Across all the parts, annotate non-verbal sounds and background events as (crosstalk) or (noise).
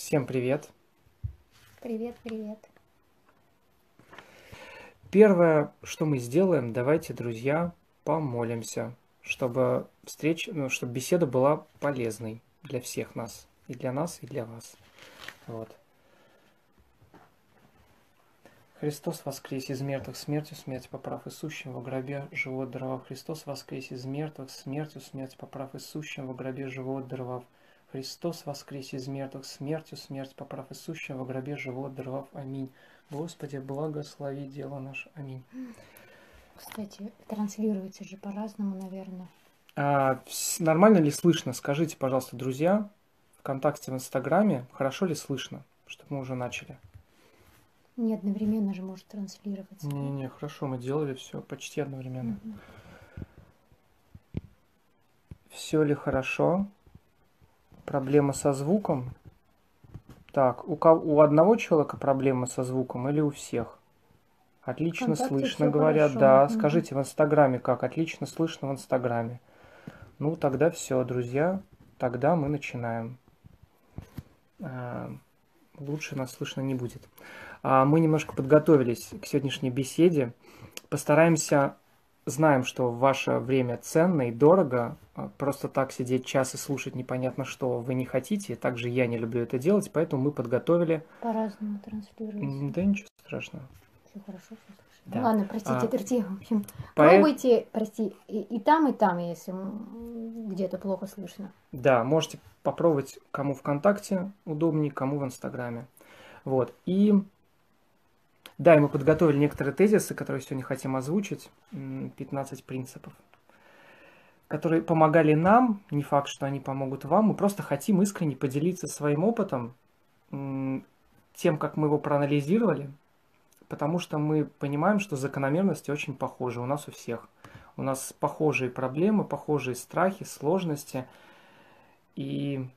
Всем привет. Привет, привет. Первое, что мы сделаем, давайте, друзья, помолимся, чтобы встреча, ну, чтобы беседа была полезной для всех нас, и для нас, и для вас. Вот. Христос воскрес из мертвых смертью, смерть поправ и сущим во гробе живот даровав. Христос воскрес из мертвых смертью, смерть поправ и сущим во гробе живот даровав. Христос воскрес из мертвых смертью, смерть поправ и сущим во гробе живот даровав. Аминь. Господи, благослови дело наше. Аминь. Кстати, транслируется же по-разному, наверное. А, нормально ли слышно? Скажите, пожалуйста, друзья, ВКонтакте, в Инстаграме, хорошо ли слышно, чтобы мы уже начали? Не одновременно же может транслироваться. Не-не, хорошо, мы делали все почти одновременно. Мгм. Все ли хорошо? Проблема со звуком? Так, у, кого, у одного человека проблемы со звуком или у всех? Отлично ВКонтакте слышно, говорят, хорошо, да. мгм. Скажите в Инстаграме как? Отлично слышно в Инстаграме. Ну, тогда все, друзья. Тогда мы начинаем. А, Лучше нас слышно не будет. А, Мы немножко подготовились к сегодняшней беседе. Постараемся знаем, что ваше время ценно и дорого. А Просто так сидеть час и слушать непонятно что вы не хотите. Также я не люблю это делать, поэтому мы подготовили... По-разному транслируется. Да ничего страшного. Все хорошо, все слышно. Да. Ладно, простите, А, друзья. В общем, Поэ- пробуйте, прости, и, и там, и там, если где-то плохо слышно. Да, можете попробовать, кому ВКонтакте удобнее, кому в Инстаграме. Вот. И да, и мы подготовили некоторые тезисы, которые сегодня хотим озвучить. М, 15 принципов, которые помогали нам. Не факт, что они помогут вам. Мы просто хотим искренне поделиться своим опытом, тем, как мы его проанализировали, потому что мы понимаем, что закономерности очень похожи у нас у всех. У нас похожие проблемы, похожие страхи, сложности. И,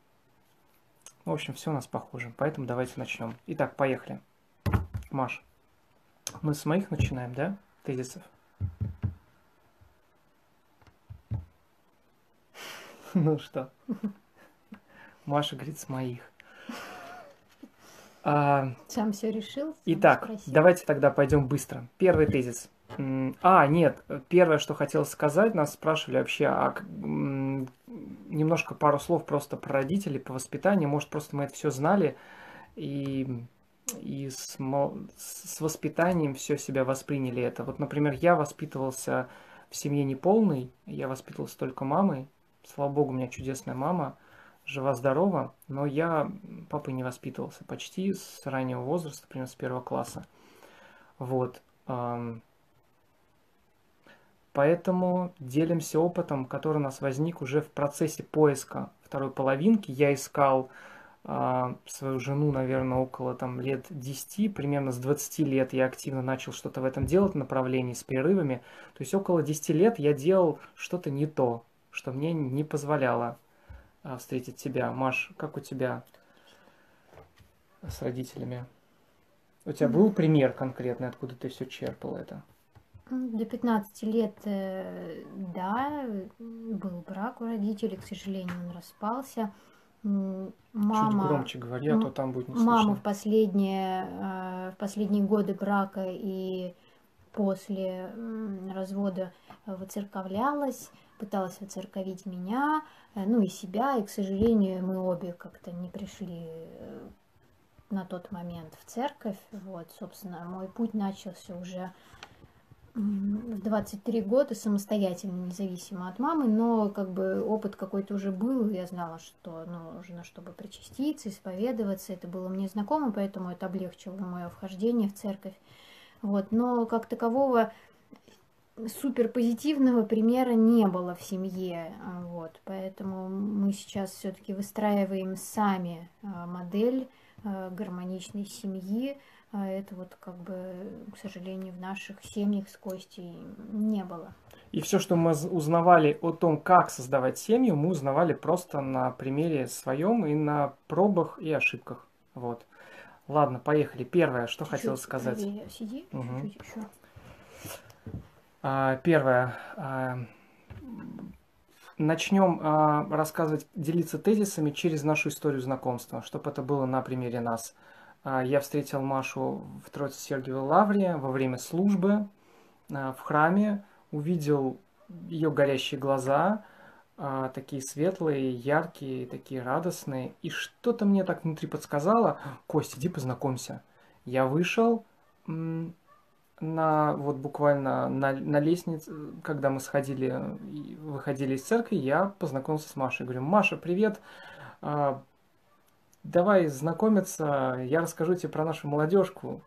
в общем, все у нас похоже. Поэтому давайте начнем. Итак, поехали. Маш, мы с моих начинаем, да? Тезисов. (laughs) Ну что? Маша говорит, с моих. А, Сам все решил? сам Итак, спросил. давайте тогда пойдем быстро. Первый тезис. А, нет, первое, что хотел сказать, нас спрашивали вообще, а немножко пару слов просто про родителей, по воспитанию. Может, просто мы это все знали и, и с, с воспитанием все себя восприняли это. Вот, например, я воспитывался в семье неполной, я воспитывался только мамой. Слава богу, у меня чудесная мама, жива-здорова, но я папой не воспитывался почти с раннего возраста, примерно с первого класса. Вот. Поэтому делимся опытом, который у нас возник уже в процессе поиска второй половинки. Я искал свою жену, наверное, около там лет 10, примерно с 20 лет я активно начал что-то в этом делать, направлении с перерывами. То есть около 10 лет я делал что-то не то, что мне не позволяло а, встретить тебя. Маш, как у тебя с родителями? У тебя был пример конкретный, откуда ты все черпал это? До 15 лет, э, да, был брак у родителей, к сожалению, он распался. М, Чуть Мама, громче говори, а то там будет не мама в последние, э, в последние годы брака и после развода выцерковлялась, пыталась выцерковить меня, э, ну и себя, и, к сожалению, мы обе как-то не пришли э, на тот момент в церковь. Вот, собственно, мой путь начался уже в 23 года самостоятельно, независимо от мамы, но как бы опыт какой-то уже был, я знала, что нужно, чтобы причаститься, исповедоваться, это было мне знакомо, поэтому это облегчило мое вхождение в церковь. Вот, но как такового супер позитивного примера не было в семье, вот, поэтому мы сейчас все-таки выстраиваем сами а, модель а, гармоничной семьи, а это вот как бы, к сожалению, в наших семьях с Костей не было. И все, что мы узнавали о том, как создавать семью, мы узнавали просто на примере своем и на пробах и ошибках. Вот. Ладно, поехали. Первое, что хотел сказать. Сиди, чуть-чуть еще. А, Первое. а, начнем а, рассказывать, делиться тезисами через нашу историю знакомства, чтобы это было на примере нас. А, я встретил Машу в Троице-Сергиевой Лавре во время службы а, в храме, увидел ее горящие глаза, а, такие светлые, яркие, такие радостные, и что-то мне так внутри подсказало, Кость, иди познакомься. Я вышел, на вот буквально на, на лестнице, когда мы сходили, выходили из церкви, я познакомился с Машей. Говорю, Маша, привет, давай знакомиться, я расскажу тебе про нашу молодежку.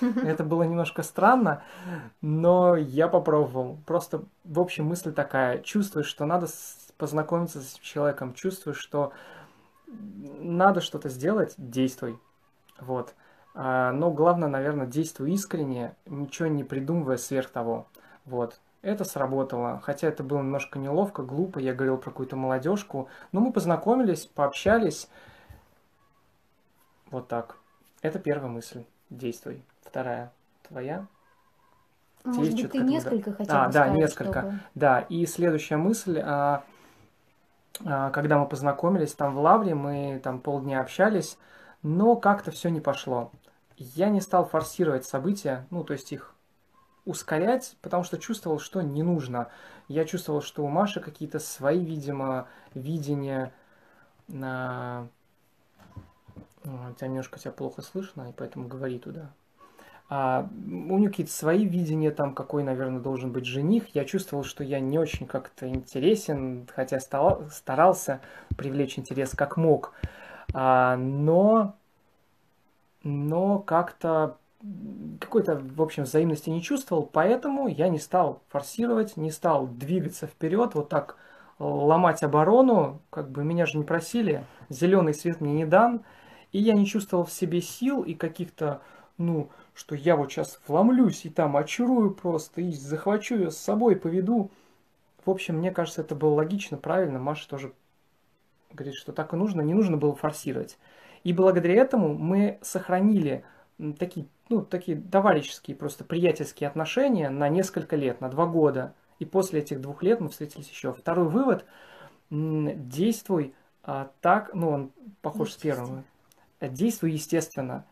Это было немножко странно, но я попробовал. Просто, в общем, мысль такая. Чувствуешь, что надо познакомиться с человеком, чувствуешь, что надо что-то сделать, действуй. Вот. А, но главное, наверное, действуй искренне, ничего не придумывая сверх того. Вот. Это сработало, хотя это было немножко неловко, глупо, я говорил про какую-то молодежку, но мы познакомились, пообщались. Вот так. Это первая мысль. Действуй. Вторая. Твоя? Может быть, ты несколько хотел А, да, несколько. Чтобы... Да, и следующая мысль. А, а, когда мы познакомились там в Лавре, мы там полдня общались, но как-то все не пошло я не стал форсировать события, ну, то есть их ускорять, потому что чувствовал, что не нужно. Я чувствовал, что у Маши какие-то свои, видимо, видения на... У тебя немножко тебя плохо слышно, и поэтому говори туда. А, у нее какие-то свои видения, там, какой, наверное, должен быть жених. Я чувствовал, что я не очень как-то интересен, хотя старался привлечь интерес как мог. А, но но как-то какой-то, в общем, взаимности не чувствовал, поэтому я не стал форсировать, не стал двигаться вперед, вот так ломать оборону, как бы меня же не просили, зеленый свет мне не дан, и я не чувствовал в себе сил и каких-то, ну, что я вот сейчас вломлюсь и там очарую просто, и захвачу ее с собой, поведу. В общем, мне кажется, это было логично, правильно, Маша тоже говорит, что так и нужно, не нужно было форсировать. И благодаря этому мы сохранили такие, ну, такие товарищеские, просто приятельские отношения на несколько лет, на два года. И после этих двух лет мы встретились еще. Второй вывод. Действуй а, так, ну, он похож с первым. Действуй естественно.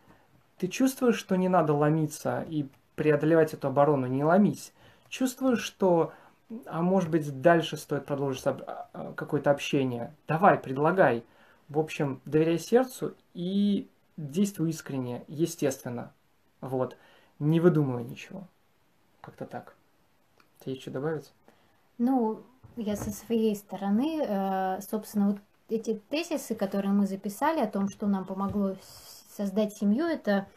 Ты чувствуешь, что не надо ломиться и преодолевать эту оборону, не ломись. Чувствуешь, что, а может быть, дальше стоит продолжить а, а, какое-то общение. Давай, предлагай. В общем, доверяй сердцу и действуй искренне, естественно. Вот. Не выдумывай ничего. Как-то так. Тебе что добавить? Ну, я со своей стороны, э, собственно, вот эти тезисы, которые мы записали о том, что нам помогло создать семью, это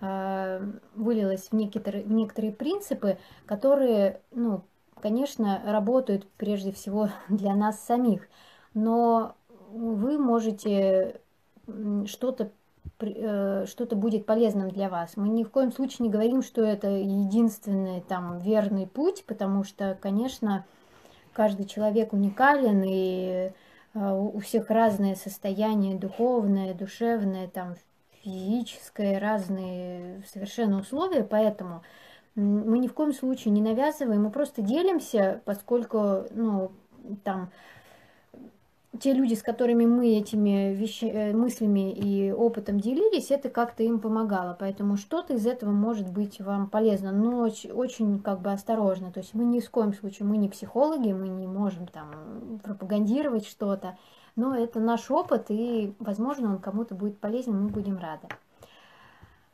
э, вылилось в некоторые, в некоторые принципы, которые, ну, конечно, работают прежде всего (laughs) для нас самих. Но вы можете что-то что-то будет полезным для вас. Мы ни в коем случае не говорим, что это единственный там верный путь, потому что, конечно, каждый человек уникален, и э, у всех разное состояние духовное, душевное, там, физическое, разные совершенно условия, поэтому мы ни в коем случае не навязываем, мы просто делимся, поскольку, ну, там, те люди, с которыми мы этими вещи, э, мыслями и опытом делились, это как-то им помогало. Поэтому что-то из этого может быть вам полезно, но очень, как бы осторожно. То есть мы ни в коем случае, мы не психологи, мы не можем там пропагандировать что-то, но это наш опыт, и, возможно, он кому-то будет полезен, мы будем рады.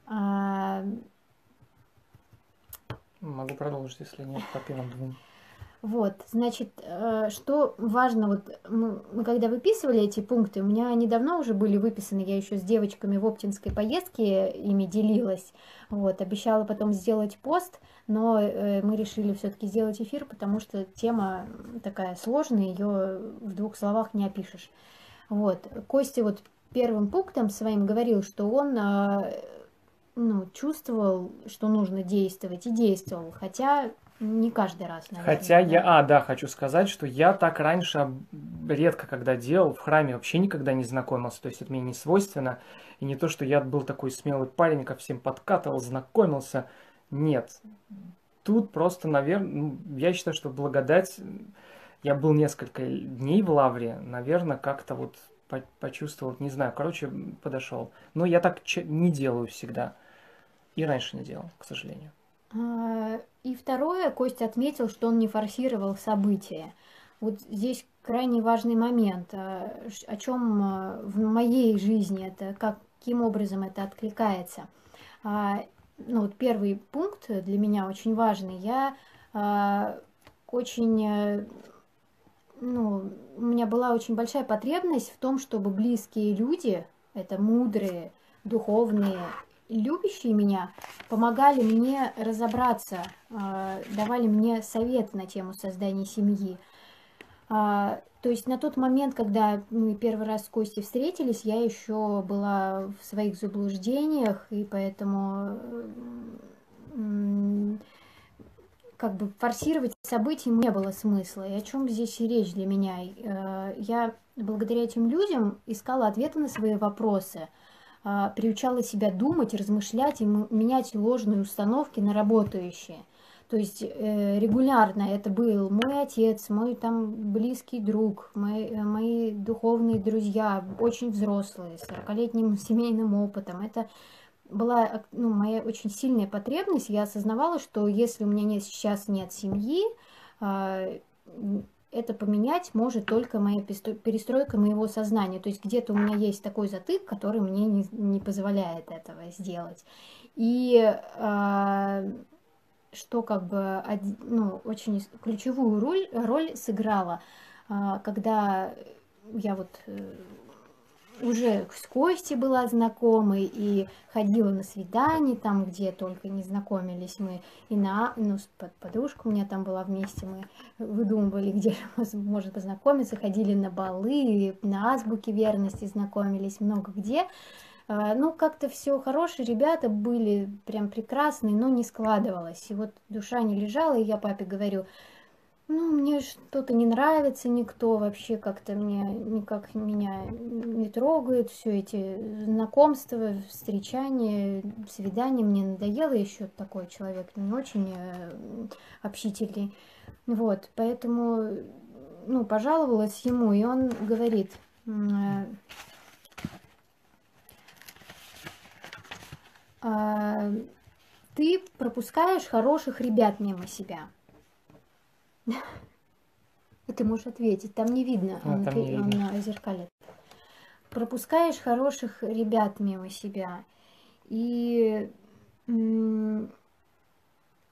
А... Могу продолжить, если нет, по первым двум. Вот, значит, э, что важно, вот мы, мы когда выписывали эти пункты, у меня они давно уже были выписаны, я еще с девочками в Оптинской поездке ими делилась, вот, обещала потом сделать пост, но э, мы решили все-таки сделать эфир, потому что тема такая сложная, ее в двух словах не опишешь. Вот, Костя вот первым пунктом своим говорил, что он э, ну, чувствовал, что нужно действовать и действовал, хотя не каждый раз, наверное. Хотя да. я, а, да, хочу сказать, что я так раньше редко когда делал, в храме вообще никогда не знакомился, то есть это мне не свойственно, и не то, что я был такой смелый парень, ко всем подкатывал, знакомился, нет. Тут просто, наверное, ну, я считаю, что благодать я был несколько дней в Лавре, наверное, как-то вот почувствовал, не знаю, короче, подошел. Но я так не делаю всегда. И раньше не делал, к сожалению. А, и второе, Костя отметил, что он не форсировал события. Вот здесь крайне важный момент, а, о чем а, в моей жизни это, каким образом это откликается. Ну вот первый пункт для меня очень важный. Я очень э, ну, у меня была очень большая потребность в том, чтобы близкие люди, это мудрые, духовные, любящие меня, помогали мне разобраться, а, давали мне совет на тему создания семьи. А, то есть на тот момент, когда мы первый раз с Костей встретились, я еще была в своих заблуждениях, и поэтому как бы форсировать события не было смысла. И о чем здесь речь для меня? Э, я благодаря этим людям искала ответы на свои вопросы, э, приучала себя думать, размышлять и менять ложные установки на работающие. То есть э, регулярно это был мой отец, мой там близкий друг, мои, мои духовные друзья, очень взрослые, с 40-летним (laughs) семейным опытом. Это была ну, моя очень сильная потребность. Я осознавала, что если у меня нет, сейчас нет семьи, а, это поменять может только моя перестройка моего сознания. То есть где-то у меня есть такой затык, который мне не, не позволяет этого сделать. И а, что как бы ну, очень ключевую роль, роль сыграла, а, когда я вот э, уже с Костей была знакомой и ходила на свидания там, где только не знакомились мы. И на, ну, подружка у меня там была вместе, мы выдумывали, (laughs) где может познакомиться, ходили на балы, на азбуке верности знакомились, много где. А, ну, как-то все хорошие ребята были, прям прекрасные, но не складывалось. И вот душа не лежала, и я папе говорю, ну, мне что-то не нравится никто, вообще как-то мне никак меня не трогает, все эти знакомства, встречания, свидания мне надоело, еще такой человек не очень э, общительный. Вот, поэтому, ну, пожаловалась ему, и он говорит, э, «А, ты пропускаешь хороших ребят мимо себя. (laughs) Ты можешь ответить, там не видно, а, он, там не он видно. зеркале. Пропускаешь хороших ребят мимо себя. И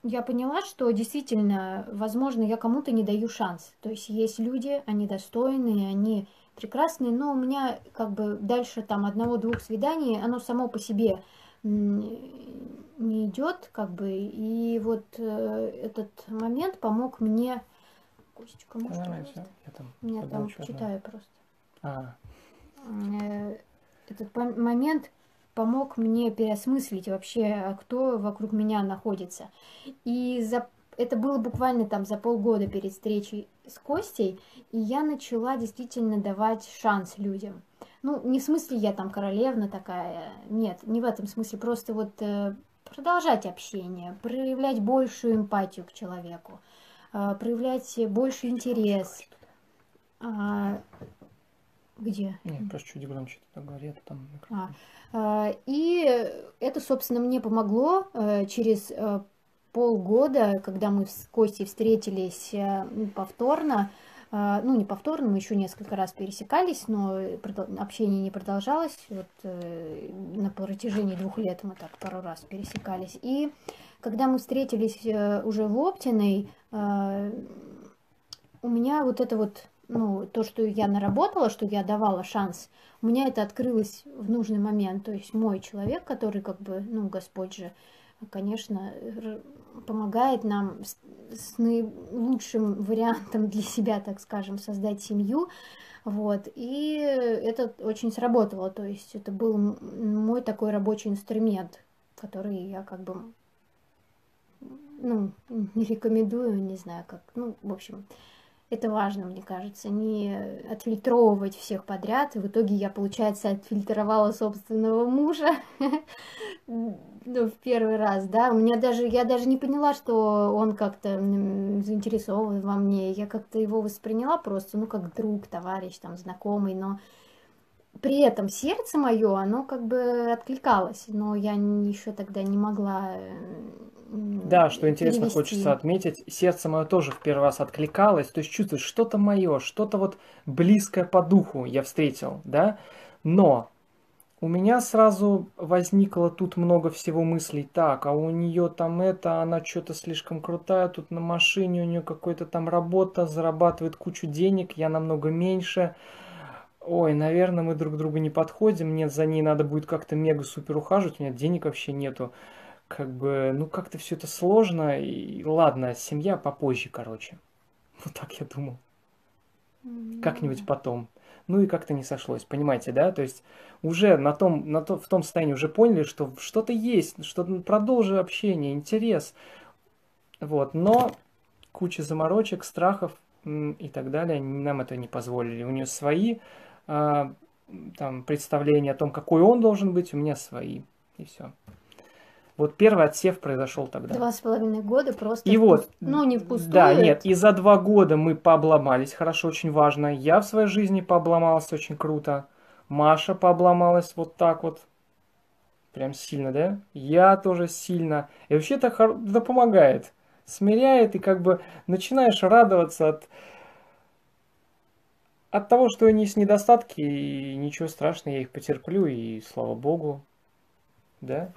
я поняла, что действительно, возможно, я кому-то не даю шанс. То есть есть люди, они достойные, они прекрасные, но у меня как бы дальше там одного-двух свиданий, оно само по себе не идет, как бы, и вот э, этот момент помог мне... Костечка, может, Нормально, все. Я там, Я там читаю просто. А. Э, этот момент помог мне переосмыслить вообще, а кто вокруг меня находится. И за... это было буквально там за полгода перед встречей с Костей, и я начала действительно давать шанс людям. Ну, не в смысле я там королевна такая, нет, не в этом смысле, просто вот э, продолжать общение, проявлять большую эмпатию к человеку, э, проявлять больше интерес. А, где? Нет, просто чуть громче тогда говори, там А, а, и это, собственно, мне помогло через полгода, когда мы с Костей встретились э, повторно, а, ну, не повторно, мы еще несколько раз пересекались, но общение не продолжалось. Вот э, на протяжении двух лет мы так пару раз пересекались. И когда мы встретились э, уже в Оптиной, а, у меня вот это вот, ну, то, что я наработала, что я давала шанс, у меня это открылось в нужный момент. То есть мой человек, который как бы, ну, Господь же, конечно, помогает нам с, наилучшим вариантом для себя, так скажем, создать семью. Вот, и это очень сработало, то есть это был мой такой рабочий инструмент, который я как бы, ну, не рекомендую, не знаю как, ну, в общем, это важно, мне кажется, не отфильтровывать всех подряд. И в итоге я, получается, отфильтровала собственного мужа. (laughs) ну, в первый раз, да, у меня даже, я даже не поняла, что он как-то заинтересован во мне, я как-то его восприняла просто, ну, как друг, товарищ, там, знакомый, но при этом сердце мое, оно как бы откликалось, но я еще тогда не могла да, что интересно, перевести. хочется отметить, сердце мое тоже в первый раз откликалось, то есть чувствуешь, что-то мое, что-то вот близкое по духу я встретил, да, но у меня сразу возникло тут много всего мыслей. Так, а у нее там это, она что-то слишком крутая, тут на машине у нее какой-то там работа, зарабатывает кучу денег, я намного меньше. Ой, наверное, мы друг другу не подходим, нет, за ней надо будет как-то мега-супер ухаживать, у меня денег вообще нету. Как бы, ну как-то все это сложно, и ладно, семья попозже, короче. (laughs) Вот так я думал. Как-нибудь потом ну и как-то не сошлось, понимаете, да? То есть уже на том, на то, в том состоянии уже поняли, что что-то есть, что продолжи общение, интерес. Вот, но куча заморочек, страхов и так далее нам это не позволили. У нее свои а, там, представления о том, какой он должен быть, у меня свои. И все. Вот первый отсев произошел тогда. Два с половиной года просто. И вот. Ну, не впустую. Да, нет. И за два года мы пообломались, хорошо, очень важно. Я в своей жизни пообломался очень круто. Маша пообломалась вот так вот. Прям сильно, да? Я тоже сильно. И вообще это, это помогает. Смиряет, и как бы начинаешь радоваться от, от того, что есть недостатки, и ничего страшного, я их потерплю, и слава богу. Да?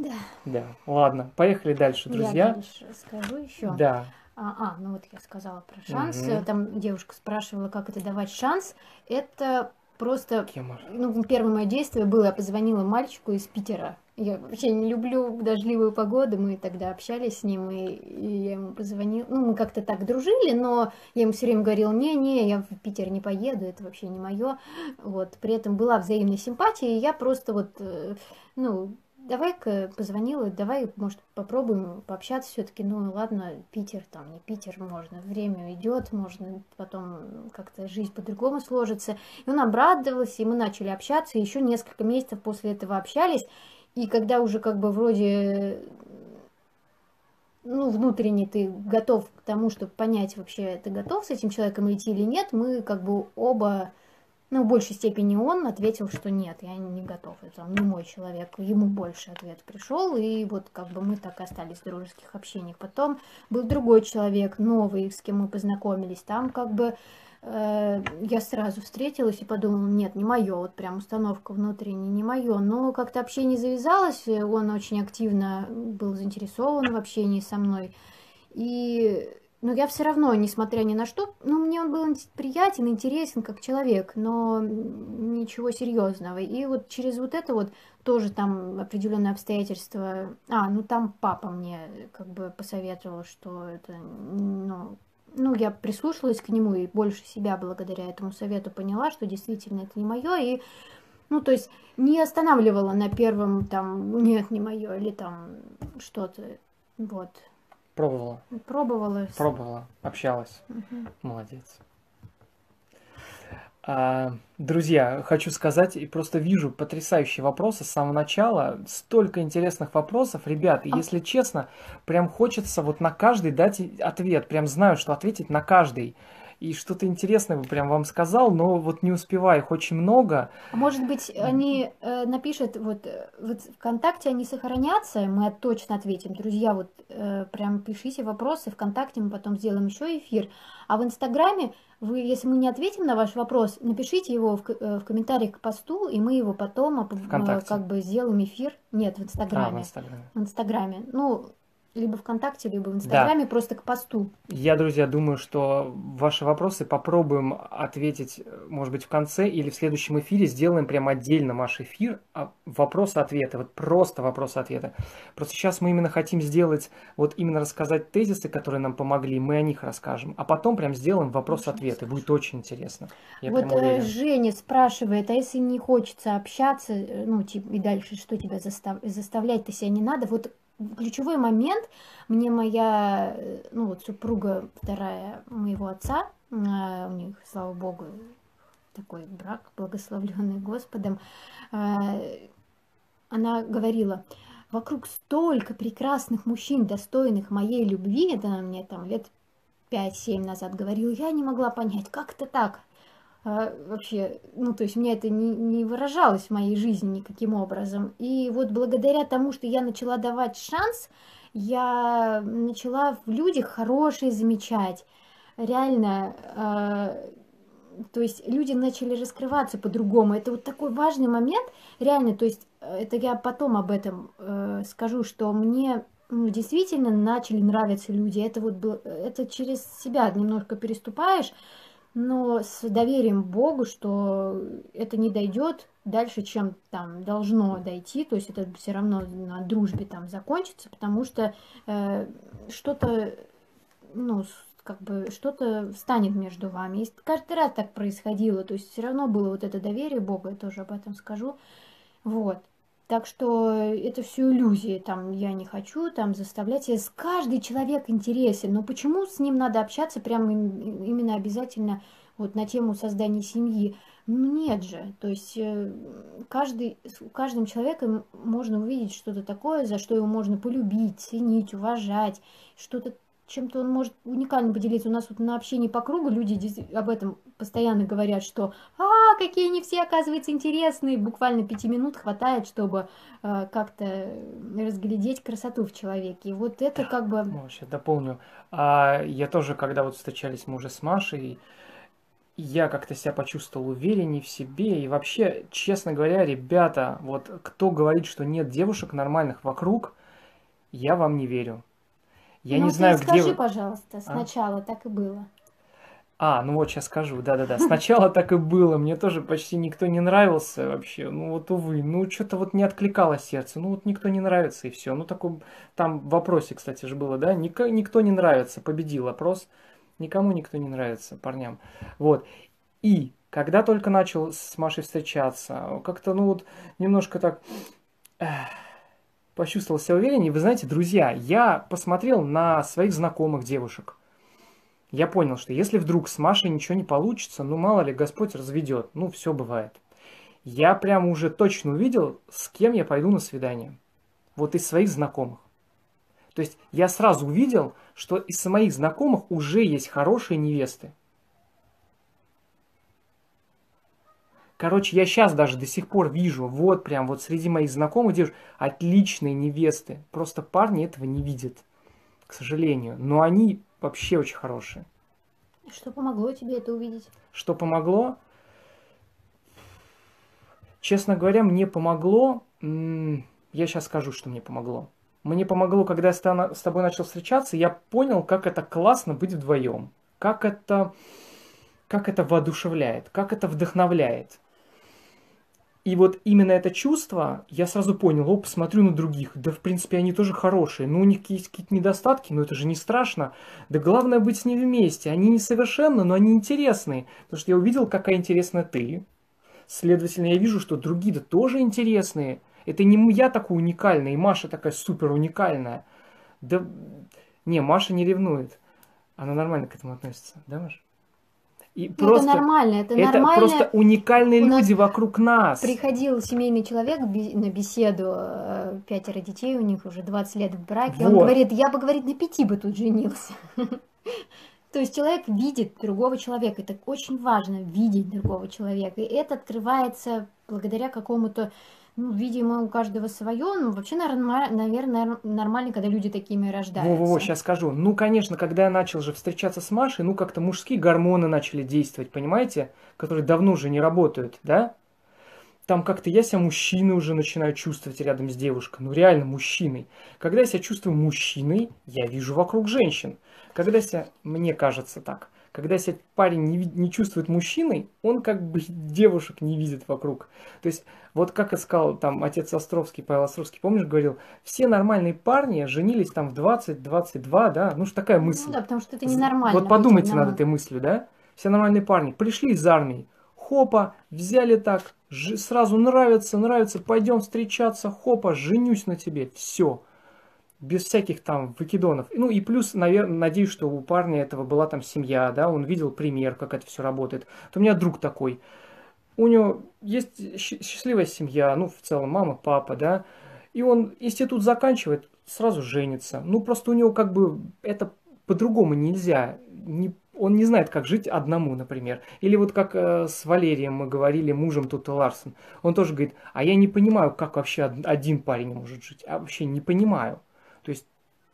Да. Да. Ладно, поехали дальше, друзья. Я дальше скажу еще. Да. А, а, ну вот я сказала про шанс. Угу. Там девушка спрашивала, как это давать шанс. Это просто... Ну, первое мое действие было, я позвонила мальчику из Питера. Я вообще не люблю дождливую погоду, мы тогда общались с ним, и, и я ему позвонила. Ну, мы как-то так дружили, но я ему все время говорила, не-не, я в Питер не поеду, это вообще не мое. Вот, при этом была взаимная симпатия, и я просто вот, э, ну, давай-ка позвонила, давай, может, попробуем пообщаться все-таки. Ну, ладно, Питер там, не Питер, можно, время идет, можно потом как-то жизнь по-другому сложится. И он обрадовался, и мы начали общаться, и еще несколько месяцев после этого общались. И когда уже как бы вроде ну, внутренне ты готов к тому, чтобы понять вообще, ты готов с этим человеком идти или нет, мы как бы оба ну, в большей степени он ответил, что нет, я не готов, это не мой человек. Ему больше ответ пришел, и вот как бы мы так и остались в дружеских общениях. Потом был другой человек, новый, с кем мы познакомились. Там как бы э, я сразу встретилась и подумала, нет, не мое, вот прям установка внутренняя, не мое. Но как-то общение завязалось, он очень активно был заинтересован в общении со мной. И но я все равно, несмотря ни на что, ну, мне он был приятен, интересен как человек, но ничего серьезного. И вот через вот это вот тоже там определенные обстоятельства. А, ну там папа мне как бы посоветовал, что это, ну, ну, я прислушалась к нему и больше себя благодаря этому совету поняла, что действительно это не мое. И, ну, то есть не останавливала на первом там, нет, не мое, или там что-то. Вот. Пробовала. Пробовала. Пробовала, общалась. Угу. Молодец. А, друзья, хочу сказать, и просто вижу потрясающие вопросы с самого начала. Столько интересных вопросов. Ребят, а... если честно, прям хочется вот на каждый дать ответ. Прям знаю, что ответить на каждый и что-то интересное бы прям вам сказал, но вот не успеваю, их очень много. А может быть, они э, напишут, вот, э, вот ВКонтакте они сохранятся, мы точно ответим. Друзья, вот э, прям пишите вопросы ВКонтакте, мы потом сделаем еще эфир. А в Инстаграме вы, если мы не ответим на ваш вопрос, напишите его в, э, в комментариях к посту, и мы его потом э, как бы сделаем эфир. Нет, в Инстаграме. А, в Инстаграме. В Инстаграме. Ну, либо ВКонтакте, либо в Инстаграме, да. просто к посту. Я, друзья, думаю, что ваши вопросы попробуем ответить, может быть, в конце или в следующем эфире. Сделаем прям отдельно ваш эфир, а вопросы-ответы, вот просто вопросы-ответы. Просто сейчас мы именно хотим сделать, вот именно рассказать тезисы, которые нам помогли, мы о них расскажем, а потом прям сделаем вопрос-ответы. Будет очень интересно. Я вот э, Женя спрашивает, а если не хочется общаться, э, ну, типа, и дальше что тебя застав... заставлять-то себя не надо, вот ключевой момент мне моя, ну вот супруга вторая моего отца, а, у них, слава богу, такой брак, благословленный Господом, а, она говорила, вокруг столько прекрасных мужчин, достойных моей любви, это мне там лет 5-7 назад говорил, я не могла понять, как это так? А, вообще, ну, то есть мне это не, не выражалось в моей жизни никаким образом. И вот благодаря тому, что я начала давать шанс, я начала в людях хорошие замечать. Реально, э, то есть люди начали раскрываться по-другому. Это вот такой важный момент, реально, то есть это я потом об этом э, скажу, что мне ну, действительно начали нравиться люди. Это вот было, это через себя немножко переступаешь, но с доверием Богу, что это не дойдет дальше, чем там должно дойти, то есть это все равно на дружбе там закончится, потому что э, что-то, ну, как бы что-то станет между вами. И каждый раз так происходило, то есть все равно было вот это доверие Бога, я тоже об этом скажу. Вот. Так что это все иллюзии, там я не хочу там заставлять. Я, каждый человек интересен, но почему с ним надо общаться прямо именно обязательно вот на тему создания семьи? Ну нет же, то есть э, каждый, каждым человеком можно увидеть что-то такое, за что его можно полюбить, ценить, уважать, что-то чем-то он может уникально поделиться. У нас вот на общении по кругу люди об этом постоянно говорят, что «А, какие они все, оказывается, интересные!» Буквально пяти минут хватает, чтобы э, как-то разглядеть красоту в человеке. И вот это как бы... Ну, сейчас дополню. А, я тоже, когда вот встречались мы уже с Машей, я как-то себя почувствовал увереннее в себе. И вообще, честно говоря, ребята, вот кто говорит, что нет девушек нормальных вокруг, я вам не верю. Я ну, не знаю, скажи, где... Пожалуйста, а? сначала а? так и было. А, ну вот сейчас скажу, да-да-да. Сначала так и было, мне тоже почти никто не нравился вообще. Ну вот, увы, ну что-то вот не откликало сердце. Ну вот никто не нравится и все. Ну такой, там в вопросе, кстати же было, да, Ник никто не нравится, победил опрос. Никому никто не нравится, парням. Вот. И когда только начал с Машей встречаться, как-то, ну вот, немножко так... Эх, почувствовал себя увереннее. Вы знаете, друзья, я посмотрел на своих знакомых девушек. Я понял, что если вдруг с Машей ничего не получится, ну мало ли, Господь разведет. Ну, все бывает. Я прямо уже точно увидел, с кем я пойду на свидание. Вот из своих знакомых. То есть я сразу увидел, что из моих знакомых уже есть хорошие невесты. Короче, я сейчас даже до сих пор вижу, вот прям вот среди моих знакомых девушек отличные невесты. Просто парни этого не видят, к сожалению. Но они вообще очень хорошие. Что помогло тебе это увидеть? Что помогло? Честно говоря, мне помогло... Я сейчас скажу, что мне помогло. Мне помогло, когда я с тобой начал встречаться, я понял, как это классно быть вдвоем. Как это, как это воодушевляет, как это вдохновляет. И вот именно это чувство, я сразу понял, оп, смотрю на других, да в принципе они тоже хорошие, ну у них есть какие-то недостатки, но это же не страшно, да главное быть с ними вместе, они несовершенны, но они интересные, потому что я увидел, какая интересная ты, следовательно, я вижу, что другие-то тоже интересные, это не я такой уникальный, и Маша такая супер уникальная, да, не, Маша не ревнует, она нормально к этому относится, да, Маша? И ну, просто, это нормально, это, это нормально. просто уникальные У люди вокруг нас. Приходил семейный человек на беседу, э, пятеро детей у них уже 20 лет в браке, вот. он говорит, я бы, говорит, на пяти бы тут женился. (laughs) То есть человек видит другого человека, это очень важно, видеть другого человека, и это открывается благодаря какому-то ну, видимо, у каждого свое. Ну, вообще, наверное, нормально, когда люди такими рождаются. Во-во, сейчас скажу. Ну, конечно, когда я начал же встречаться с Машей, ну, как-то мужские гормоны начали действовать, понимаете? Которые давно уже не работают, да? Там как-то я себя мужчиной уже начинаю чувствовать рядом с девушкой. Ну, реально мужчиной. Когда я себя чувствую мужчиной, я вижу вокруг женщин. Когда себя, мне кажется так – когда себя парень не, не чувствует мужчиной, он как бы девушек не видит вокруг. То есть, вот как и сказал там отец Островский, Павел Островский, помнишь, говорил, все нормальные парни женились там в 20-22, да, ну что такая мысль. Ну да, потому что это ненормально. Вот подумайте над этой мыслью, да, все нормальные парни пришли из армии, хопа, взяли так, сразу нравится, нравится, пойдем встречаться, хопа, женюсь на тебе, все без всяких там выкидонов. Ну и плюс, наверное, надеюсь, что у парня этого была там семья, да, он видел пример, как это все работает. Вот у меня друг такой, у него есть счастливая семья, ну в целом мама, папа, да, И он институт заканчивает, сразу женится. Ну, просто у него как бы это по-другому нельзя. Не, он не знает, как жить одному, например. Или вот как э, с Валерием мы говорили, мужем тут Ларсен. Он тоже говорит, а я не понимаю, как вообще один парень может жить. А вообще не понимаю. То есть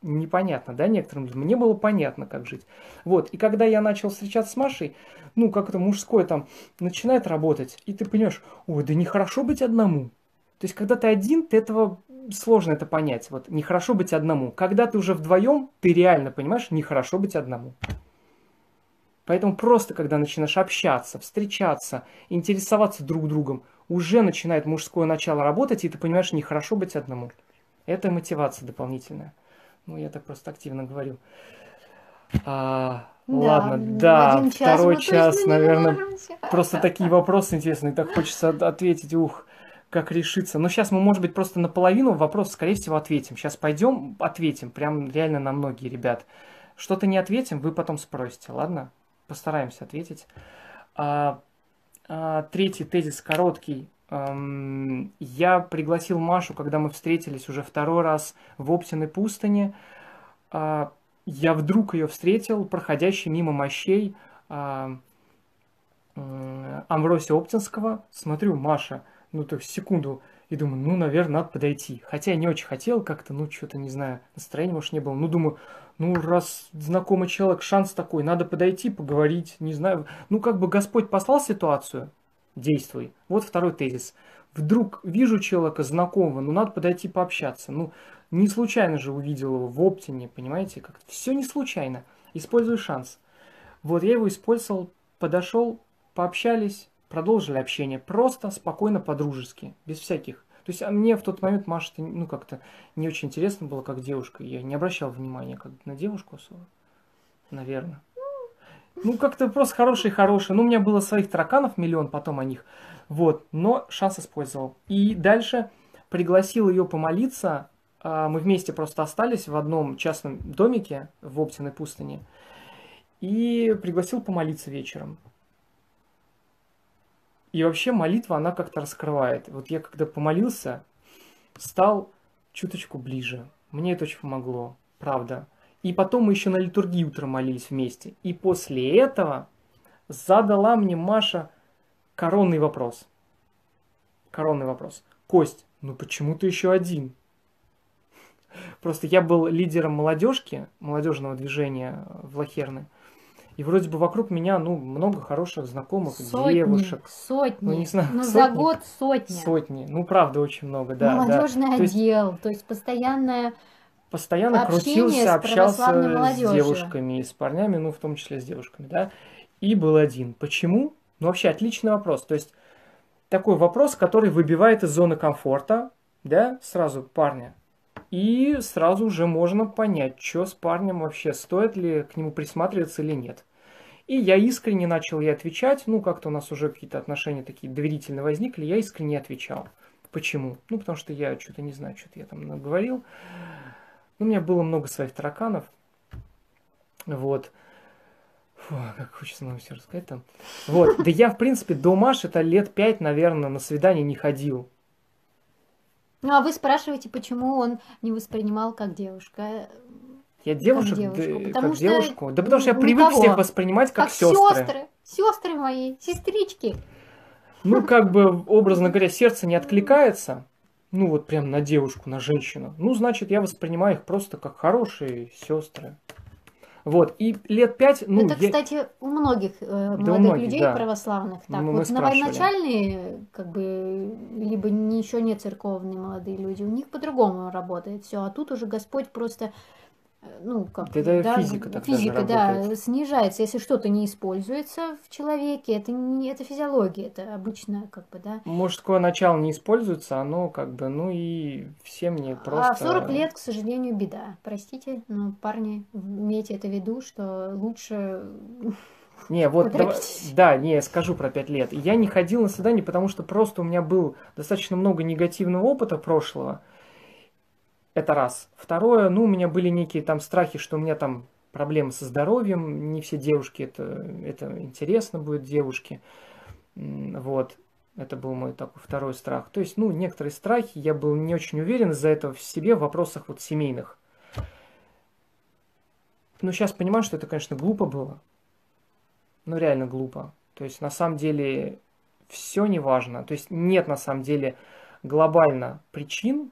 непонятно, да, некоторым. Мне было понятно, как жить. Вот, и когда я начал встречаться с Машей, ну, как-то мужское там начинает работать, и ты понимаешь, ой, да нехорошо быть одному. То есть, когда ты один, ты этого сложно это понять. Вот, нехорошо быть одному. Когда ты уже вдвоем, ты реально понимаешь, нехорошо быть одному. Поэтому просто, когда начинаешь общаться, встречаться, интересоваться друг другом, уже начинает мужское начало работать, и ты понимаешь, нехорошо быть одному. Это мотивация дополнительная. Ну, я так просто активно говорю. А, да, ладно, да, второй час, наверное, просто такие вопросы интересные, так хочется ответить, ух, как решиться. Но сейчас мы, может быть, просто наполовину вопрос, скорее всего, ответим. Сейчас пойдем, ответим, прям реально на многие, ребят. Что-то не ответим, вы потом спросите, ладно? Постараемся ответить. А, а, третий тезис короткий. Я пригласил Машу, когда мы встретились уже второй раз в Оптиной пустыне. А, я вдруг ее встретил, проходящий мимо мощей а, Амвросия Оптинского. Смотрю, Маша, ну так секунду, и думаю, ну, наверное, надо подойти. Хотя я не очень хотел как-то, ну, что-то, не знаю, настроения, может, не было. Ну, думаю, ну, раз знакомый человек, шанс такой, надо подойти, поговорить, не знаю. Ну, как бы Господь послал ситуацию, действуй. Вот второй тезис. Вдруг вижу человека знакомого, ну надо подойти пообщаться. Ну, не случайно же увидел его в Оптине, понимаете? Как все не случайно. Использую шанс. Вот я его использовал, подошел, пообщались, продолжили общение. Просто, спокойно, по-дружески, без всяких. То есть а мне в тот момент Маша, ну как-то не очень интересно было, как девушка. Я не обращал внимания как на девушку особо. Наверное. Ну, как-то просто хороший-хороший. Ну, у меня было своих тараканов миллион, потом о них. Вот, но шанс использовал. И дальше пригласил ее помолиться. А, мы вместе просто остались в одном частном домике в Оптиной пустыне. И пригласил помолиться вечером. И вообще молитва, она как-то раскрывает. Вот я когда помолился, стал чуточку ближе. Мне это очень помогло, правда. И потом мы еще на литургии утром молились вместе. И после этого задала мне Маша коронный вопрос. Коронный вопрос. Кость, ну почему ты еще один? (laughs) Просто я был лидером молодежки, молодежного движения в Лохерны. И вроде бы вокруг меня, ну, много хороших знакомых, сотни, девушек. Сотни. Ну, не знаю, ну, сотни, за год сотни. Сотни. Ну, правда, очень много, да. Молодежный да. отдел, то есть, то есть постоянное постоянно крутился, общался с девушками, с парнями, ну, в том числе с девушками, да, и был один. Почему? Ну, вообще, отличный вопрос. То есть, такой вопрос, который выбивает из зоны комфорта, да, сразу парня. И сразу уже можно понять, что с парнем вообще, стоит ли к нему присматриваться или нет. И я искренне начал ей отвечать, ну, как-то у нас уже какие-то отношения такие доверительные возникли, я искренне отвечал. Почему? Ну, потому что я что-то не знаю, что-то я там наговорил. У меня было много своих тараканов. Вот. Фу, как хочется много все рассказать там. Вот. Да я, в принципе, до Маши это лет пять, наверное, на свидание не ходил. Ну, а вы спрашиваете, почему он не воспринимал как девушка? Я девушек, как девушку? Да, как что девушку? Да потому что я привык всех воспринимать как, как сестры. сестры. Сестры мои, сестрички. Ну, как бы, образно говоря, сердце не откликается ну вот прям на девушку, на женщину, ну, значит, я воспринимаю их просто как хорошие сестры. Вот, и лет пять, ну... Это, я... кстати, у многих э, да молодых у многих, людей да. православных так. Ну, вот новоначальные, как бы, либо ничего не церковные молодые люди, у них по-другому работает все, а тут уже Господь просто ну, как это да, физика, так физика да, снижается. Если что-то не используется в человеке, это не это физиология, это обычно как бы, да. Мужское начало не используется, оно как бы, ну и всем не просто... А в 40 лет, к сожалению, беда. Простите, но парни, имейте это в виду, что лучше... (laughs) Не, вот, да, да, не, скажу про 5 лет. Я не ходил на свидание, потому что просто у меня был достаточно много негативного опыта прошлого, это раз. Второе, ну, у меня были некие там страхи, что у меня там проблемы со здоровьем, не все девушки, это, это интересно будет девушке. Вот. Это был мой такой второй страх. То есть, ну, некоторые страхи, я был не очень уверен из-за этого в себе в вопросах вот семейных. Ну, сейчас понимаю, что это, конечно, глупо было. Ну, реально глупо. То есть, на самом деле, все не важно. То есть, нет, на самом деле, глобально причин,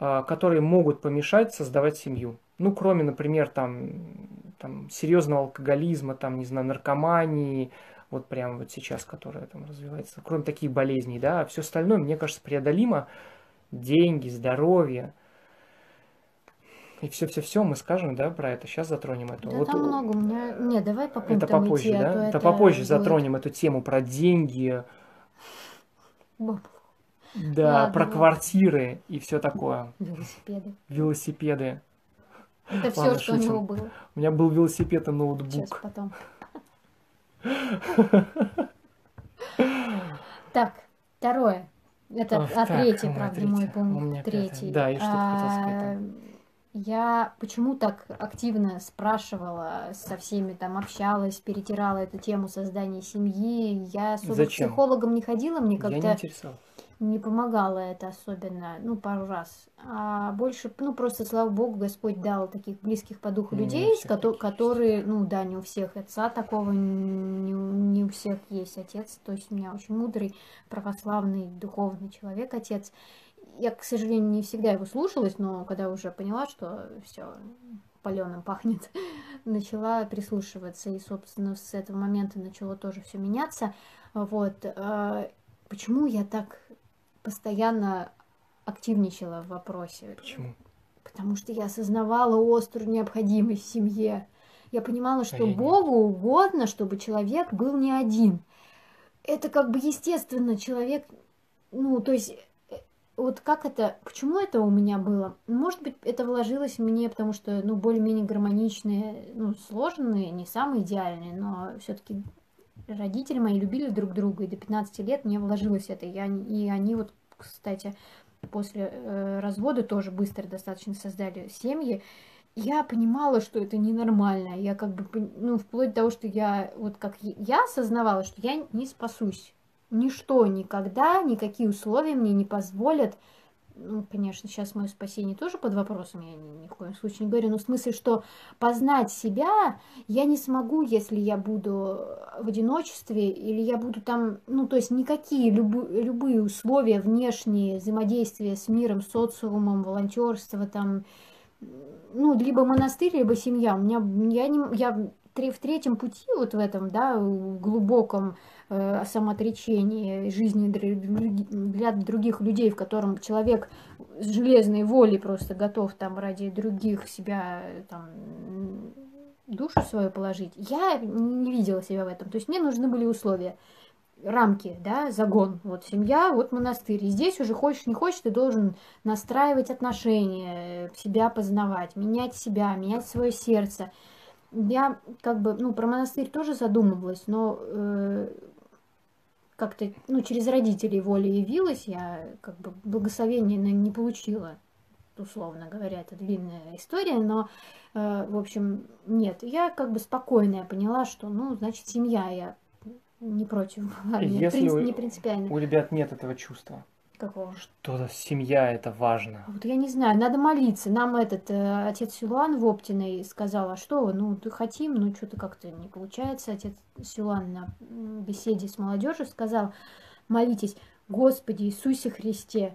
которые могут помешать создавать семью. Ну, кроме, например, там, там серьезного алкоголизма, там, не знаю, наркомании, вот прямо вот сейчас, которая там развивается, кроме таких болезней, да, все остальное, мне кажется, преодолимо. Деньги, здоровье, и все-все-все мы скажем, да, про это. Сейчас затронем это. Да вот, там много. У меня... Не, давай по Это попозже, идти, а да? а это, это попозже будет... затронем эту тему про деньги. Баб. Да, Ладно, про ладно. квартиры и все такое. Велосипеды. Велосипеды. Это все, Ладно, что у шутим. него было. У меня был велосипед и Сейчас ноутбук. потом. (laughs) Так, второе. Это а, у меня правда, мой третье. У пункт. Третий. Да, и что ты хотел сказать А, Я почему так активно спрашивала, со всеми там общалась, перетирала эту тему создания семьи. Я особо Зачем? к психологам не ходила, мне Я не как-то интересовал. Не помогало это особенно, ну, пару раз. А больше, ну, просто, слава богу, Господь дал таких близких по духу людей, с такие которые, ну, да, не у всех отца такого, не, у- не у всех есть отец. То есть у меня очень мудрый, православный, духовный человек, отец. Я, к сожалению, не всегда его слушалась, но когда уже поняла, что все паленым пахнет, (laughs) начала прислушиваться. И, собственно, с этого момента начало тоже все меняться. Вот. а, Почему я так постоянно активничала в вопросе? Почему? Потому что я осознавала острую необходимость в семье. Я понимала, что А я нет. Богу угодно, чтобы человек был не один. Это как бы естественно, человек, ну, то есть, э, вот как это, почему это у меня было? Может быть, это вложилось мне, потому что, ну, более-менее гармоничные, ну, сложные, не самые идеальные, но все-таки родители мои любили друг друга, и до 15 лет мне вложилось это. Я, и они вот, кстати, после э, развода тоже быстро достаточно создали семьи. Я понимала, что это ненормально. Я как бы, ну, вплоть до того, что я, вот как я осознавала, что я не спасусь. Ничто никогда, никакие условия мне не позволят ну, конечно, сейчас мое спасение тоже под вопросом, я ни, ни в коем случае не говорю, но в смысле, что познать себя я не смогу, если я буду в одиночестве, или я буду там, ну, то есть никакие любы- любые условия внешние, взаимодействия с миром, социумом, волонтерство, там, ну, либо монастырь, либо семья. У меня, я, не, я в третьем пути, вот в этом, да, глубоком э, самоотречении жизни для других людей, в котором человек с железной волей просто готов там ради других себя э, там душу свою положить, я не видела себя в этом. То есть мне нужны были условия рамки, да, загон. Вот семья, вот монастырь. И здесь уже хочешь, не хочешь, ты должен настраивать отношения, э, себя познавать, менять себя, менять свое сердце. Я как бы, ну, про монастырь тоже задумывалась, но э, как-то, ну, через родителей воля явилась, я как бы благословения не получила, условно говоря, это длинная история, но, э, в общем, нет, я как бы спокойная поняла, что, ну, значит, семья, я не против, (laughs) Ладно, Если у- не принципиально. У ребят нет этого чувства. Какого? Что семья это важно. Вот я не знаю, надо молиться. Нам этот э, отец Силуан в Оптиной сказал, а что ну, ты хотим, ну, что-то как-то не получается. Отец Силуан на беседе с молодежью сказал, молитесь, Господи Иисусе Христе,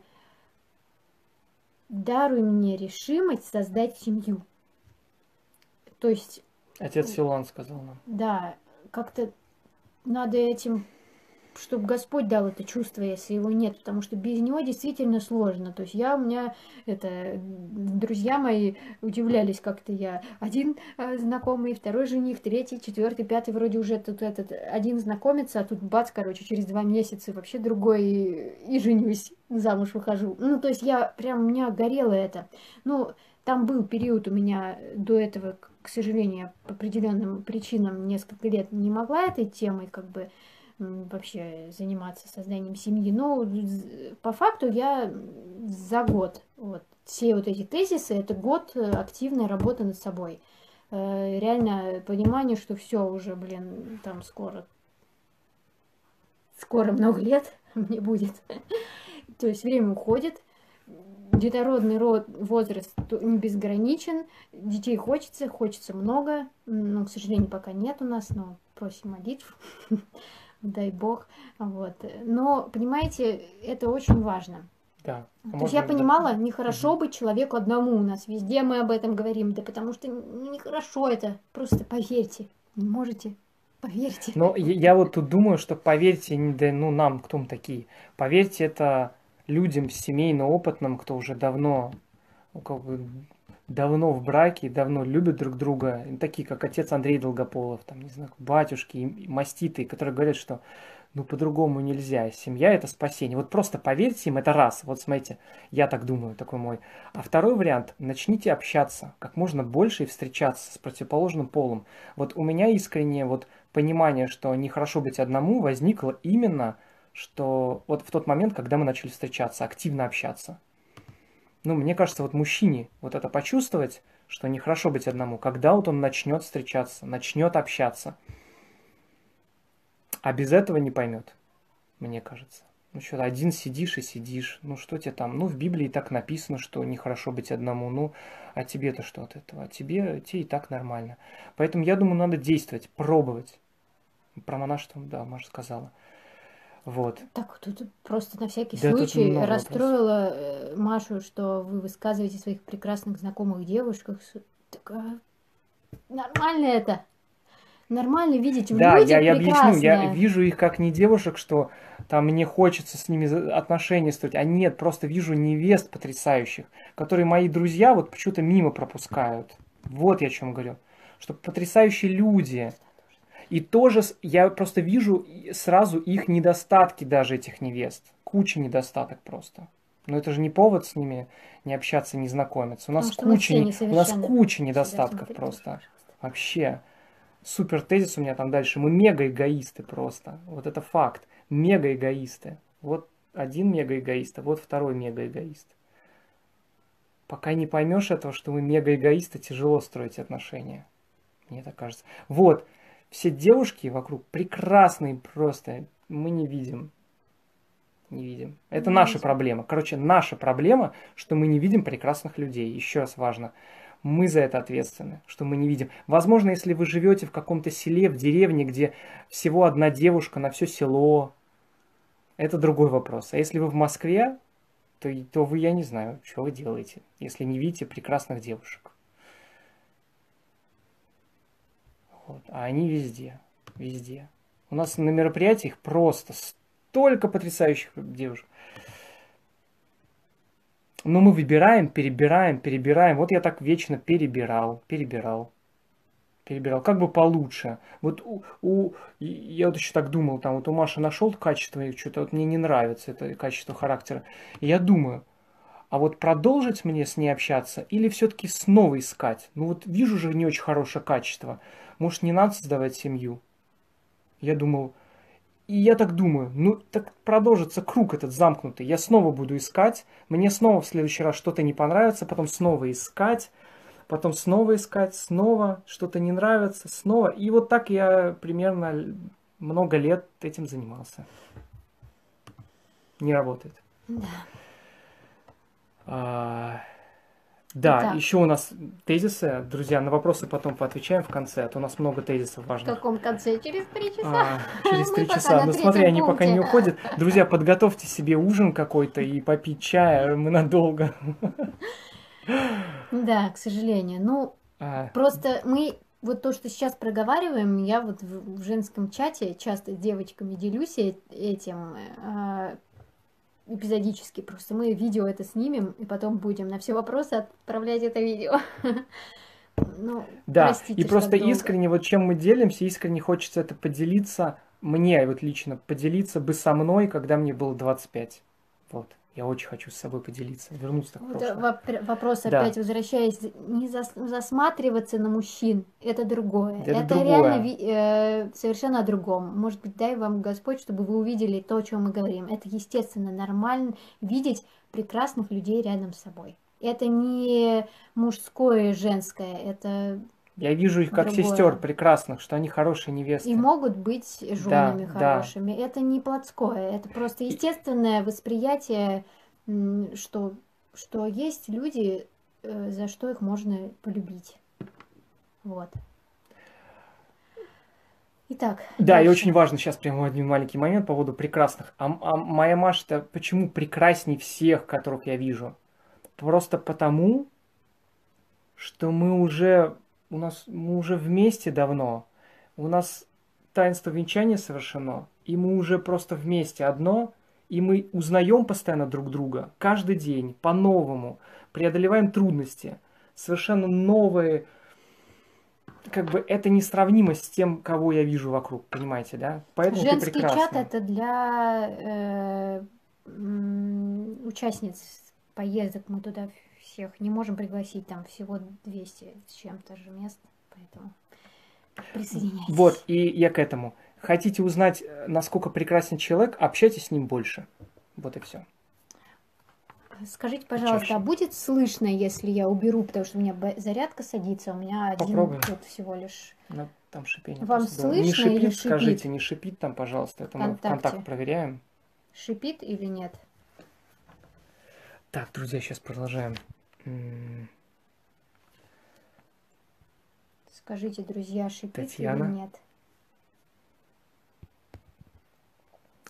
даруй мне решимость создать семью. То есть, Отец Силуан сказал нам. да, как-то надо этим, чтобы Господь дал это чувство, если его нет, потому что без него действительно сложно. То есть я у меня это друзья мои удивлялись как-то я один э, знакомый, второй жених, третий, четвертый, пятый вроде уже тут этот один знакомится, а тут бац, короче, через два месяца вообще другой и, и женюсь, замуж выхожу. Ну то есть я прям у меня горело это. Ну там был период у меня до этого, к сожалению, по определенным причинам несколько лет не могла этой темой как бы вообще заниматься созданием семьи. Но по факту я за год вот все вот эти тезисы это год э, активной работы над собой. Э, Реально понимание, что все уже, блин, там скоро скоро много лет (laughs) мне будет. (laughs) То есть время уходит, детородный род, возраст не безграничен, детей хочется, хочется много, но, к сожалению, пока нет у нас, но просим молитв, (laughs) дай бог, вот. Но, понимаете, это очень важно. Да. То есть я понимала, нехорошо угу. быть человеку одному у нас, везде мы об этом говорим, да потому что нехорошо это, просто поверьте, не можете, поверьте. Но я, я вот тут думаю, что поверьте, да, ну нам, кто мы такие, поверьте, это людям семейно опытным, кто уже давно, ну, как бы, давно в браке, давно любят друг друга, такие как отец Андрей Долгополов, там, не знаю, батюшки, маститы, которые говорят, что ну по-другому нельзя, семья это спасение. Вот просто поверьте им, это раз, вот смотрите, я так думаю, такой мой. А второй вариант, начните общаться как можно больше и встречаться с противоположным полом. Вот у меня искреннее вот понимание, что нехорошо быть одному, возникло именно что вот в тот момент, когда мы начали встречаться, активно общаться. Ну, мне кажется, вот мужчине вот это почувствовать, что нехорошо быть одному, когда вот он начнет встречаться, начнет общаться. А без этого не поймет, мне кажется. Ну что, один сидишь и сидишь. Ну что тебе там? Ну в Библии так написано, что нехорошо быть одному. Ну а тебе-то что от этого? А тебе, тебе и так нормально. Поэтому я думаю, надо действовать, пробовать. Про монашество, да, Маша сказала. Вот. Так, тут просто на всякий да, случай расстроила вопросов. Э, Машу, что вы высказываете своих прекрасных знакомых девушках. Так, а... Нормально это. Нормально видеть в Да, я, я объясню, я вижу их как не девушек, что там мне хочется с ними отношения строить, а нет, просто вижу невест потрясающих, которые мои друзья вот почему-то мимо пропускают. Вот я о чем говорю. Что потрясающие люди, и тоже я просто вижу сразу их недостатки даже этих невест. Куча недостаток просто. Но это же не повод с ними не общаться, не знакомиться. У нас куча, у нас куча недостатков просто. Вообще. Супер тезис у меня там дальше. Мы мега эгоисты просто. Вот это факт. Мега эгоисты. Вот один мега эгоист, а вот второй мега эгоист. Пока не поймешь этого, что мы мега эгоисты, тяжело строить отношения. Мне так кажется. Вот все девушки вокруг прекрасные просто. Мы не видим. Не видим. Это не наша видим. проблема. Короче, наша проблема, что мы не видим прекрасных людей. Еще раз важно. Мы за это ответственны, что мы не видим. Возможно, если вы живете в каком-то селе, в деревне, где всего одна девушка на все село, это другой вопрос. А если вы в Москве, то, то вы, я не знаю, что вы делаете, если не видите прекрасных девушек. Вот. А они везде, везде. У нас на мероприятиях просто столько потрясающих девушек. Но мы выбираем, перебираем, перебираем. Вот я так вечно перебирал, перебирал, перебирал. Как бы получше. Вот у, у я вот еще так думал, там вот у Маши нашел качество, и что-то вот мне не нравится это качество характера. И я думаю, а вот продолжить мне с ней общаться или все-таки снова искать? Ну вот вижу же не очень хорошее качество. Может, не надо создавать семью? Я думал, и я так думаю, ну так продолжится круг этот замкнутый. Я снова буду искать, мне снова в следующий раз что-то не понравится, потом снова искать, потом снова искать, снова что-то не нравится, снова. И вот так я примерно много лет этим занимался. Не работает. Да. А... Да, Итак. еще у нас тезисы. Друзья, на вопросы потом поотвечаем в конце, а то у нас много тезисов важных. В каком конце? Через три часа. А, через (laughs) три часа. Ну смотри, они пока не уходят. (laughs) Друзья, подготовьте себе ужин какой-то и попить чая. Мы надолго. (laughs) Да, к сожалению. Ну, а... просто мы вот то, что сейчас проговариваем, я вот в, в женском чате часто с девочками делюсь этим. Эпизодически. Просто мы видео это снимем, и потом будем на все вопросы отправлять это видео. (laughs) Ну, да, простите, и просто искренне, вот чем мы делимся, искренне хочется это поделиться, мне вот лично поделиться бы со мной, когда мне было 25. Вот. Я очень хочу с собой поделиться, вернуться вот воп- Вопрос да. опять возвращаясь, не зас- засматриваться на мужчин, это другое. Это, это другое. реально э, совершенно о другом. Может быть, дай вам Господь, чтобы вы увидели то, о чем мы говорим. Это естественно, нормально видеть прекрасных людей рядом с собой. Это не мужское, женское, это Я вижу их как Другое. сестер прекрасных, что они хорошие невесты. И могут быть женами да. хорошими. Это не плотское, это просто естественное восприятие, что, что есть люди, э, за что их можно полюбить. Вот. Итак, Да, и дальше. очень важно сейчас прямо один маленький момент по поводу прекрасных. А, а моя Маша-то почему прекрасней всех, которых я вижу? Просто потому, что мы уже у нас мы уже вместе давно. У нас таинство венчания совершено, и мы уже просто вместе одно, и мы узнаем постоянно друг друга, каждый день, по-новому, преодолеваем трудности, совершенно новые, как бы это несравнимо с тем, кого я вижу вокруг, понимаете, да? Поэтому ты Женский чат прекрасна. это для э, участниц поездок. Мы туда всех не можем пригласить, там всего 200 с чем-то же мест, поэтому присоединяйтесь. Вот, и я к этому. Хотите узнать, э, насколько прекрасен человек, общайтесь с ним больше. Вот и все. Скажите, пожалуйста, чаще. а будет слышно, если я уберу, потому что у меня зарядка садится, у меня один тут всего лишь. Ну, там шипение. Вам просто было. Не слышно или шипит, шипит? скажите, не шипит там, пожалуйста. Это мы в Вконтакте. контакт проверяем. Шипит или нет? Так, друзья, сейчас продолжаем. Скажите, друзья, шипит Татьяна? или нет?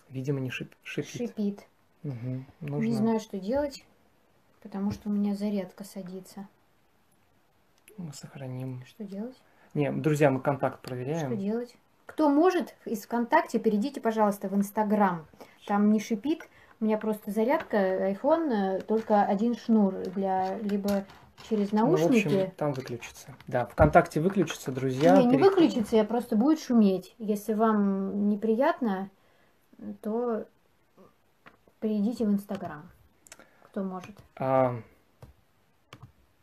Видимо, не шип- шипит. Шипит. Не Нужно. знаю, что делать, потому что у меня зарядка садится. Мы сохраним. Что делать? Не, друзья, мы контакт Что проверяем. делать? Кто может из ВКонтакте, перейдите, пожалуйста, в Инстаграм. Там не шипит. У меня просто зарядка, iPhone, э, только один шнур для либо через Ну, в наушники. общем, там выключится. Да, ВКонтакте выключится, друзья. не, не перех- выключится, я просто будет шуметь. Если вам неприятно, то перейдите в Инстаграм. Кто может. А,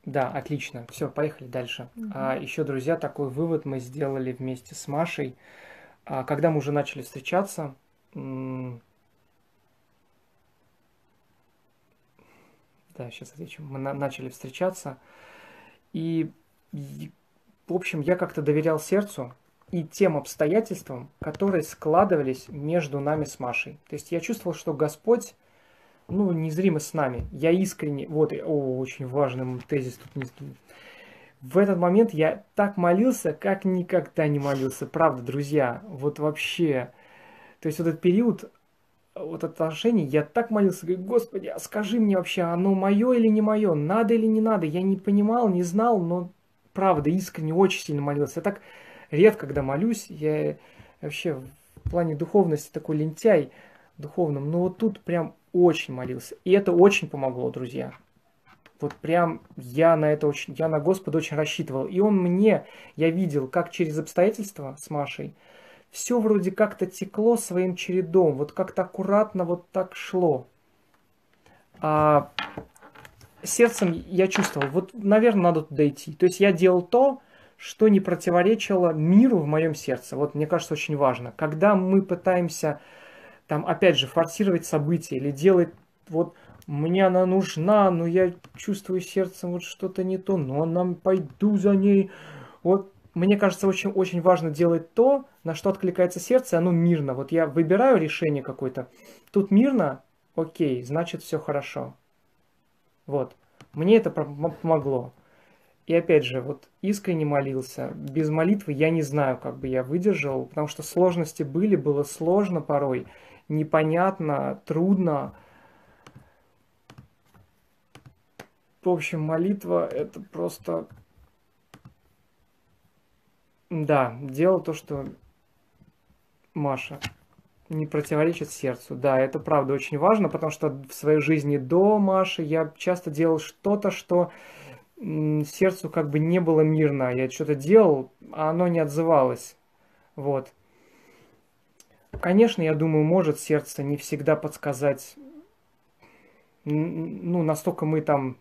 да, отлично. Все, поехали дальше. Мгм. А, еще, друзья, такой вывод мы сделали вместе с Машей. А, когда мы уже начали встречаться, да, сейчас отвечу. Мы на- начали встречаться, и, и, в общем, я как-то доверял сердцу и тем обстоятельствам, которые складывались между нами с Машей. То есть я чувствовал, что Господь ну, незримо с нами. Я искренне, вот, о, очень важный тезис тут не... В этот момент я так молился, как никогда не молился. Правда, друзья, вот вообще. То есть вот этот период, вот отношений, я так молился, говорю, Господи, а скажи мне вообще, оно мое или не мое, надо или не надо. Я не понимал, не знал, но правда, искренне очень сильно молился. Я так редко, когда молюсь, я вообще в плане духовности такой лентяй духовном, но вот тут прям очень молился. И это очень помогло, друзья. Вот прям я на это очень, я на Господа очень рассчитывал. И он мне, я видел, как через обстоятельства с Машей, все вроде как-то текло своим чередом, вот как-то аккуратно вот так шло. А сердцем я чувствовал, вот, наверное, надо туда идти. То есть я делал то, что не противоречило миру в моем сердце. Вот мне кажется очень важно. Когда мы пытаемся там, опять же, форсировать события или делать вот мне она нужна, но я чувствую сердцем вот что-то не то, но нам пойду за ней. Вот мне кажется, очень, очень важно делать то, на что откликается сердце, оно мирно. Вот я выбираю решение какое-то, тут мирно, окей, значит все хорошо. Вот. Мне это пом- помогло. И опять же, вот искренне молился. Без молитвы я не знаю, как бы я выдержал, потому что сложности были, было сложно порой, непонятно, трудно. В общем, молитва это просто... Да, делал то, что Маша не противоречит сердцу. Да, это правда очень важно, потому что в своей жизни до Маши я часто делал что-то, что сердцу как бы не было мирно. Я что-то делал, а оно не отзывалось. Вот. Конечно, я думаю, может сердце не всегда подсказать, ну, настолько мы там,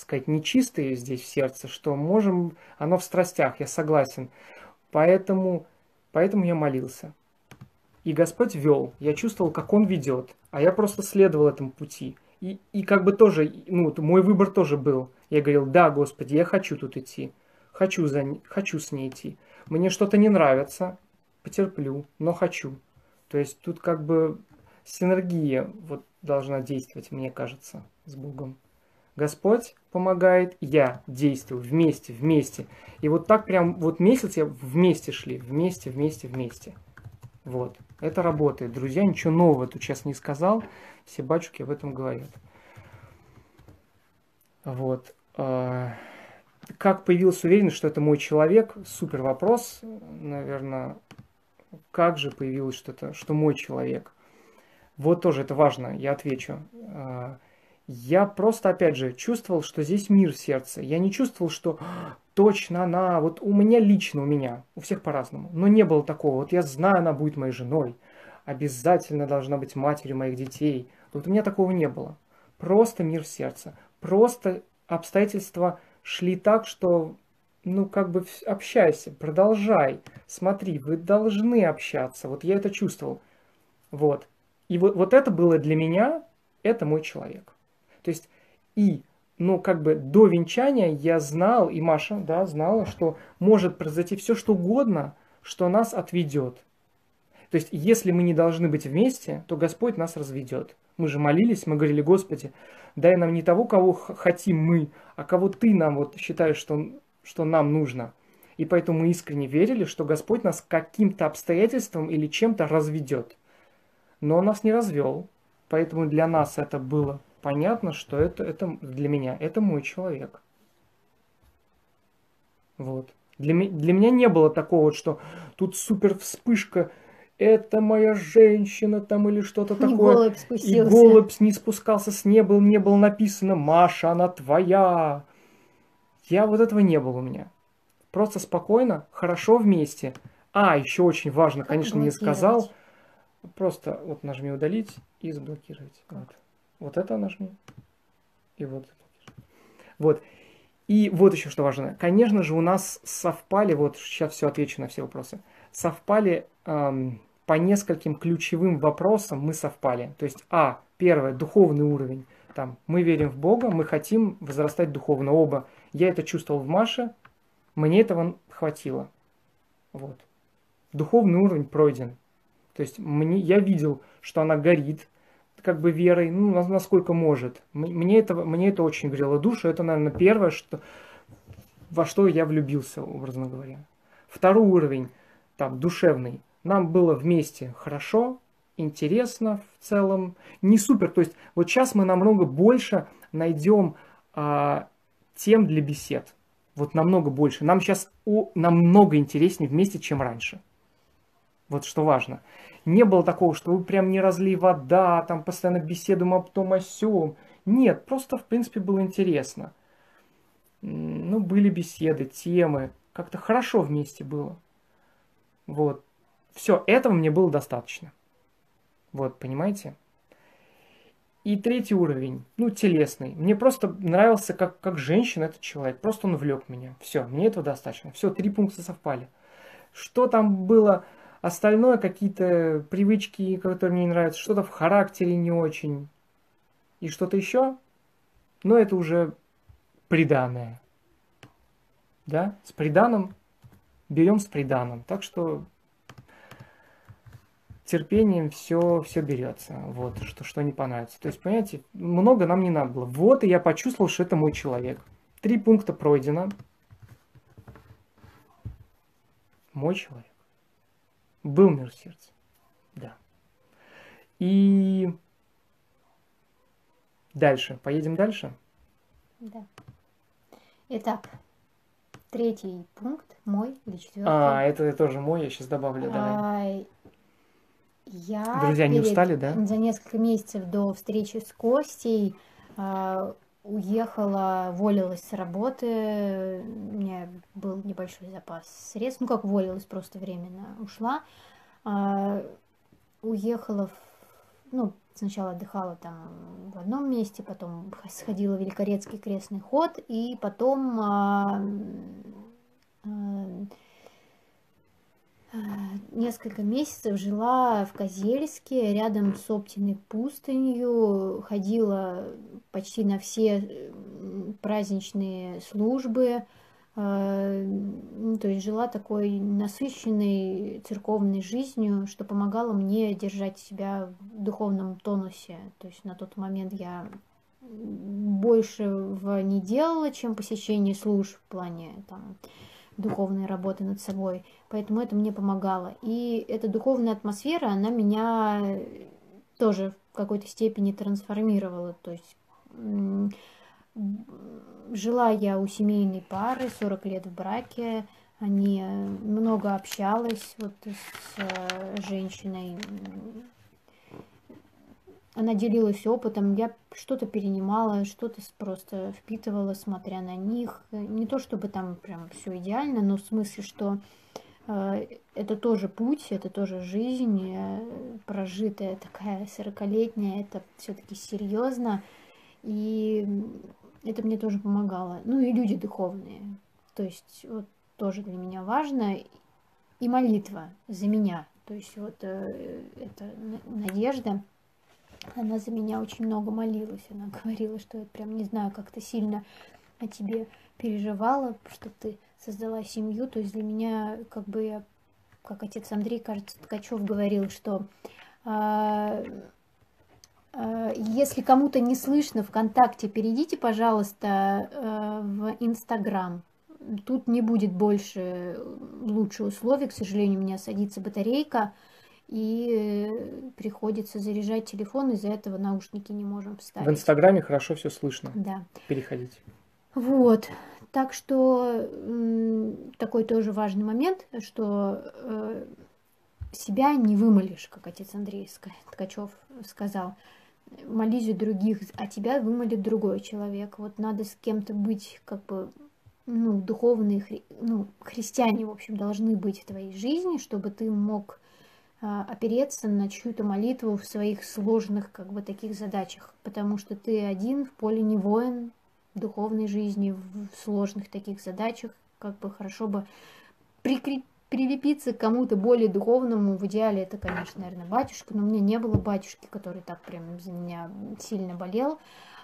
сказать, нечистые здесь в сердце, что можем, оно в страстях, я согласен. Поэтому, поэтому я молился. И Господь вел, я чувствовал, как Он ведет, а я просто следовал этому пути. И, и как бы тоже, ну, мой выбор тоже был. Я говорил, да, Господи, я хочу тут идти. хочу, за... хочу с ней идти. Мне что-то не нравится, потерплю, но хочу. То есть тут как бы синергия вот должна действовать, мне кажется, с Богом. Господь помогает, я действую вместе, вместе. И вот так прям вот месяц я вместе шли, вместе, вместе, вместе. Вот, это работает. Друзья, ничего нового тут сейчас не сказал, все батюшки об этом говорят. Вот. А, как появилась уверенность, что это мой человек? Супер вопрос, наверное. Как же появилось что-то, что мой человек? Вот тоже это важно, я отвечу. А, я просто, опять же, чувствовал, что здесь мир в сердце. Я не чувствовал, что точно она, вот у меня лично, у меня, у всех по-разному. Но не было такого, вот я знаю, она будет моей женой, обязательно должна быть матерью моих детей. Вот у меня такого не было. Просто мир в сердце. Просто обстоятельства шли так, что, ну, как бы общайся, продолжай, смотри, вы должны общаться. Вот я это чувствовал. Вот. И вот, вот это было для меня, это мой человек. То есть и, ну, как бы до венчания я знал, и Маша, да, знала, что может произойти все, что угодно, что нас отведет. То есть, если мы не должны быть вместе, то Господь нас разведет. Мы же молились, мы говорили, Господи, дай нам не того, кого хотим мы, а кого Ты нам вот считаешь, что, что нам нужно. И поэтому мы искренне верили, что Господь нас каким-то обстоятельством или чем-то разведет. Но Он нас не развел, поэтому для нас это было понятно, что это, это для меня, это мой человек. Вот. Для, для меня не было такого, что тут супер вспышка, это моя женщина там или что-то такое. Голубь и голубь не спускался с неба, не было написано «Маша, она твоя». Я вот этого не было у меня. Просто спокойно, хорошо вместе. А, еще очень важно, как конечно, не сказал. Просто вот нажми удалить и заблокировать. Вот. Вот это нажми. И вот. Вот. И вот еще что важно. Конечно же, у нас совпали, вот сейчас все отвечу на все вопросы, совпали эм, по нескольким ключевым вопросам мы совпали. То есть, а, первое, духовный уровень. Там, мы верим в Бога, мы хотим возрастать духовно оба. Я это чувствовал в Маше, мне этого хватило. Вот. Духовный уровень пройден. То есть мне, я видел, что она горит, как бы верой, ну, насколько может. Мне это, мне это очень грело душу. Это, наверное, первое, что, во что я влюбился, образно говоря. Второй уровень, там, душевный. Нам было вместе хорошо, интересно в целом. Не супер. То есть вот сейчас мы намного больше найдем а, тем для бесед. Вот намного больше. Нам сейчас о, намного интереснее вместе, чем раньше. Вот что важно. Не было такого, что вы прям не разли вода, там постоянно беседуем об том о сём. Нет, просто в принципе было интересно. Ну, были беседы, темы. Как-то хорошо вместе было. Вот. Все, этого мне было достаточно. Вот, понимаете? И третий уровень, ну, телесный. Мне просто нравился, как, как женщина этот человек. Просто он влек меня. Все, мне этого достаточно. Все, три пункта совпали. Что там было Остальное какие-то привычки, которые мне не нравятся, что-то в характере не очень. И что-то еще. Но это уже приданное. Да, с приданым берем с приданым. Так что терпением все, все берется. Вот, что, что не понравится. То есть, понимаете, много нам не надо было. Вот, и я почувствовал, что это мой человек. Три пункта пройдено. Мой человек. Был мир в сердце. Да. И дальше. Поедем дальше? Да. Итак, третий пункт мой или четвертый. А, это тоже мой, я сейчас добавлю. Давай. А, я Друзья, не устали, да? За несколько месяцев до встречи с Костей а, уехала, волилась с работы, у меня был небольшой запас средств, ну как волилась, просто временно ушла, а, уехала, в, ну, сначала отдыхала там в одном месте, потом сходила в Великорецкий крестный ход, и потом а, а, несколько месяцев жила в Козельске, рядом с Оптиной пустынью, ходила почти на все праздничные службы, Э, ну, то есть жила такой насыщенной церковной жизнью, что помогало мне держать себя в духовном тонусе. То есть на тот момент я больше не делала, чем посещение служб в плане там, духовной работы над собой. Поэтому это мне помогало. И эта духовная атмосфера, она меня тоже в какой-то степени трансформировала. То есть жила я у семейной пары, 40 лет в браке, они э, много общалась вот с э, женщиной. Она делилась опытом, я что-то перенимала, что-то просто впитывала, смотря на них. Не то чтобы там прям все идеально, но в смысле, что э, это тоже путь, это тоже жизнь, э, прожитая такая сорокалетняя, это все-таки серьезно. И это мне тоже помогало. Ну и люди духовные. То есть вот тоже для меня важно. И молитва за меня. То есть вот э, это Надежда, она за меня очень много молилась. Она говорила, что я прям не знаю, как-то сильно о тебе переживала, что ты создала семью. То есть для меня, как бы как отец Андрей, кажется, Ткачев говорил, что э, Э, если кому-то не слышно ВКонтакте, перейдите, пожалуйста, э, в Инстаграм. Тут не будет больше лучше условий, к сожалению, у меня садится батарейка, и приходится заряжать телефон, из-за этого наушники не можем вставить. В Инстаграме хорошо все слышно. Да. Переходите. Вот. Так что такой тоже важный момент, что э, себя не вымолишь, как отец Андрей Ткачев сказал молись других, а тебя вымолит другой человек. Вот надо с кем-то быть, как бы, ну, духовные, хри... ну, христиане, в общем, должны быть в твоей жизни, чтобы ты мог опереться на чью-то молитву в своих сложных, как бы, таких задачах. Потому что ты один в поле не воин в духовной жизни, в сложных таких задачах, как бы хорошо бы прикрепить прилепиться к кому-то более духовному, в идеале это, конечно, наверное, батюшка, но у меня не было батюшки, который так прям за меня сильно болел.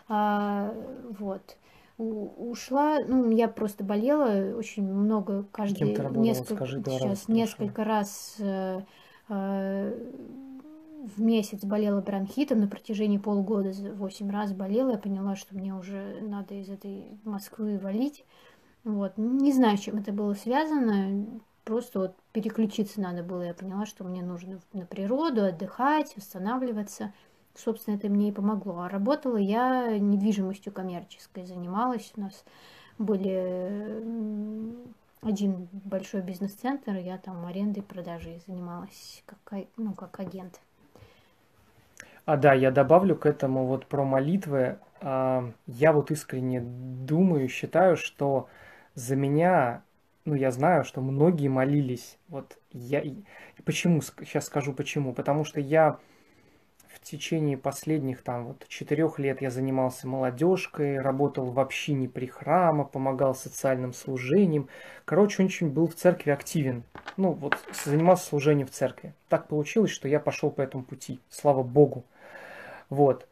А, вот. У, ушла, ну, я просто болела очень много, каждый, несколько, Скажи, сейчас несколько раз э, в месяц болела бронхитом на протяжении полугода, 8 раз болела, я поняла, что мне уже надо из этой Москвы валить. Вот. Не знаю, с чем это было связано, просто вот переключиться надо было. Я поняла, что мне нужно на природу, отдыхать, восстанавливаться. Собственно, это мне и помогло. А работала я недвижимостью коммерческой, занималась. У нас были один большой бизнес-центр, я там арендой и продажей занималась как, ну, как агент. А да, я добавлю к этому вот про молитвы. А, я вот искренне думаю, считаю, что за меня ну, я знаю, что многие молились. Вот я... Почему? Сейчас скажу почему. Потому что я в течение последних там вот четырех лет я занимался молодежкой, работал в общине при храма, помогал социальным служением. Короче, очень был в церкви активен. Ну, вот занимался служением в церкви. Так получилось, что я пошел по этому пути. Слава Богу. Вот.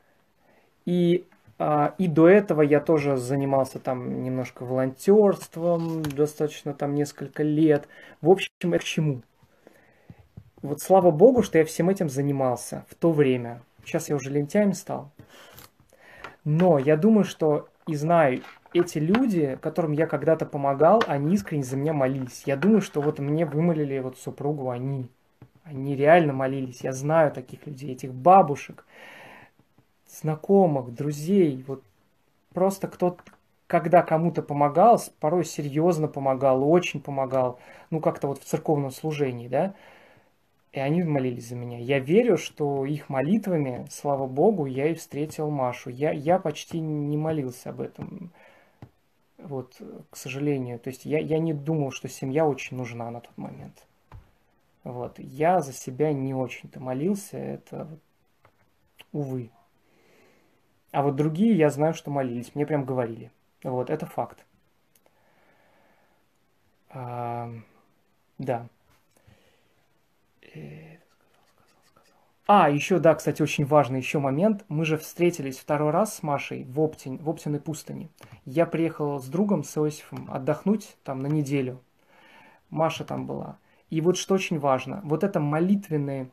И а, и до этого я тоже занимался там немножко волонтерством, достаточно там несколько лет. В общем, это к чему? Вот слава богу, что я всем этим занимался в то время. Сейчас я уже лентяем стал. Но я думаю, что и знаю, эти люди, которым я когда-то помогал, они искренне за меня молились. Я думаю, что вот мне вымолили вот супругу они. Они реально молились. Я знаю таких людей, этих бабушек, знакомых, друзей, вот просто кто когда кому-то помогал, порой серьезно помогал, очень помогал, ну как-то вот в церковном служении, да, и они молились за меня. Я верю, что их молитвами, слава Богу, я и встретил Машу. Я, я почти не молился об этом, вот, к сожалению. То есть я, я не думал, что семья очень нужна на тот момент. Вот, я за себя не очень-то молился, это, увы. А вот другие, я знаю, что молились. Мне прям говорили. Вот, это факт. А, да. Э, сказал, сказал, сказал. А, еще, да, кстати, очень важный еще момент. Мы же встретились второй раз с Машей в, Оптин, в Оптиной пустыне. Я приехал с другом, с Иосифом, отдохнуть там на неделю. Маша там была. И вот что очень важно, вот это молитвенное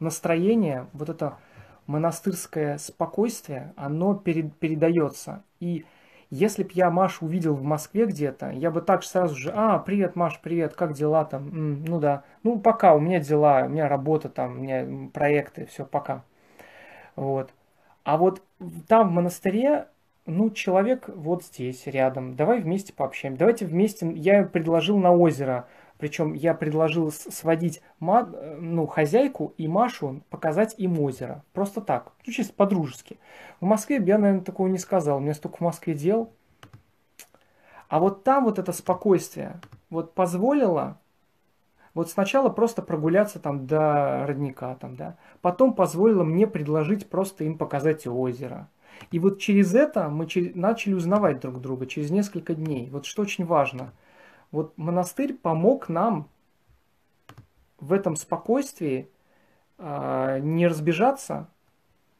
настроение, вот это монастырское спокойствие, оно перед, передается. И если б я Машу увидел в Москве где-то, я бы так сразу же, а, привет, Маш, привет, как дела там? М, ну да, ну пока, у меня дела, у меня работа там, у меня проекты, все, пока. Вот. А вот там в монастыре, ну, человек вот здесь, рядом, давай вместе пообщаемся, давайте вместе, я предложил на озеро, причем я предложил сводить ну, хозяйку и Машу, показать им озеро. Просто так, ну, чисто по-дружески. В Москве я, наверное, такого не сказал. У меня столько в Москве дел. А вот там вот это спокойствие вот позволило вот сначала просто прогуляться там до родника, там, да. Потом позволило мне предложить просто им показать озеро. И вот через это мы начали узнавать друг друга, через несколько дней. Вот что очень важно – вот монастырь помог нам в этом спокойствии э, не разбежаться,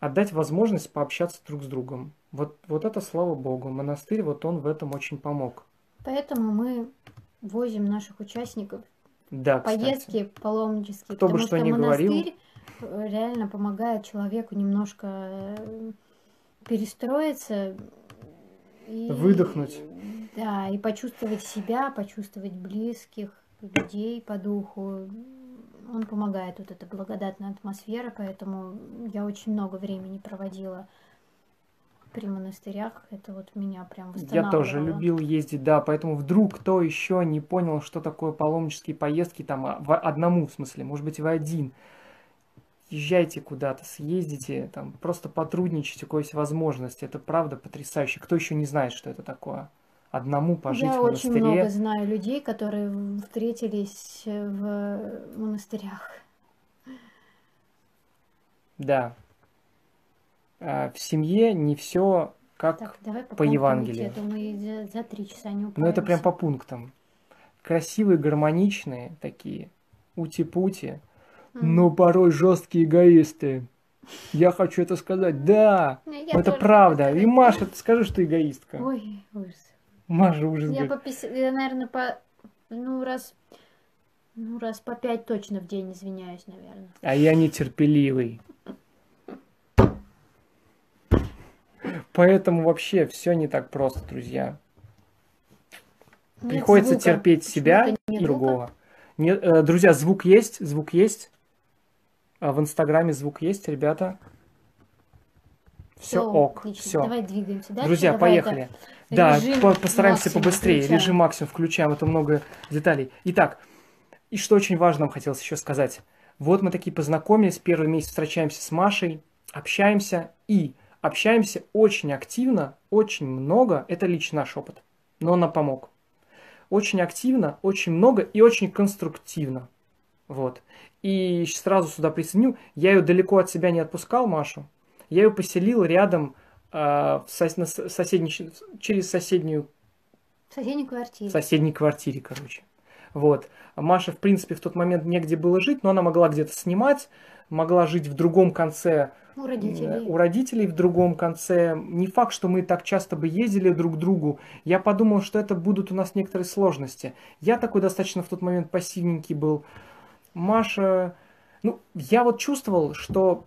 а дать возможность пообщаться друг с другом. Вот, вот это слава Богу. Монастырь, вот он в этом очень помог. Поэтому мы возим наших участников да, поездки кстати. паломнические. Кто бы что ни говорил. Э, реально помогает человеку немножко э, перестроиться. И, Выдохнуть. Да, и почувствовать себя, почувствовать близких, людей по духу. Он помогает, вот эта благодатная атмосфера, поэтому я очень много времени проводила при монастырях. Это вот меня прям Я тоже любил ездить, да, поэтому вдруг кто еще не понял, что такое паломнические поездки, там, а, в одному в смысле, может быть, вы один, езжайте куда-то, съездите, там, просто потрудничайте, у кого есть возможность. Это правда потрясающе. Кто еще не знает, что это такое? Одному пожить Я в монастыре. очень много знаю людей, которые встретились в монастырях. Да. А в семье не все как так, давай по, по Евангелию. А мы за, три часа не Ну это прям по пунктам. Красивые, гармоничные такие, ути-пути, mm. но порой жесткие эгоисты. Я хочу это сказать, да, Я это правда. И Маша, ты скажи, что эгоистка. Ой, ужас. Маша ужас. Я, по, я, наверное, по, ну, раз, ну, раз по пять точно в день извиняюсь, наверное. А я нетерпеливый. Поэтому вообще все не так просто, друзья. Нет Приходится звука. терпеть себя и другого. Нет, э, друзья, звук есть, звук есть. А в Инстаграме звук есть, ребята. Все, ок, все. Давай двигаемся дальше. Друзья, Давай поехали. Это... Да, по постараемся побыстрее. Включаем. Режим максимум включаем, это много деталей. Итак, и что очень важно нам хотелось еще сказать. Вот мы такие познакомились, первый месяц встречаемся с Машей, общаемся и общаемся очень активно, очень много. Это лично наш опыт, но он нам помог. Очень активно, очень много и очень конструктивно. Вот. И сразу сюда присоединю, я ее далеко от себя не отпускал, Машу. Я ее поселил рядом а, в сос, на соседний, через соседнюю... В соседней квартире. В соседней квартире, короче. Вот. Маша, в принципе, в тот момент негде было жить, но она могла где-то снимать, могла жить в другом конце у родителей. У родителей в другом конце. Не факт, что мы так часто бы ездили друг к другу. Я подумал, что это будут у нас некоторые сложности. Я такой достаточно в тот момент пассивненький был. Маша... Ну, я вот чувствовал, что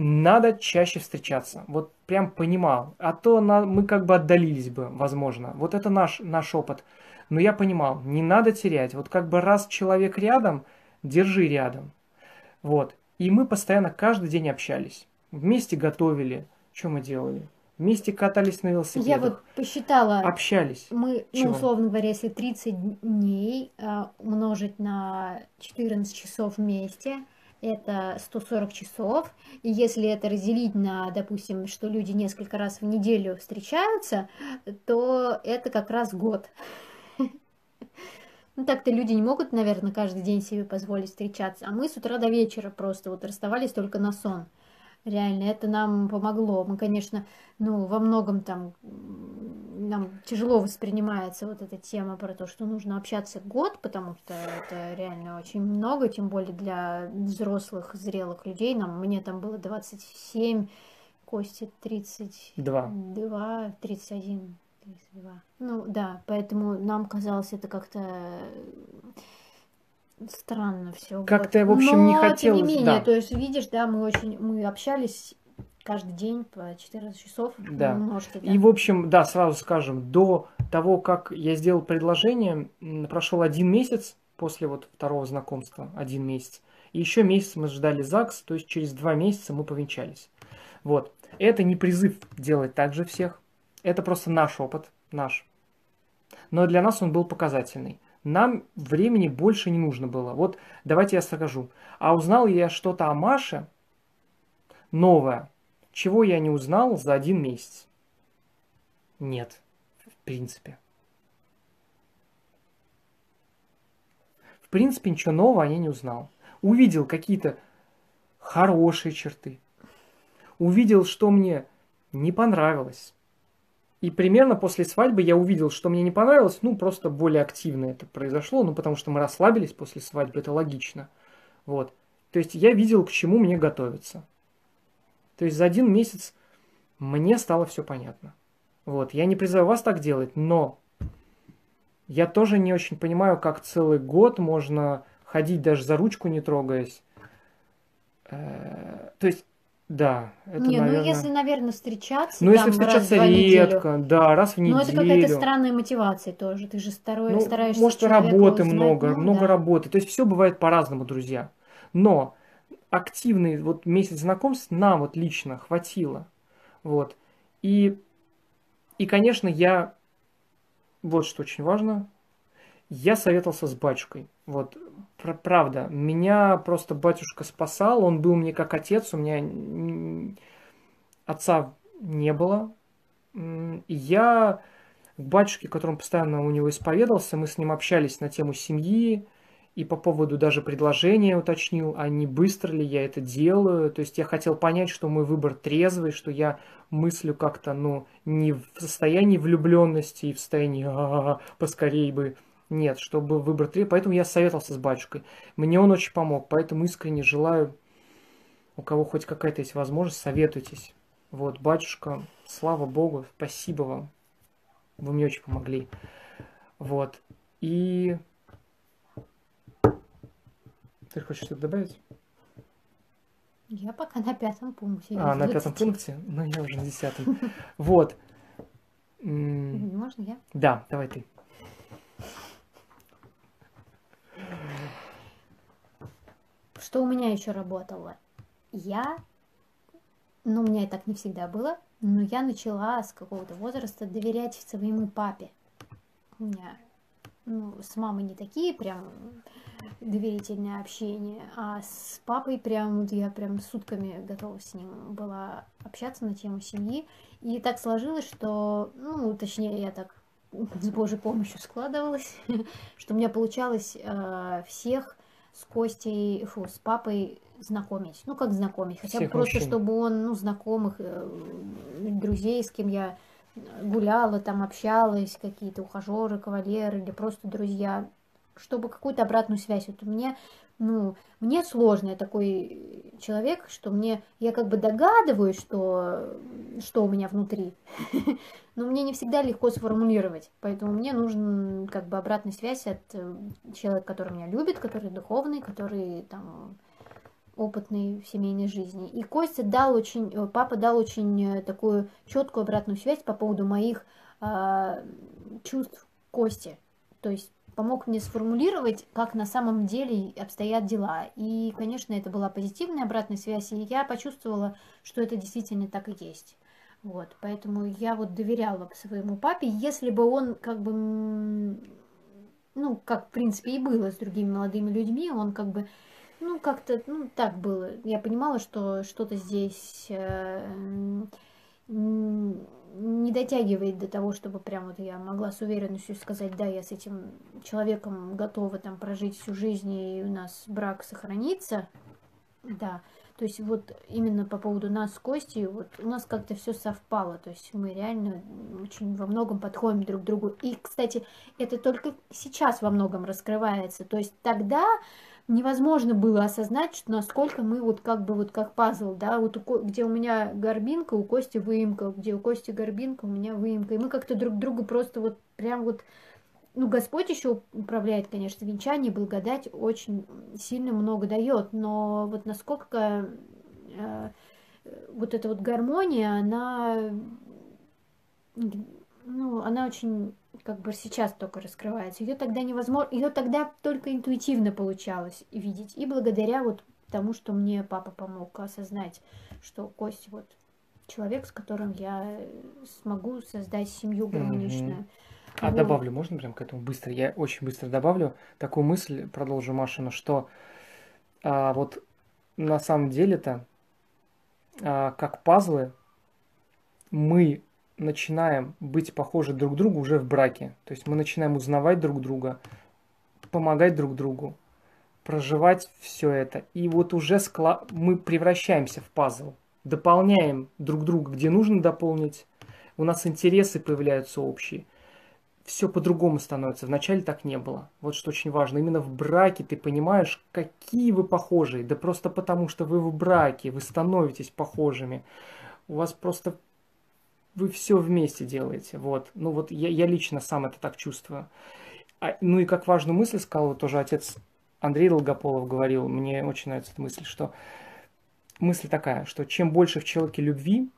надо чаще встречаться. Вот прям понимал. А то на, мы как бы отдалились бы, возможно. Вот это наш, наш опыт. Но я понимал, не надо терять. Вот как бы раз человек рядом, держи рядом. Вот. И мы постоянно каждый день общались. Вместе готовили. Что мы делали? Вместе катались на велосипедах. Я вот посчитала. Общались. Мы, ну, условно говоря, если 30 дней э, умножить на 14 часов вместе – это 140 часов. И если это разделить на, допустим, что люди несколько раз в неделю встречаются, то это как раз год. Ну так-то люди не могут, наверное, каждый день себе позволить встречаться. А мы с утра до вечера просто вот расставались только на сон. Реально, это нам помогло. Мы, конечно, ну, во многом там нам тяжело воспринимается вот эта тема про то, что нужно общаться год, потому что это реально очень много, тем более для взрослых, зрелых людей. Нам, мне там было 27, Кости 32, 2, 31, 32. Ну да, поэтому нам казалось это как-то странно все. Как-то, в общем, Но, не хотелось. тем не менее, да. то есть, видишь, да, мы очень, мы общались каждый день по 14 часов. Да. Можете, да. И, в общем, да, сразу скажем, до того, как я сделал предложение, прошел один месяц после вот второго знакомства, один месяц. И еще месяц мы ждали ЗАГС, то есть через два месяца мы повенчались. Вот. Это не призыв делать так же всех. Это просто наш опыт, наш. Но для нас он был показательный. Нам времени больше не нужно было. Вот давайте я скажу. А узнал я что-то о Маше новое, чего я не узнал за один месяц. Нет, в принципе. В принципе, ничего нового я не узнал. Увидел какие-то хорошие черты. Увидел, что мне не понравилось. И примерно после свадьбы я увидел, что мне не понравилось, ну, просто более активно это произошло, ну, потому что мы расслабились после свадьбы, это логично. Вот. То есть я видел, к чему мне готовиться. То есть за один месяц мне стало все понятно. Вот. Я не призываю вас так делать, но я тоже не очень понимаю, как целый год можно ходить даже за ручку не трогаясь. Э, то есть да, это, Не, наверное... ну если, наверное, встречаться. Ну, если встречаться раз редко, неделю. да, раз в неделю. Ну, это какая-то странная мотивация тоже. Ты же старой, ну, стараешься. Может, работы узнать. много, ну, много да. работы. То есть все бывает по-разному, друзья. Но активный вот месяц знакомств нам вот лично хватило. Вот. И, и, конечно, я, вот что очень важно, я советовался с батюшкой. Вот, правда, меня просто батюшка спасал, он был мне как отец, у меня отца не было. И я к батюшке, которому постоянно у него исповедовался, мы с ним общались на тему семьи, и по поводу даже предложения уточнил, а не быстро ли я это делаю. То есть я хотел понять, что мой выбор трезвый, что я мыслю как-то, ну, не в состоянии влюбленности и в состоянии а поскорее бы нет, чтобы выбор три. Поэтому я советовался с батюшкой. Мне он очень помог. Поэтому искренне желаю, у кого хоть какая-то есть возможность, советуйтесь. Вот, батюшка, слава Богу, спасибо вам. Вы мне очень помогли. Вот. И... Ты хочешь что-то добавить? Я пока на пятом пункте. А, на пятом пункте? Ну, я уже на десятом. (laughs) Вот. Можно я? Да, давай ты. Что у меня еще работало? Я, ну, у меня и так не всегда было, но я начала с какого-то возраста доверять своему папе. У меня, ну, с мамой не такие прям доверительное общение, а с папой прям, вот я прям сутками готова с ним была общаться на тему семьи. И так сложилось, что, ну, точнее, я так (laughs) с Божьей помощью складывалось, (laughs) что у меня получалось э, всех с Костей, фу, с папой знакомить. Ну, как знакомить, хотя бы просто, мужчин. чтобы он, ну, знакомых, э, друзей, с кем я гуляла, там общалась, какие-то ухажеры, кавалеры или просто друзья, чтобы какую-то обратную связь. Вот у меня ну, мне сложно, я такой человек, что мне, я как бы догадываюсь, что, что у меня внутри, (laughs) но мне не всегда легко сформулировать, поэтому мне нужен как бы обратная связь от э, человека, который меня любит, который духовный, который там опытный в семейной жизни. И Костя дал очень, э, папа дал очень э, такую четкую обратную связь по поводу моих э, чувств Кости. То есть помог мне сформулировать, как на самом деле обстоят дела. И, конечно, это была позитивная обратная связь, и я почувствовала, что это действительно так и есть. Вот, поэтому я вот доверяла своему папе, если бы он как бы, ну, как в принципе и было с другими молодыми людьми, он как бы, ну, как-то, ну, так было. Я понимала, что что-то здесь э, не дотягивает до того, чтобы прям вот я могла с уверенностью сказать, да, я с этим человеком готова там прожить всю жизнь, и у нас брак сохранится, да, То есть вот именно по поводу нас с Костей, вот у нас как-то все совпало. То есть мы реально очень во многом подходим друг к другу. И, кстати, это только сейчас во многом раскрывается. То есть тогда невозможно было осознать, что насколько мы вот как бы вот как пазл, да, вот у, где у меня горбинка, у Кости выемка, где у Кости горбинка, у меня выемка. И мы как-то друг другу просто вот прям вот ну, Господь еще управляет, конечно, венчание, благодать очень сильно много дает, но вот насколько э, вот эта вот гармония, она, ну, она очень как бы сейчас только раскрывается. Ее тогда невозможно, ее тогда только интуитивно получалось видеть. И благодаря вот тому, что мне папа помог осознать, что Кость вот человек, с которым я смогу создать семью гармоничную. Mm-hmm. А вот. добавлю, можно прям к этому быстро? Я очень быстро добавлю такую мысль, продолжу Машину, что а, вот на самом деле-то, а, как пазлы, мы начинаем быть похожи друг другу уже в браке. То есть мы начинаем узнавать друг друга, помогать друг другу, проживать все это. И вот уже скла... мы превращаемся в пазл, дополняем друг друга, где нужно дополнить. У нас интересы появляются общие – все по-другому становится. Вначале так не было. Вот что очень важно. Именно в браке ты понимаешь, какие вы похожие. Да просто потому, что вы в браке, вы становитесь похожими. У вас просто вы все вместе делаете. Вот. Ну вот я, я лично сам это так чувствую. А, ну и как важную мысль сказал вот тоже отец Андрей Долгополов говорил, мне очень нравится эта мысль, что мысль такая, что чем больше в человеке любви,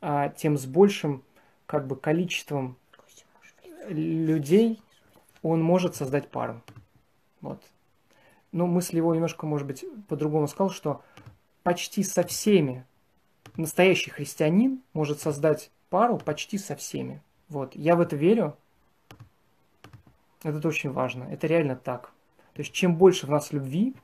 а, тем с большим как бы количеством людей он может создать пару. Вот. Но мысль его немножко, может быть, по-другому сказал, что почти со всеми настоящий христианин может создать пару почти со всеми. Вот. Я в это верю. Это очень важно. Это реально так. То есть чем больше в нас любви,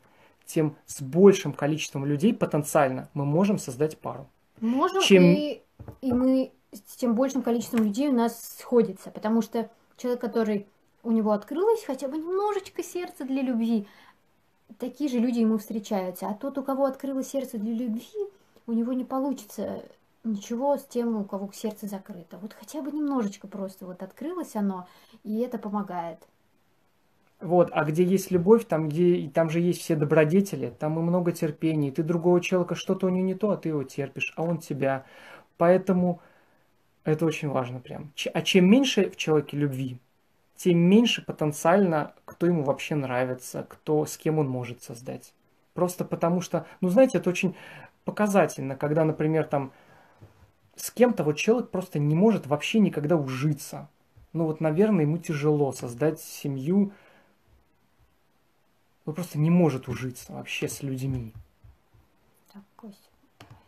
тем с большим количеством людей потенциально мы можем создать пару. Можем, чем... и, и мы с тем большим количеством людей у нас сходится, потому что человек, который у него открылось хотя бы немножечко сердце для любви, такие же люди ему встречаются. А тот, у кого открылось сердце для любви, у него не получится ничего с тем, у кого сердце закрыто. Вот хотя бы немножечко просто вот открылось оно, и это помогает. Вот, а где есть любовь, там, где, там же есть все добродетели, там и много терпения. Ты другого человека, что-то у него не то, а ты его терпишь, а он тебя. Поэтому это очень важно прям. А чем меньше в человеке любви, тем меньше потенциально, кто ему вообще нравится, кто, с кем он может создать. Просто потому что, ну знаете, это очень показательно, когда, например, там с кем-то вот человек просто не может вообще никогда ужиться. Ну вот, наверное, ему тяжело создать семью. Он просто не может ужиться вообще с людьми. Так, Кость.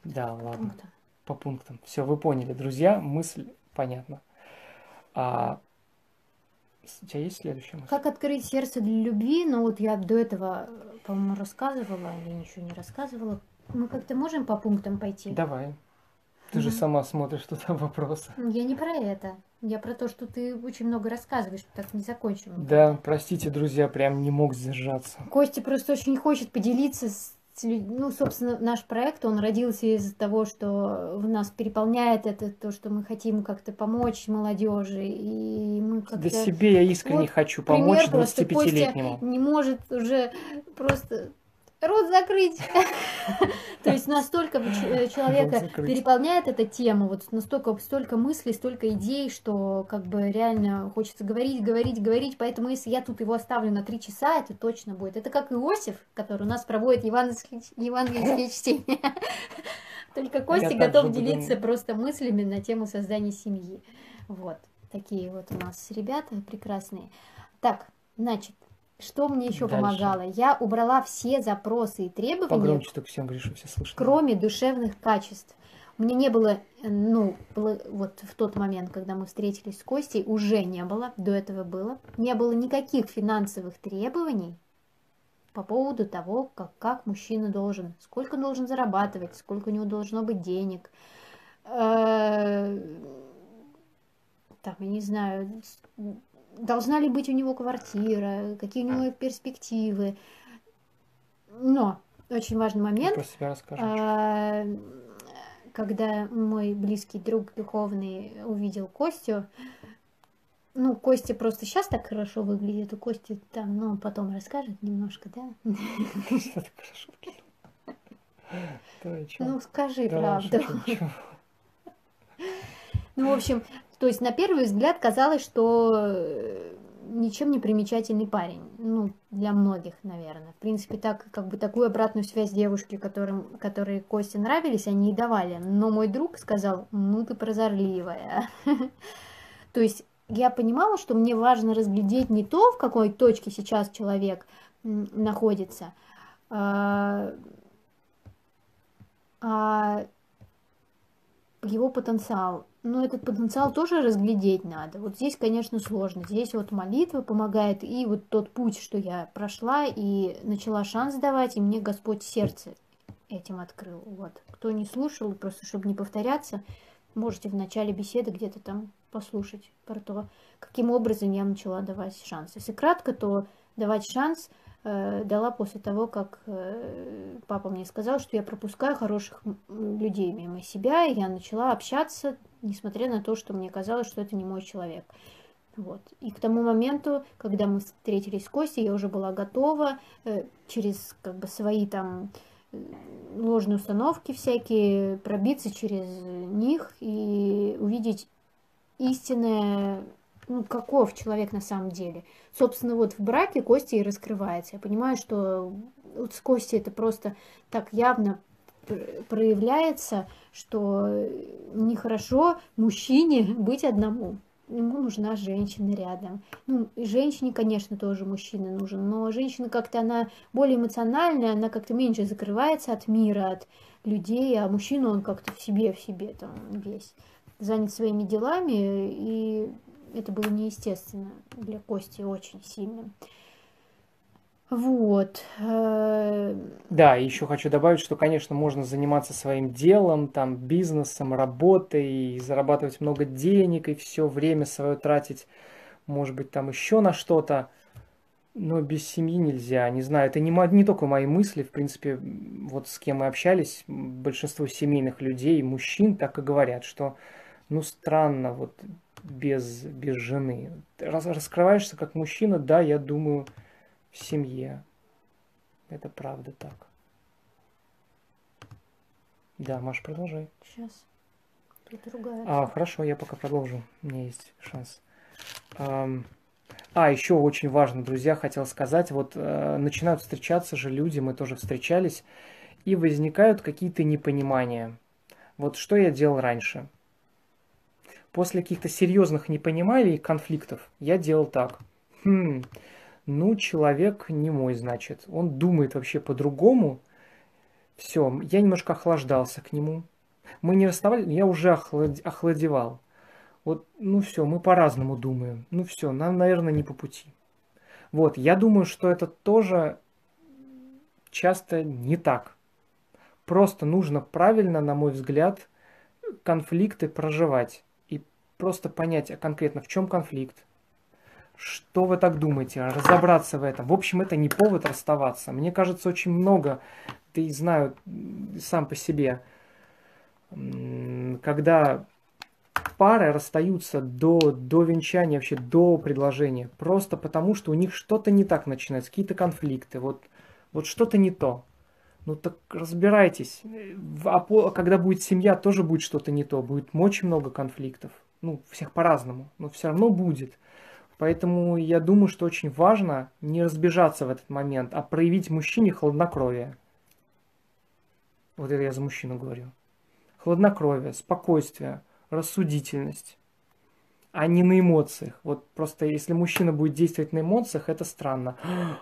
Да, ладно. Пунктом по пунктам. Все, вы поняли, друзья, мысль понятна. А, у тебя есть следующая мысль? Как открыть сердце для любви? Ну вот я до этого, по-моему, рассказывала, или ничего не рассказывала. Мы как-то можем по пунктам пойти? Давай. Ты же сама смотришь туда вопросы. Я не про это. Я про то, что ты очень много рассказываешь, так не закончим. Да, простите, друзья, прям не мог сдержаться. Костя просто очень хочет поделиться с ну, собственно, наш проект, он родился из-за того, что в нас переполняет это, то, что мы хотим как-то помочь молодежи, и мы как-то... Да себе я искренне вот хочу помочь 25-летнему. не может уже просто рот закрыть. (laughs) То есть настолько э, человека переполняет эта тема, вот настолько столько мыслей, столько идей, что как бы реально хочется говорить, говорить, говорить. Поэтому если я тут его оставлю на три часа, это точно будет. Это как Иосиф, который у нас проводит евангельские чтения. (laughs) Только Костя готов делиться просто мыслями на тему создания семьи. Вот. Такие вот у нас ребята прекрасные. Так, значит, что мне еще Дальше. помогало? Я убрала все запросы и требования. Погромче только всем говоришь, все слышно. Кроме душевных качеств. Меня не было, ну, вот в тот момент, когда мы встретились с Костей, уже не было, до этого было, не было никаких финансовых требований по поводу того, как, как мужчина должен, сколько он должен зарабатывать, сколько у него должно быть денег. Э, там, я не знаю, должна ли быть у него квартира, какие у него перспективы. Но очень важный момент. Про себя расскажи. А, когда мой близкий друг духовный увидел Костю, ну, Костя просто сейчас так хорошо выглядит, у Кости там, ну, потом расскажет немножко, да? Что так хорошо выглядит? (laughs) Ну, скажи правду. Ну, в общем, то есть на первый взгляд казалось, что э, ничем не примечательный парень. Ну, для многих, наверное. В принципе, так, как бы такую обратную связь девушки, которым, которые Косте нравились, они и давали. Но мой друг сказал, ну ты прозорливая. (laughs) То есть я понимала, что мне важно разглядеть не то, в какой точке сейчас человек находится, а, а его потенциал но этот потенциал тоже разглядеть надо. Вот здесь, конечно, сложно. Здесь вот молитва помогает, и вот тот путь, что я прошла и начала шанс давать, и мне Господь сердце этим открыл. Вот. Кто не слушал, просто чтобы не повторяться, можете в начале беседы где-то там послушать про то, каким образом я начала давать шанс. Если кратко, то давать шанс – дала после того, как э, папа мне сказал, что я пропускаю хороших людей мимо себя, и я начала общаться, несмотря на то, что мне казалось, что это не мой человек. Вот. И к тому моменту, когда мы встретились с Костей, я уже была готова э, через как бы свои там ложные установки всякие пробиться через них и увидеть истинное ну, каков человек на самом деле. Собственно, вот в браке Костя и раскрывается. Я понимаю, что вот с Костей это просто так явно проявляется, что нехорошо мужчине быть одному. Ему нужна женщина рядом. Ну, и женщине, конечно, тоже мужчина нужен, но женщина как-то, она более эмоциональная, она как-то меньше закрывается от мира, от людей, а мужчина, он как-то в себе, в себе там весь занят своими делами, и это было неестественно для Кости очень сильно. Вот. Э, да, еще хочу добавить, что, конечно, можно заниматься своим делом, там, бизнесом, работой, и зарабатывать много денег, и все время свое тратить, может быть, там еще на что-то, но без семьи нельзя. Не знаю, это не, не только мои мысли, в принципе, вот с кем мы общались, большинство семейных людей, мужчин так и говорят, что, ну, странно, вот без, без жены. Раз, раскрываешься как мужчина, да, я думаю, в семье. Это правда так. Да, Маш, продолжай. Сейчас. Тут другая. А, хорошо, я пока продолжу. У меня есть шанс. А, еще очень важно, друзья, хотел сказать, вот э, начинают встречаться же люди, мы тоже встречались, и возникают какие-то непонимания. Вот что я делал раньше? После каких-то серьезных непониманий и конфликтов я делал так. Хм, ну, человек не мой, значит. Он думает вообще по-другому. Все, я немножко охлаждался к нему. Мы не расставали, я уже охлад... охладевал. Вот, ну все, мы по-разному думаем. Ну все, нам, наверное, не по пути. Вот, я думаю, что это тоже часто не так. Просто нужно правильно, на мой взгляд, конфликты проживать просто понять а конкретно, в чем конфликт, что вы так думаете, разобраться в этом. В общем, это не повод расставаться. Мне кажется, очень много, ты знаю сам по себе, когда пары расстаются до, до венчания, вообще до предложения, просто потому что у них что-то не так начинается, какие-то конфликты, вот, вот что-то не то. Ну так разбирайтесь. А когда будет семья, тоже будет что-то не то. Будет очень много конфликтов ну, всех по-разному, но все равно будет. Поэтому я думаю, что очень важно не разбежаться в этот момент, а проявить мужчине хладнокровие. Вот это я за мужчину говорю. Хладнокровие, спокойствие, рассудительность, а не на эмоциях. Вот просто если мужчина будет действовать на эмоциях, это странно.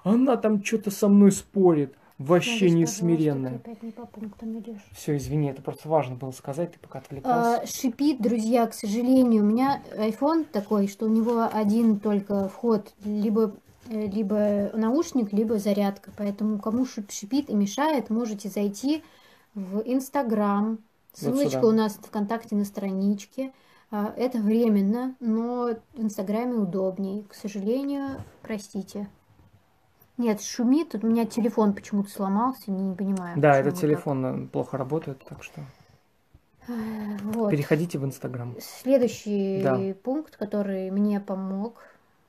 Она там что-то со мной спорит вообще не смиренная. Все, извини, это просто важно было сказать, ты пока отвлекался. А, шипит, друзья, к сожалению, у меня iPhone такой, что у него один только вход, либо э, либо наушник, либо зарядка. Поэтому кому шипит и мешает, можете зайти в Инстаграм. Ссылочка вот у нас в ВКонтакте на страничке. А, это временно, но в Инстаграме удобнее. К сожалению, простите. Нет, шумит. У меня телефон почему-то сломался, не, не понимаю. Да, этот телефон так. плохо работает, так что вот. переходите в Инстаграм. Следующий да. пункт, который мне помог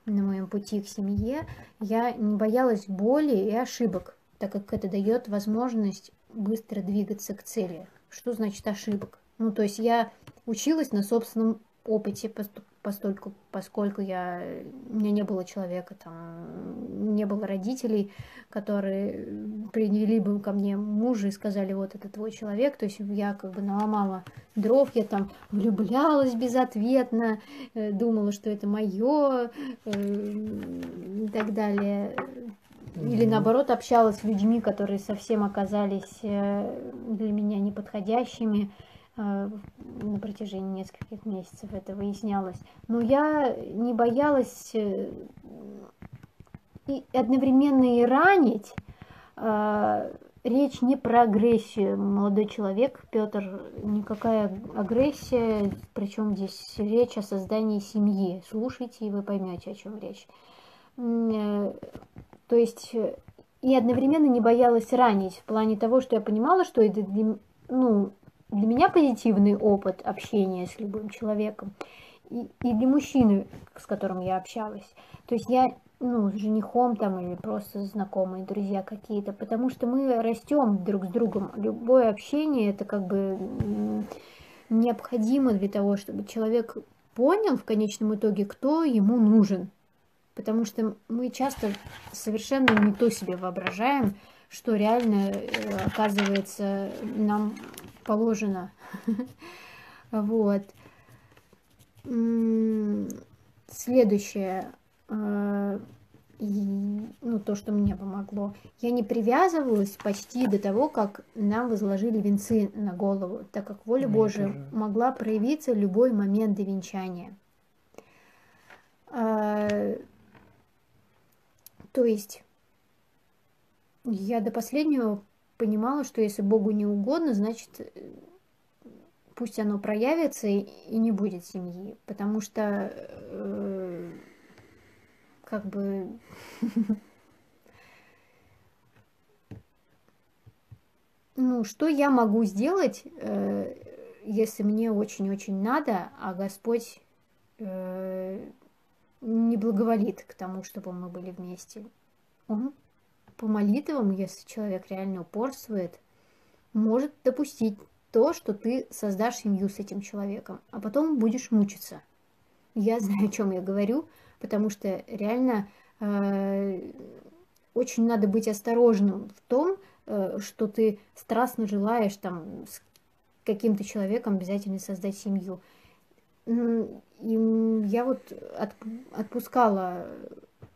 на моем пути к семье, я не боялась боли и ошибок, так как это дает возможность быстро двигаться к цели. Что значит ошибок? Ну, то есть я училась на собственном опыте, постольку, поскольку я, у меня не было человека, там, не было родителей, которые привели бы ко мне мужа и сказали, вот это твой человек, то есть я как бы наломала дров, я там влюблялась безответно, э, думала, что это мое э, и так далее. Или наоборот общалась с людьми, которые совсем оказались э, для меня неподходящими. Э, на протяжении нескольких месяцев это выяснялось. Но я не боялась э, и одновременно и ранить. Э, речь не про агрессию. Молодой человек, Петр, никакая агрессия, причем здесь речь о создании семьи. Слушайте, и вы поймете, о чем речь. То есть и одновременно не боялась ранить в плане того, что я понимала, что это ну, для меня позитивный опыт общения с любым человеком и, и для мужчины, с которым я общалась. То есть я ну, с женихом там или просто знакомые, друзья какие-то, потому что мы растем друг с другом. Любое общение это как бы необходимо для того, чтобы человек понял в конечном итоге, кто ему нужен. Потому что мы часто совершенно не то себе воображаем, что реально э, оказывается нам положено. (laughs) Вот. Следующее, э, ну, то, что мне помогло. Я не привязывалась почти до того, как нам возложили венцы на голову, так как воля мне Божия тоже. могла проявиться в любой момент до венчания. А, то есть я до последнего понимала, что если Богу не угодно, значит, э, пусть оно проявится и, не будет семьи, потому что э, как бы (laughs) ну что я могу сделать, э, если мне очень-очень надо, а Господь э, не благоволит к тому, чтобы мы были вместе. Он по молитвам, если человек реально упорствует, может допустить то, что ты создашь семью с этим человеком, а потом будешь мучиться. Я (laughs) знаю, о чем я говорю, потому что реально э, очень надо быть осторожным в том, э, что ты страстно желаешь там с каким-то человеком обязательно создать семью. И я вот от, отпускала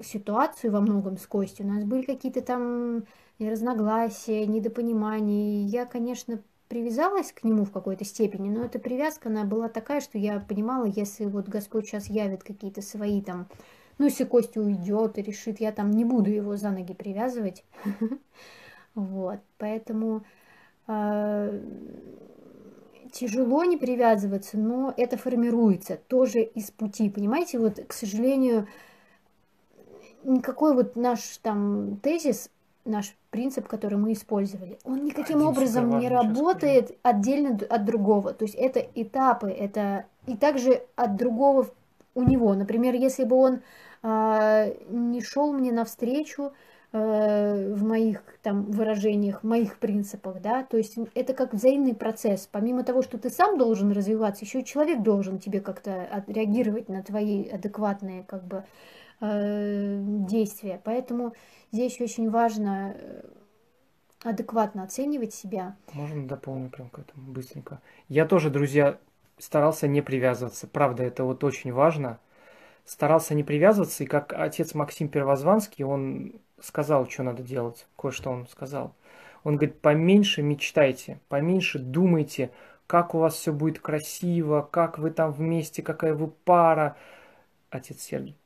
ситуацию во многом с Костей. У нас были какие-то там разногласия, недопонимания. Я, конечно, привязалась к нему в какой-то степени, но эта привязка, она была такая, что я понимала, если вот Господь сейчас явит какие-то свои там, ну, если Костя уйдет и решит, я там не буду его за ноги привязывать. (laughs) Вот, поэтому а, тяжело не привязываться, но это формируется тоже из пути, понимаете, вот, к сожалению, никакой вот наш там тезис, наш принцип, который мы использовали, он никаким Один образом не работает отдельно от другого. То есть это этапы, это и также от другого у него. Например, если бы он э, не шел мне навстречу э, в моих там выражениях, в моих принципах, да, то есть это как взаимный процесс. Помимо того, что ты сам должен развиваться, еще человек должен тебе как-то реагировать на твои адекватные как бы действия. Поэтому здесь очень важно э, адекватно оценивать себя. Можно дополню прям к этому быстренько. Я тоже, друзья, старался не привязываться. Правда, это вот очень важно. Старался не привязываться, и как отец Максим Первозванский, он сказал, что надо делать, кое-что он сказал. Он говорит, поменьше мечтайте, поменьше думайте, как у вас все будет красиво, как вы там вместе, какая вы пара. Отец Сергей.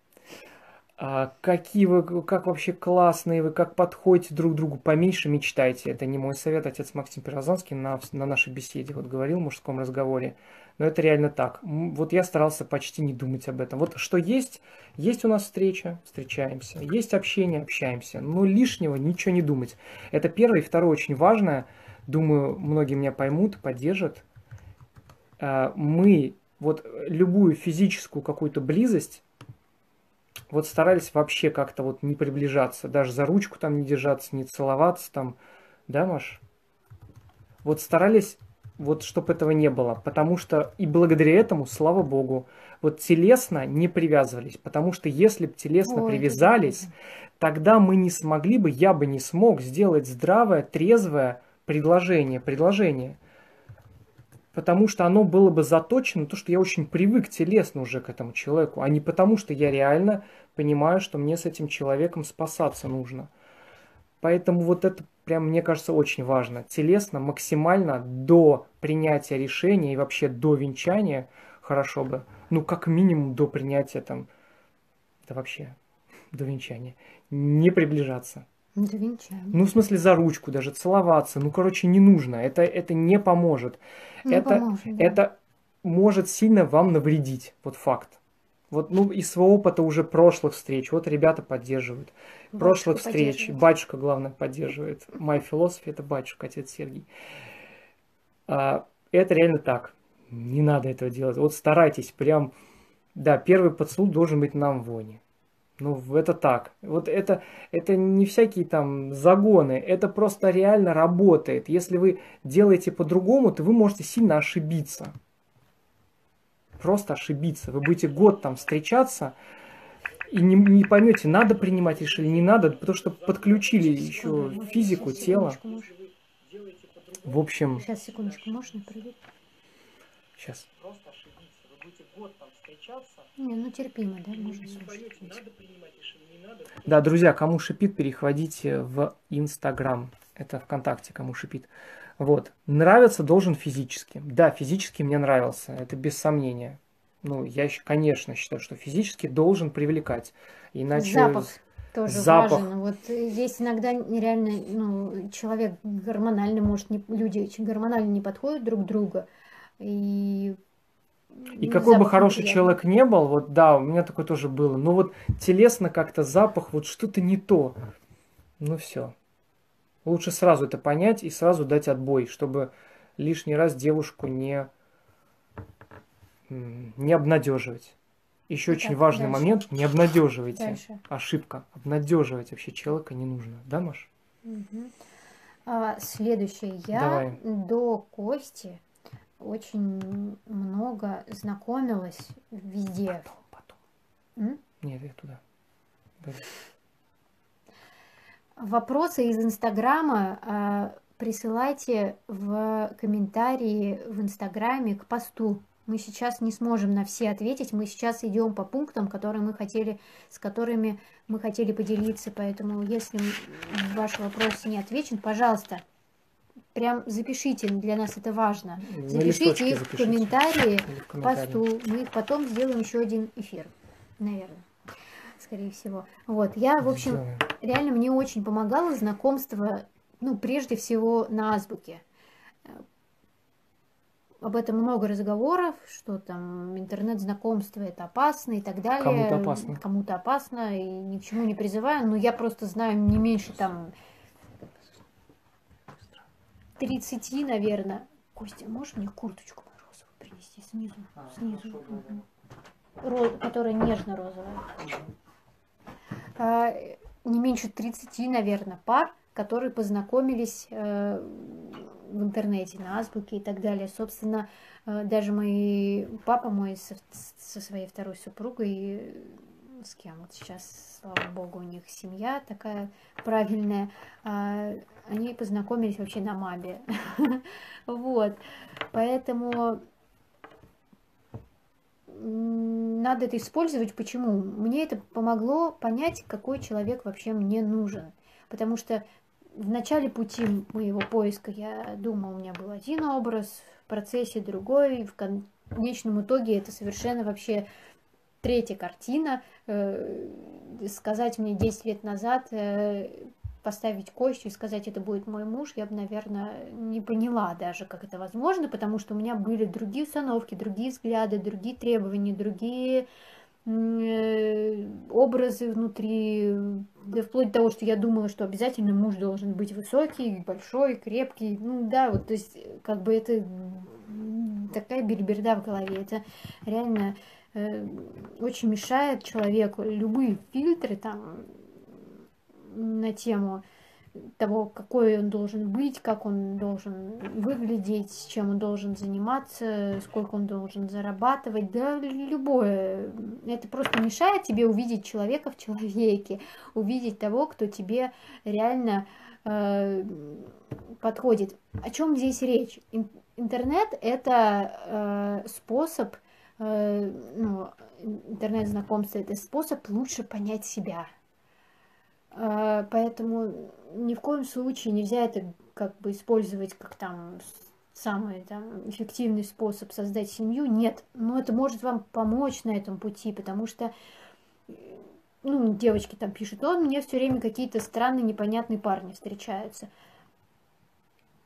А, какие вы, как вообще классные вы, как подходите друг к другу, поменьше мечтайте. Это не мой совет, отец Максим Пирозанский на, на нашей беседе вот говорил в мужском разговоре. Но это реально так. Вот я старался почти не думать об этом. Вот что есть, есть у нас встреча, встречаемся. Есть общение, общаемся. Но лишнего ничего не думать. Это первое. И второе очень важное. Думаю, многие меня поймут, поддержат. А, мы вот любую физическую какую-то близость вот старались вообще как-то вот не приближаться, даже за ручку там не держаться, не целоваться там, да, Маш? Вот старались вот чтобы этого не было, потому что и благодаря этому, слава богу, вот телесно не привязывались, потому что если бы телесно Ой, привязались, тогда мы не смогли бы, я бы не смог сделать здравое, трезвое предложение, предложение потому что оно было бы заточено, то, что я очень привык телесно уже к этому человеку, а не потому, что я реально понимаю, что мне с этим человеком спасаться нужно. Поэтому вот это прям, мне кажется, очень важно. Телесно, максимально до принятия решения и вообще до венчания хорошо бы, ну, как минимум до принятия там, да вообще, до венчания, не приближаться. До венчания. Ну, в смысле, за ручку даже, целоваться. Ну, короче, не нужно. Это, это не поможет. Не это, поможет, да. это может сильно вам навредить. Вот факт. Вот, ну, из своего опыта уже прошлых встреч. Вот ребята поддерживают. Батюшка прошлых встреч. Батюшка, главное, поддерживает. My philosophy – это батюшка, отец Сергий. А, это реально так. Не надо этого делать. Вот старайтесь прям... Да, первый поцелуй должен быть нам в воне. Ну, это так. Вот это, это не всякие там загоны, это просто реально работает. Если вы делаете по-другому, то вы можете сильно ошибиться. Просто ошибиться. Вы будете год там встречаться и не, не поймете, надо принимать решение, не надо, потому что подключили еще физику, тело. В общем... Сейчас, секундочку, можно проверить? Сейчас. Просто ошибиться. Будете год там встречаться. Не, ну терпимо, да, можно слушать. Да, друзья, кому шипит, переходите в Инстаграм. Это ВКонтакте, кому шипит. Вот. Нравится должен физически. Да, физически мне нравился. Это без сомнения. Ну, я, конечно, считаю, что физически должен привлекать. Иначе... Запах тоже Запах. важен. Вот здесь иногда нереально, ну, человек гормонально может не, люди гормонально не подходят друг к другу, и и какой бы хороший приятный. человек не был, вот да, у меня такое тоже было, но вот телесно как-то запах, вот что-то не то. Ну все. Лучше сразу это понять и сразу дать отбой, чтобы лишний раз девушку не, не обнадеживать. Еще очень важный дальше. момент, не обнадеживайте. Дальше. Ошибка. Обнадеживать вообще человека не нужно. Да, Маш? Угу. А, следующее. Я Давай. до Кости очень много знакомилась везде. Потом, потом. М? Нет, я туда. Вопросы из Инстаграма э, присылайте в комментарии в Инстаграме к посту. Мы сейчас не сможем на все ответить. Мы сейчас идем по пунктам, которые мы хотели, с которыми мы хотели поделиться. Поэтому, если ваш вопрос не отвечен, пожалуйста, прям запишите, для нас это важно. На запишите их в комментарии к посту. Мы потом сделаем еще один эфир, наверное, скорее всего. Вот, я, в общем, Сделаем. реально мне очень помогало знакомство, ну, прежде всего на азбуке. Об этом много разговоров, что там интернет-знакомство это опасно и так далее. Кому-то опасно. Кому-то опасно, и ни к чему не призываю, но я просто знаю не меньше там 30, наверное. Костя, можешь мне курточку розовую принести снизу? А, снизу. Угу. Ро... Которая нежно-розовая. А, не меньше 30, наверное, пар, которые познакомились э, в интернете, на азбуке и так далее. Собственно, э, даже мой папа мой со, со своей второй супругой с кем вот сейчас, слава богу, у них семья такая правильная, а, они познакомились вообще на мабе, (laughs) вот, поэтому надо это использовать. Почему? Мне это помогло понять, какой человек вообще мне нужен. Потому что в начале пути моего поиска я думала, у меня был один образ, в процессе другой, в конечном итоге это совершенно вообще третья картина. Э, сказать мне 10 лет назад, э, поставить Костю и сказать, это будет мой муж, я бы, наверное, не поняла даже, как это возможно, потому что у меня были другие установки, другие взгляды, другие требования, другие э, образы внутри, да вплоть до того, что я думала, что обязательно муж должен быть высокий, большой, крепкий, ну да, вот, то есть, как бы это такая бельберда в голове, это реально э, очень мешает человеку, любые фильтры там, на тему того, какой он должен быть, как он должен выглядеть, чем он должен заниматься, сколько он должен зарабатывать, да любое. Это просто мешает тебе увидеть человека в человеке, увидеть того, кто тебе реально э, подходит. О чем здесь речь? Интернет это э, способ, э, ну, интернет-знакомство это способ лучше понять себя поэтому ни в коем случае нельзя это как бы использовать как там самый там, эффективный способ создать семью. Нет, но это может вам помочь на этом пути, потому что ну, девочки там пишут, он мне все время какие-то странные, непонятные парни встречаются.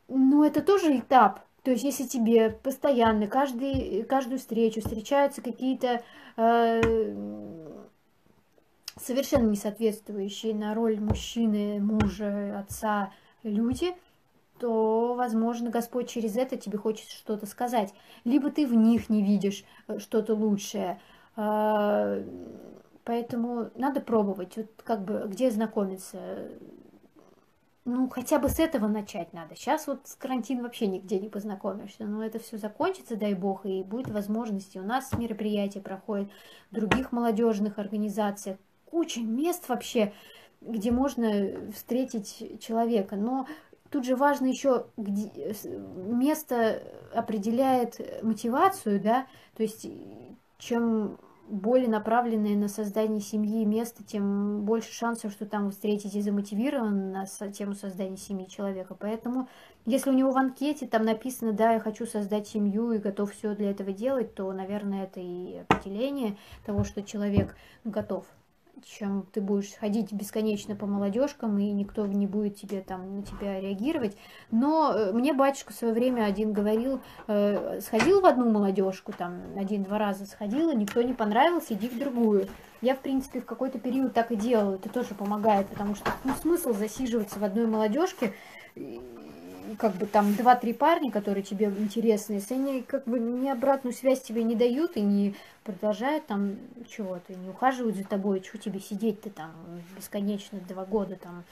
Но это тоже этап. То есть, если тебе постоянно, каждый, каждую встречу встречаются какие-то э, совершенно не соответствующие на роль мужчины, мужа, отца люди, то, возможно, Господь через это тебе хочет что-то сказать. Либо ты в них не видишь э, что-то лучшее. А, поэтому надо пробовать. Вот как бы где знакомиться. Ну, хотя бы с этого начать надо. Сейчас вот с карантин вообще нигде не познакомишься. Но это все закончится, дай бог, и будет возможность. И у нас мероприятия проходят в других молодежных организациях куча мест вообще, где можно встретить человека. Но тут же важно еще, где место определяет мотивацию, да, то есть чем более направленное на создание семьи место, тем больше шансов, что там встретите замотивирован на тему создания семьи человека. Поэтому, если у него в анкете там написано, да, я хочу создать семью и готов все для этого делать, то, наверное, это и определение того, что человек готов чем ты будешь ходить бесконечно по молодежкам, и никто не будет тебе там на тебя реагировать. Но э, мне батюшка в свое время один говорил, э, сходил в одну молодежку, там один-два раза сходила, никто не понравился, иди в другую. Я, в принципе, в какой-то период так и делала, это тоже помогает, потому что ну, смысл засиживаться в одной молодежке, как бы там два-три парня, которые тебе интересны, если они как бы ни обратную связь тебе не дают и не продолжают там чего-то, не ухаживают за тобой, что тебе сидеть-то там бесконечно два года там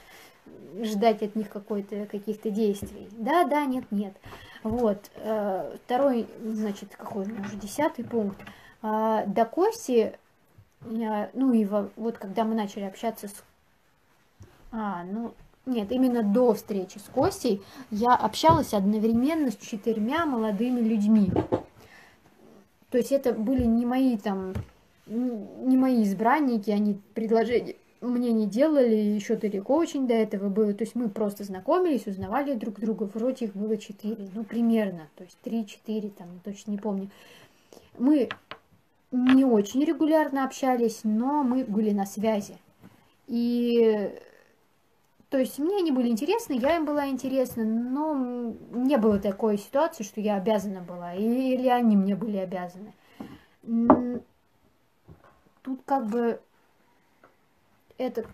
ждать от них какой-то каких-то действий. Да, да, нет, нет. Вот. Э, второй, значит, какой уже десятый пункт. А, до Кости, ну и вот когда мы начали общаться с... А, ну, нет, именно до встречи с Костей я общалась одновременно с четырьмя молодыми людьми. То есть это были не мои там, не мои избранники, они предложения мне не делали, еще далеко очень до этого было. То есть мы просто знакомились, узнавали друг друга. Вроде их было четыре, ну примерно, то есть три-четыре, там, точно не помню. Мы не очень регулярно общались, но мы были на связи. И то есть мне они были интересны, я им была интересна, но не было такой ситуации, что я обязана была, или они мне были обязаны. Тут как бы это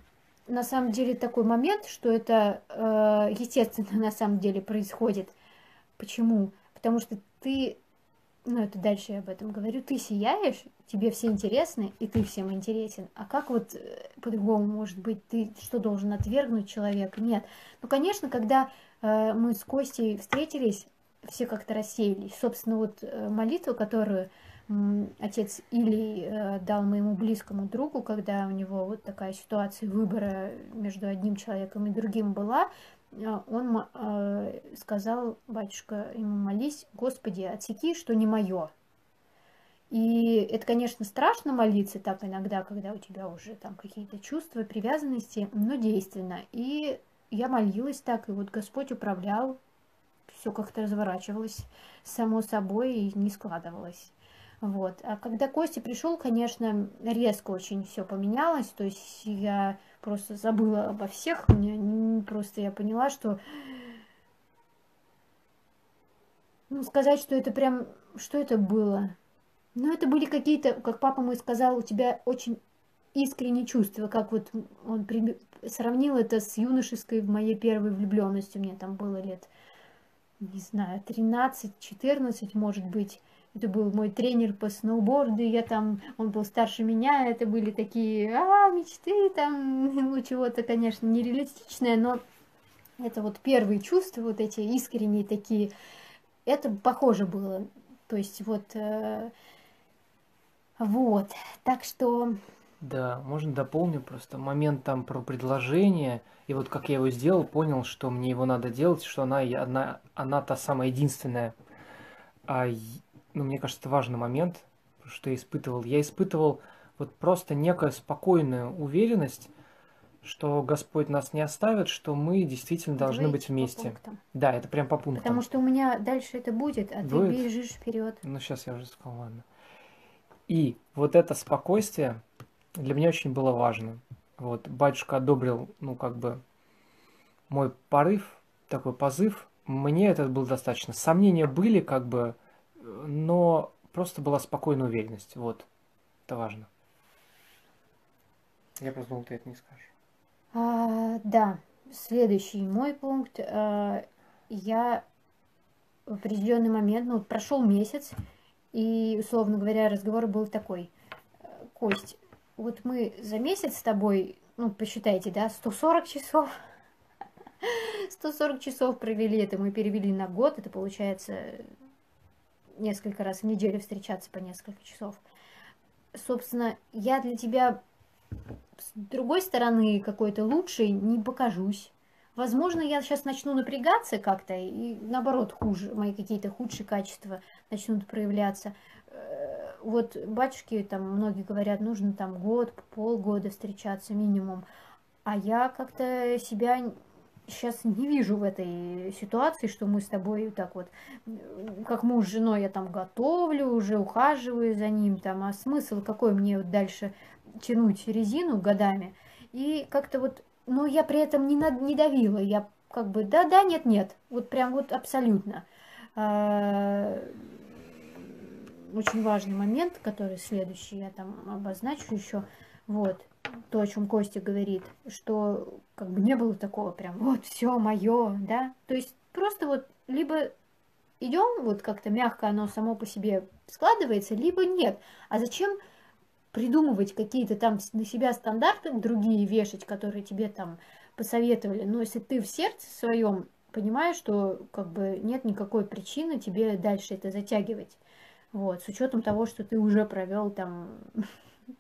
на самом деле такой момент, что это э, естественно (laughs) на самом деле происходит. Почему? Потому что ты ну это дальше я об этом говорю, ты сияешь, тебе все интересны, и ты всем интересен. А как вот э, по-другому может быть? Ты что должен отвергнуть человека? Нет. Ну, конечно, когда э, мы с Костей встретились, все как-то рассеялись. Собственно, вот э, молитву, которую отец Или э, дал моему близкому другу, когда у него вот такая ситуация выбора между одним человеком и другим была, он э, сказал, батюшка, ему молись, Господи, отсеки, что не мое. И это, конечно, страшно молиться так иногда, когда у тебя уже там какие-то чувства, привязанности, но действенно. И я молилась так, и вот Господь управлял, все как-то разворачивалось само собой и не складывалось. Вот. А когда Костя пришел, конечно, резко очень все поменялось. То есть я просто забыла обо всех. Мне ну, просто я поняла, что ну, сказать, что это прям, что это было? Ну, это были какие-то, как папа мой сказал, у тебя очень искренние чувства, как вот он при... сравнил это с юношеской в моей первой влюбленностью. Мне там было лет, не знаю, 13-14, может быть. Это был мой тренер по сноуборду, я там, он был старше меня, это были такие, а, мечты там, ну, чего-то, конечно, нереалистичное, но это вот первые чувства, вот эти искренние такие, это похоже было. То есть вот, э, вот, так что да, можно дополню просто момент там про предложение. И вот как я его сделал, понял, что мне его надо делать, что она, она, она та самая единственная. А, ну, мне кажется, это важный момент, что я испытывал. Я испытывал вот просто некую спокойную уверенность, что Господь нас не оставит, что мы действительно должны Вы быть вместе. Да, это прям по пунктам. Потому что у меня дальше это будет, а будет? ты бежишь вперед. Ну, сейчас я уже сказал, ладно. И вот это спокойствие, для меня очень было важно. Вот, батюшка одобрил, ну, как бы, мой порыв, такой позыв. Мне это было достаточно. Сомнения были, как бы, но просто была спокойная уверенность. Вот, это важно. Я просто думал, ты это не скажешь. А, да, следующий мой пункт. А, я в определенный момент, ну, прошел месяц, и, условно говоря, разговор был такой. Кость, вот мы за месяц с тобой, ну, посчитайте, да, 140 часов, (laughs) 140 часов провели, это мы перевели на год, это получается несколько раз в неделю встречаться по несколько часов. Собственно, я для тебя с другой стороны какой-то лучшей не покажусь. Возможно, я сейчас начну напрягаться как-то, и наоборот, хуже, мои какие-то худшие качества начнут проявляться вот батюшки там многие говорят, нужно там год, полгода встречаться минимум. А я как-то себя сейчас не вижу в этой ситуации, что мы с тобой так вот, как муж с женой, я там готовлю, уже ухаживаю за ним, там, а смысл какой мне вот дальше тянуть резину годами? И как-то вот, но я при этом не, над, не давила, я как бы да-да, нет-нет, вот прям вот абсолютно. А, очень важный момент, который следующий, я там обозначу еще, вот, то, о чем Костя говорит, что как бы не было такого прям, вот, все мое, да, то есть просто вот либо идем, вот как-то мягко оно само по себе складывается, либо нет. А зачем придумывать какие-то там на себя стандарты другие вешать, которые тебе там посоветовали, но если ты в сердце своем понимаешь, что как бы нет никакой причины тебе дальше это затягивать. Вот, с учетом того, что ты уже провел там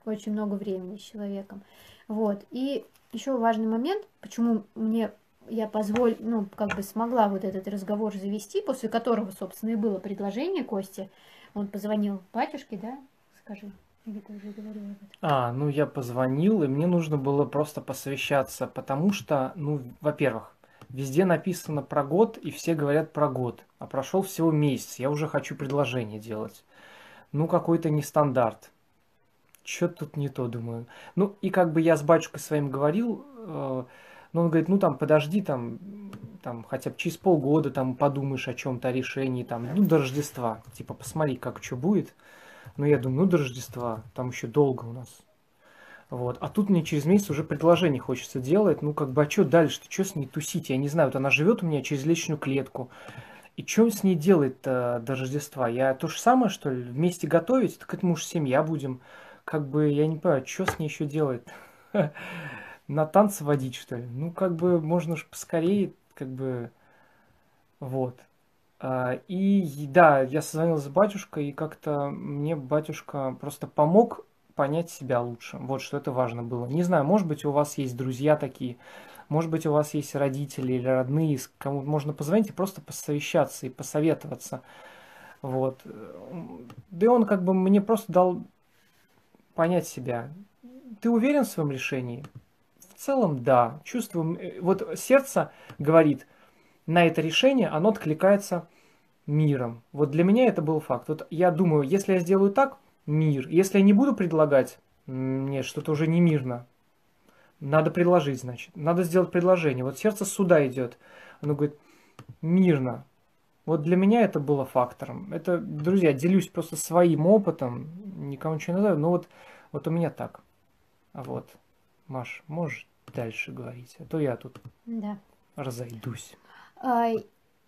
очень много времени с человеком. Вот, и еще важный момент, почему мне я позволь, ну, как бы смогла вот этот разговор завести, после которого, собственно, и было предложение Кости. Он позвонил батюшке, да? Скажи. Или ты уже говорил об этом? А, ну я позвонил, и мне нужно было просто посовещаться, потому что, ну, во-первых, Везде написано про год, и все говорят про год. А прошел всего месяц, я уже хочу предложение делать. Ну, какой-то нестандарт. Что-то тут не то, думаю. Ну, и как бы я с батюшкой своим говорил, э, ну, он говорит, ну, там, подожди, там, там, хотя бы через полгода, там, подумаешь о чем-то, о решении, там, ну, до Рождества. Типа, посмотри, как что будет. Но я думаю, ну, до Рождества, там еще долго у нас. Вот. А тут мне через месяц уже предложение хочется делать. Ну, как бы, а что дальше? Что с ней тусить? Я не знаю. Вот она живет у меня через личную клетку. И что с ней делает до Рождества? Я то же самое, что ли? Вместе готовить? Так это мы уж семья будем. Как бы, я не понимаю, что с ней еще делать? (laughs) На танцы водить, что ли? Ну, как бы, можно же поскорее, как бы, вот. А, и да, я созвонился с батюшкой, и как-то мне батюшка просто помог понять себя лучше. Вот что это важно было. Не знаю, может быть, у вас есть друзья такие, может быть, у вас есть родители или родные, с кому можно позвонить и просто посовещаться и посоветоваться. Вот. Да и он как бы мне просто дал понять себя. Ты уверен в своем решении? В целом, да. Чувствую, э, вот сердце говорит на это решение, оно откликается миром. Вот для меня это был факт. Вот я думаю, если я сделаю так, мир. Если я не буду предлагать, мне что-то уже не мирно. Надо предложить, значит. Надо сделать предложение. Вот сердце суда идет. Оно говорит, мирно. Вот для меня это было фактором. Это, друзья, делюсь просто своим опытом. Никому ничего не знаю. Но вот, вот у меня так. А вот, Маш, можешь дальше говорить? А то я тут Да. разойдусь. А,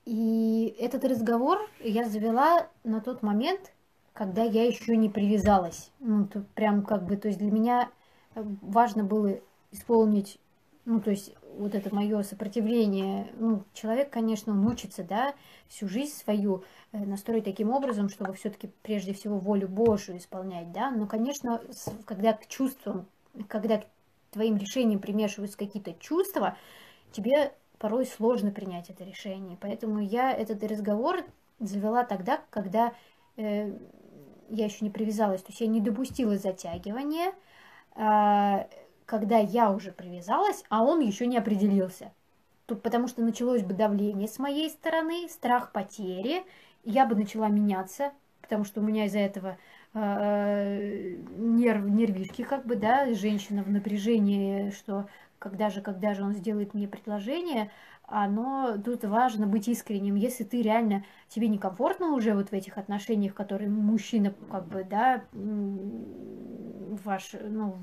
И этот разговор я завела на тот момент, когда я еще не привязалась. Ну, прям как бы, то есть для меня важно было исполнить, ну, то есть вот это мое сопротивление. Ну, человек, конечно, он да, всю жизнь свою э, настроить таким образом, чтобы все-таки прежде всего волю Божию исполнять, да. Но, конечно, когда к чувствам, когда к твоим решениям примешиваются какие-то чувства, тебе порой сложно принять это решение. Поэтому я этот разговор завела тогда, когда э, я еще не привязалась, то есть я не допустила затягивания, а, когда я уже привязалась, а он еще не определился. Тут потому что началось бы давление с моей стороны, страх потери, я бы начала меняться, потому что у меня из-за этого э, нерв, нервишки, как бы, да, женщина в напряжении, что когда же, когда же он сделает мне предложение, оно тут важно быть искренним. Если ты реально тебе некомфортно уже вот в этих отношениях, которые мужчина, как бы, да, ваш, ну,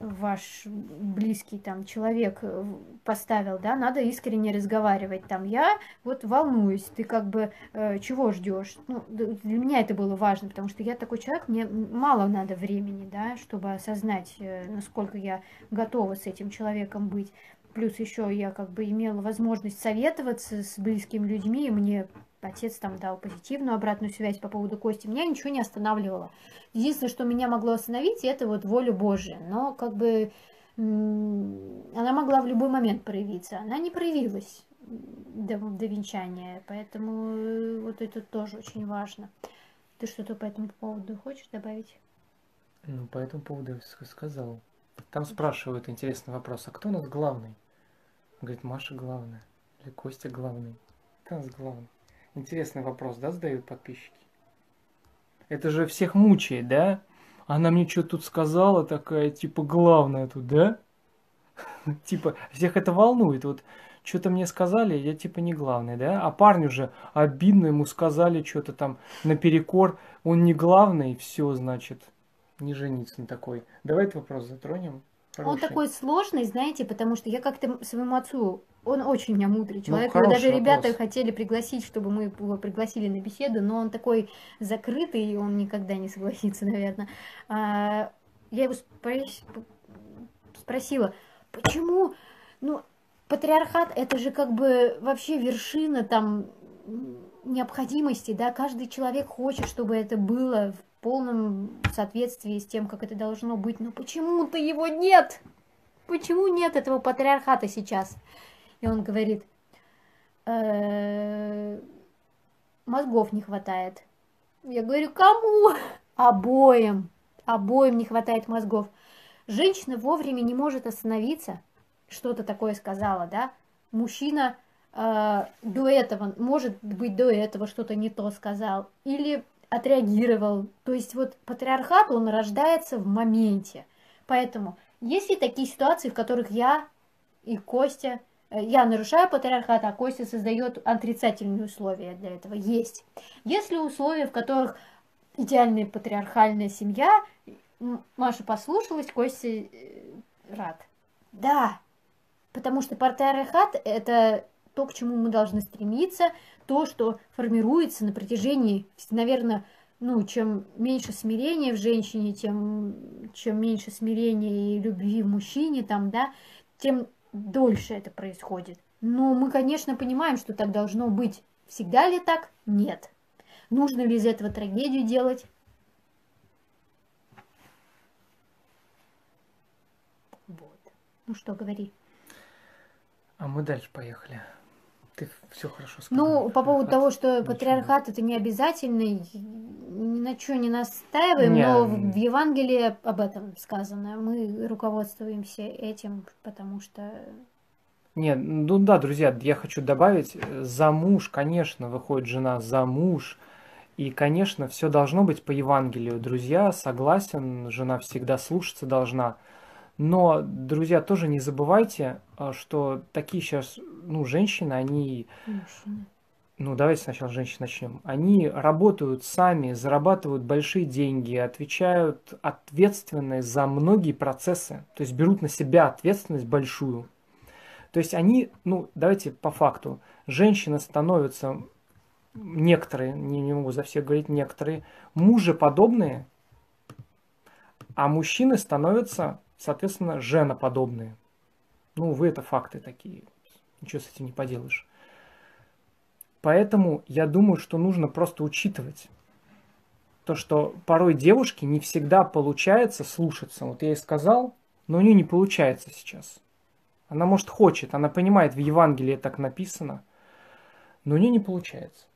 ваш близкий там человек э, поставил, да, надо искренне разговаривать. Там я вот волнуюсь, ты как бы э, чего ждешь? Ну, для меня это было важно, потому что я такой человек, мне мало надо времени, да, чтобы осознать, э, насколько я готова с этим человеком быть. Плюс еще я как бы имела возможность советоваться с близкими людьми, и мне отец там дал позитивную обратную связь по поводу Кости, меня ничего не останавливало. Единственное, что меня могло остановить, это вот воля Божия. Но как бы она могла в любой момент проявиться. Она не проявилась до, до венчания, поэтому э, вот это тоже очень важно. Ты что-то по этому поводу хочешь добавить? Ну, по этому поводу я сказал. Там спрашивают интересный вопрос, а кто у нас главный? Говорит, Маша главная. Или Костя главный. Кто у нас главный? Интересный вопрос, да, задают подписчики? Это же всех мучает, да? Она мне что тут сказала, такая, типа, главная тут, да? (laughs) Типа, всех это волнует. Вот что-то мне сказали, я типа не главный, да? А парню же обидно, ему сказали что-то там наперекор, он не главный, все, значит, не жениться на такой. Давай этот вопрос затронем. Он Хороший. такой сложный, знаете, потому что я как-то своему отцу, он очень меня мудрый человек, Ну, хороший даже ребята вопрос. хотели пригласить, чтобы мы его пригласили на беседу, но он такой закрытый, и он никогда не согласится, (laughs) наверное. А, я его спрос- спросила, почему, ну, патриархат это же как бы вообще вершина там необходимости, да, каждый человек хочет, чтобы это было в полном соответствии с тем, как это должно быть, но почему-то его нет, почему нет этого патриархата сейчас? И он говорит, «Э, мозгов не хватает. Я говорю, кому? Обоим, обоим не хватает мозгов. Женщина вовремя не может остановиться, что-то такое сказала, да? Мужчина э, до этого, может быть, до этого что-то не то сказал или отреагировал. То есть вот патриархат, он рождается в моменте. Поэтому есть ли такие ситуации, в которых я и Костя, э, я нарушаю патриархат, а Костя создает отрицательные условия для этого? Есть. Есть ли условия, в которых идеальная патриархальная семья, Маша послушалась, Костя э, рад? Да, потому что патриархат – это то, к чему мы должны стремиться, то, что формируется на протяжении, наверное, ну, чем меньше смирения в женщине, тем чем меньше смирения и любви в мужчине, там, да, тем дольше это происходит. Но мы, конечно, понимаем, что так должно быть. Всегда ли так? Нет. Нужно ли из этого трагедию делать? Вот. Ну что, говори. А мы дальше поехали. Ты все хорошо сказала. Ну, по поводу того, что Ничего. патриархат это не обязательный, ни на что не настаиваем, Не, но в Евангелии об этом сказано. Мы руководствуемся этим, потому что Нет, ну да, друзья, я хочу добавить, за муж, конечно, выходит жена за муж, и, конечно, все должно быть по Евангелию. Друзья, согласен, жена всегда слушаться должна, Но, друзья, тоже не забывайте, а, что такие сейчас, ну, женщины, они... Мужчины. Ну, давайте сначала женщин начнем. Они работают сами, зарабатывают большие деньги, отвечают ответственность за многие процессы, то есть берут на себя ответственность большую. То есть они, ну, давайте по факту, женщины становятся, некоторые, не, не могу за всех говорить, некоторые, мужеподобные, а мужчины становятся, соответственно, женоподобные. Ну, вы это факты такие, ничего с этим не поделаешь. Поэтому я думаю, что нужно просто учитывать то, что порой девушке не всегда получается слушаться. Вот я ей сказал, но у нее не получается сейчас. Она, может, хочет, она понимает, в Евангелии так написано, но у нее не получается.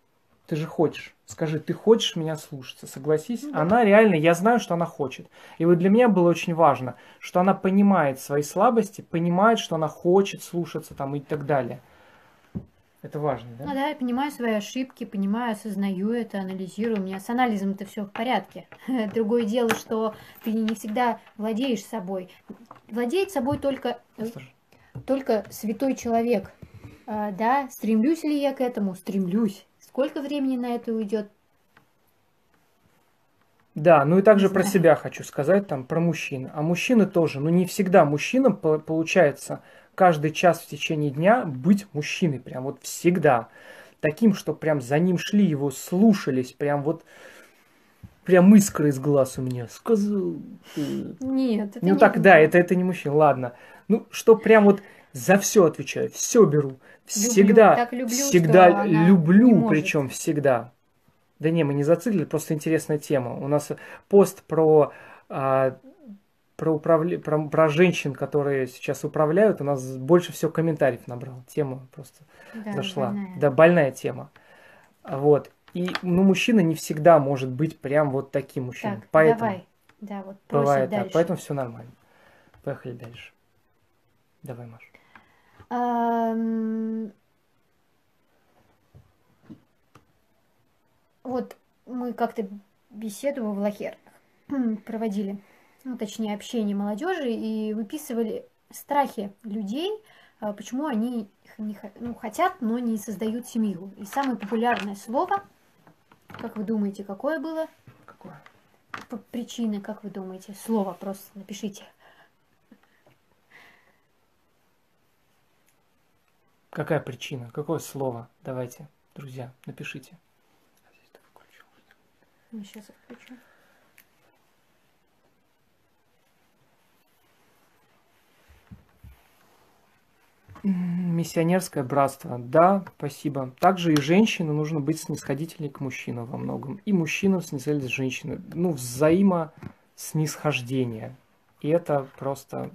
Ты же хочешь. Скажи, ты хочешь меня слушаться, согласись? Да. Она реально, я знаю, что она хочет. И вот для меня было очень важно, что она понимает свои слабости, понимает, что она хочет слушаться там и так далее. Это важно, да? Ну да, я понимаю свои ошибки, понимаю, осознаю это, анализирую. У меня с анализом это все в порядке. (laughs) Другое дело, что ты не всегда владеешь собой. Владеет собой только, только святой человек. А, да, стремлюсь ли я к этому? Стремлюсь. Сколько времени на это уйдет? Да, ну и также про себя хочу сказать, там, про мужчин. А мужчины тоже, ну не всегда мужчинам получается каждый час в течение дня быть мужчиной, прям вот всегда. Таким, что прям за ним шли, его слушались, прям вот прям искры из глаз у меня. Сказал. Нет, это Ну не так, да, это, это не мужчина, ладно. Ну, что прям вот за все отвечаю, все беру. Всегда, люблю, так люблю, всегда люблю, причем всегда. Да не, мы не зациклили, просто интересная тема. У нас пост про а, про, управля... про, про женщин, которые сейчас управляют, у нас больше всего комментариев набрал. Тема просто да, зашла. Больная. Да, больная тема. Вот. И ну, мужчина не всегда может быть прям вот таким мужчиной. Так, поэтому давай. Да, вот бывает, дальше. Да, поэтому все нормально. Поехали дальше. Давай, Маша. Um... Вот мы как-то беседу в Лахер (clears throat) проводили ну, точнее, общение молодежи и выписывали страхи людей, а, почему они не, ну, хотят, но не создают семью. И самое популярное слово, как вы думаете, какое было? Какое? Причины, как вы думаете? Слово просто напишите. Какая причина? Какое слово? Давайте, друзья, напишите. Сейчас включу. Миссионерское братство, да, спасибо. Также и женщинам нужно быть снисходительней к мужчинам во многом. И мужчинам снисходить с женщиной. Ну, взаимоснисхождение. И это просто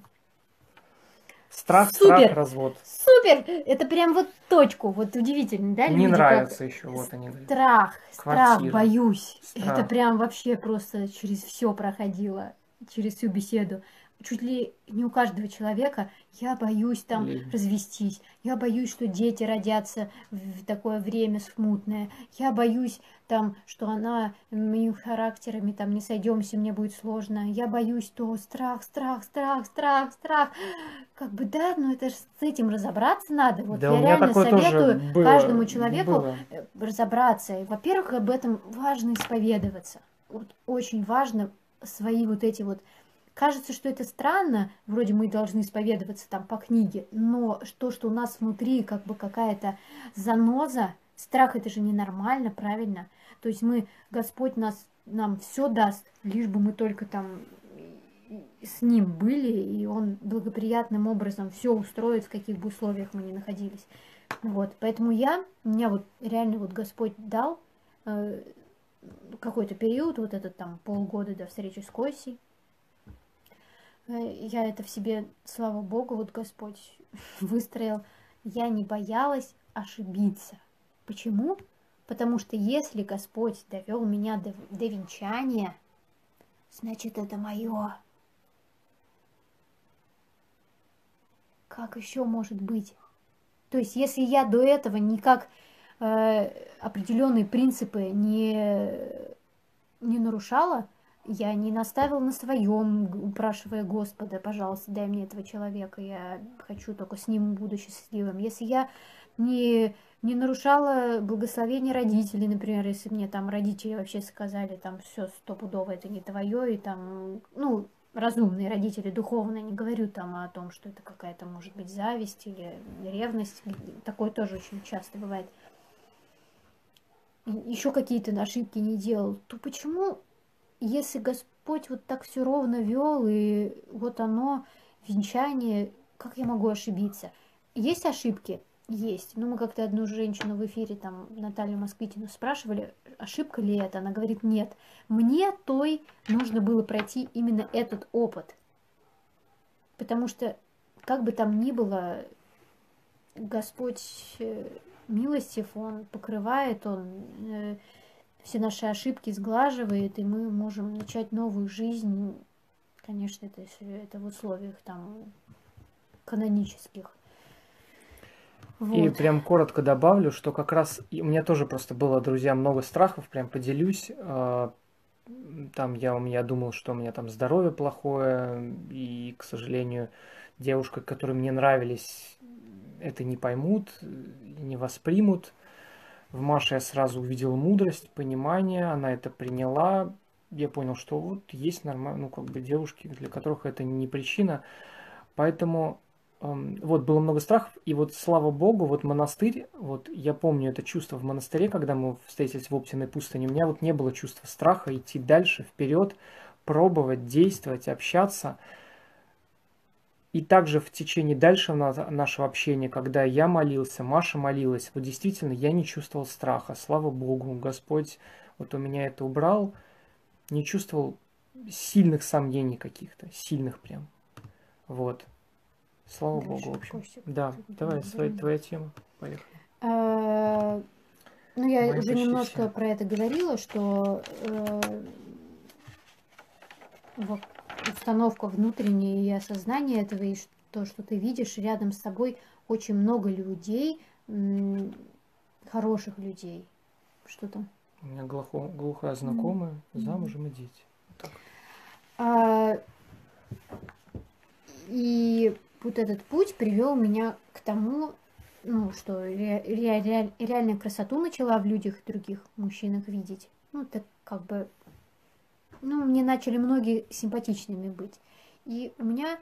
страх, Супер! страх, развод. Супер! Это прям вот точку, вот удивительно, да? Не нравится как... еще, вот они говорят. Страх, Квартира. страх, боюсь. Страх. Это прям вообще просто через все проходило, через всю беседу чуть ли не у каждого человека, я боюсь там mm. развестись, я боюсь, что дети родятся в такое время смутное, я боюсь там, что она моими характерами там не сойдемся, мне будет сложно, я боюсь, то страх, страх, страх, страх, страх. Как бы да, но это же с этим разобраться надо. Вот да, я реально советую было, каждому человеку было. Э, разобраться. И, во-первых, об этом важно исповедоваться. Вот очень важно свои вот эти вот Кажется, что это странно, вроде мы должны исповедоваться там по книге, но то, что у нас внутри как бы какая-то заноза, страх это же ненормально, правильно? То есть мы, Господь нас, нам все даст, лишь бы мы только там с ним были, и он благоприятным образом все устроит, в каких бы условиях мы ни находились. Вот, поэтому я, меня вот реально вот Господь дал э, какой-то период, вот этот там полгода до встречи с Косей, я это в себе, слава Богу, вот Господь (laughs) выстроил. Я не боялась ошибиться. Почему? Потому что если Господь довел меня до, до венчания, значит это мое. Как еще может быть? То есть, если я до этого никак э, определенные принципы не, не нарушала, Я не наставил на своем, упрашивая Господа, пожалуйста, дай мне этого человека, я хочу только с ним буду счастливым. Если я не, не нарушала благословение родителей, например, если мне там родители вообще сказали, там, все стопудово, это не твое, и там, ну, разумные родители, духовные, не говорю там о том, что это какая-то, может быть, зависть или ревность, такое тоже очень часто бывает. Еще какие-то ошибки не делал, то почему если Господь вот так все ровно вел, и вот оно, венчание, как я могу ошибиться? Есть ошибки? Есть. Ну, мы как-то одну женщину в эфире, там, Наталью Москвитину спрашивали, ошибка ли это? Она говорит, нет. Мне той нужно было пройти именно этот опыт. Потому что, как бы там ни было, Господь э, милостив, Он покрывает, Он э, все наши ошибки сглаживает, и мы можем начать новую жизнь. Конечно, это, это в условиях там канонических. Вот. И прям коротко добавлю, что как раз у меня тоже просто было, друзья, много страхов, прям поделюсь. А, там я у меня думал, что у меня там здоровье плохое, и, к сожалению, девушка, которые мне нравились, это не поймут, не воспримут. В Маше я сразу увидел мудрость, понимание, она это приняла. Я понял, что вот есть нормально, ну, как бы девушки, для которых это не причина. Поэтому эм, вот было много страхов, и вот слава богу, вот монастырь, вот я помню это чувство в монастыре, когда мы встретились в Оптиной пустыне, у меня вот не было чувства страха идти дальше, вперед, пробовать, действовать, общаться – и также в течение дальше нашего общения, когда я молился, Маша молилась, вот действительно я не чувствовал страха. Слава Богу, Господь вот у меня это убрал, не чувствовал сильных сомнений каких-то, сильных прям. Вот. Слава Дальше, Богу, в общем. Костик, да, давай, своя, твоя тема. Поехали. А, ну, я Мои уже немножко все. про это говорила, что э, вот установка внутренняя и осознание этого, и то, что ты видишь рядом с собой очень много людей, хороших людей. Что там? У меня глухо, глухая знакомая, mm-hmm. замужем и дети. Так. А, и вот этот путь привел меня к тому, ну, что ре, ре, ре, реально красоту начала в людях других мужчинах видеть. Ну, так как бы ну, мне начали многие симпатичными быть. И у меня,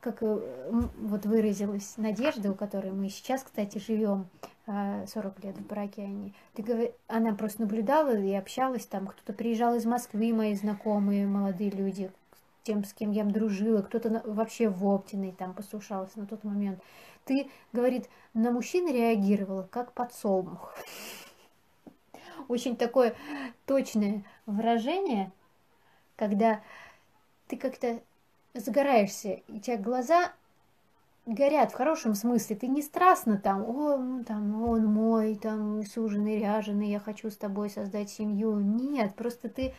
как э, вот выразилась Надежда, у которой мы сейчас, кстати, живем, 40 э, лет в браке они, ты говор... она просто наблюдала и общалась там, кто-то приезжал из Москвы, мои знакомые, молодые люди, тем, с кем я дружила, кто-то вообще в Оптиной там послушался на тот момент. Ты, говорит, на мужчин реагировала как подсолнух очень такое точное выражение, когда ты как-то загораешься, и у тебя глаза горят в хорошем смысле. Ты не страстно там, о, ну, там, он мой, там, суженый, ряженый, я хочу с тобой создать семью. Нет, просто ты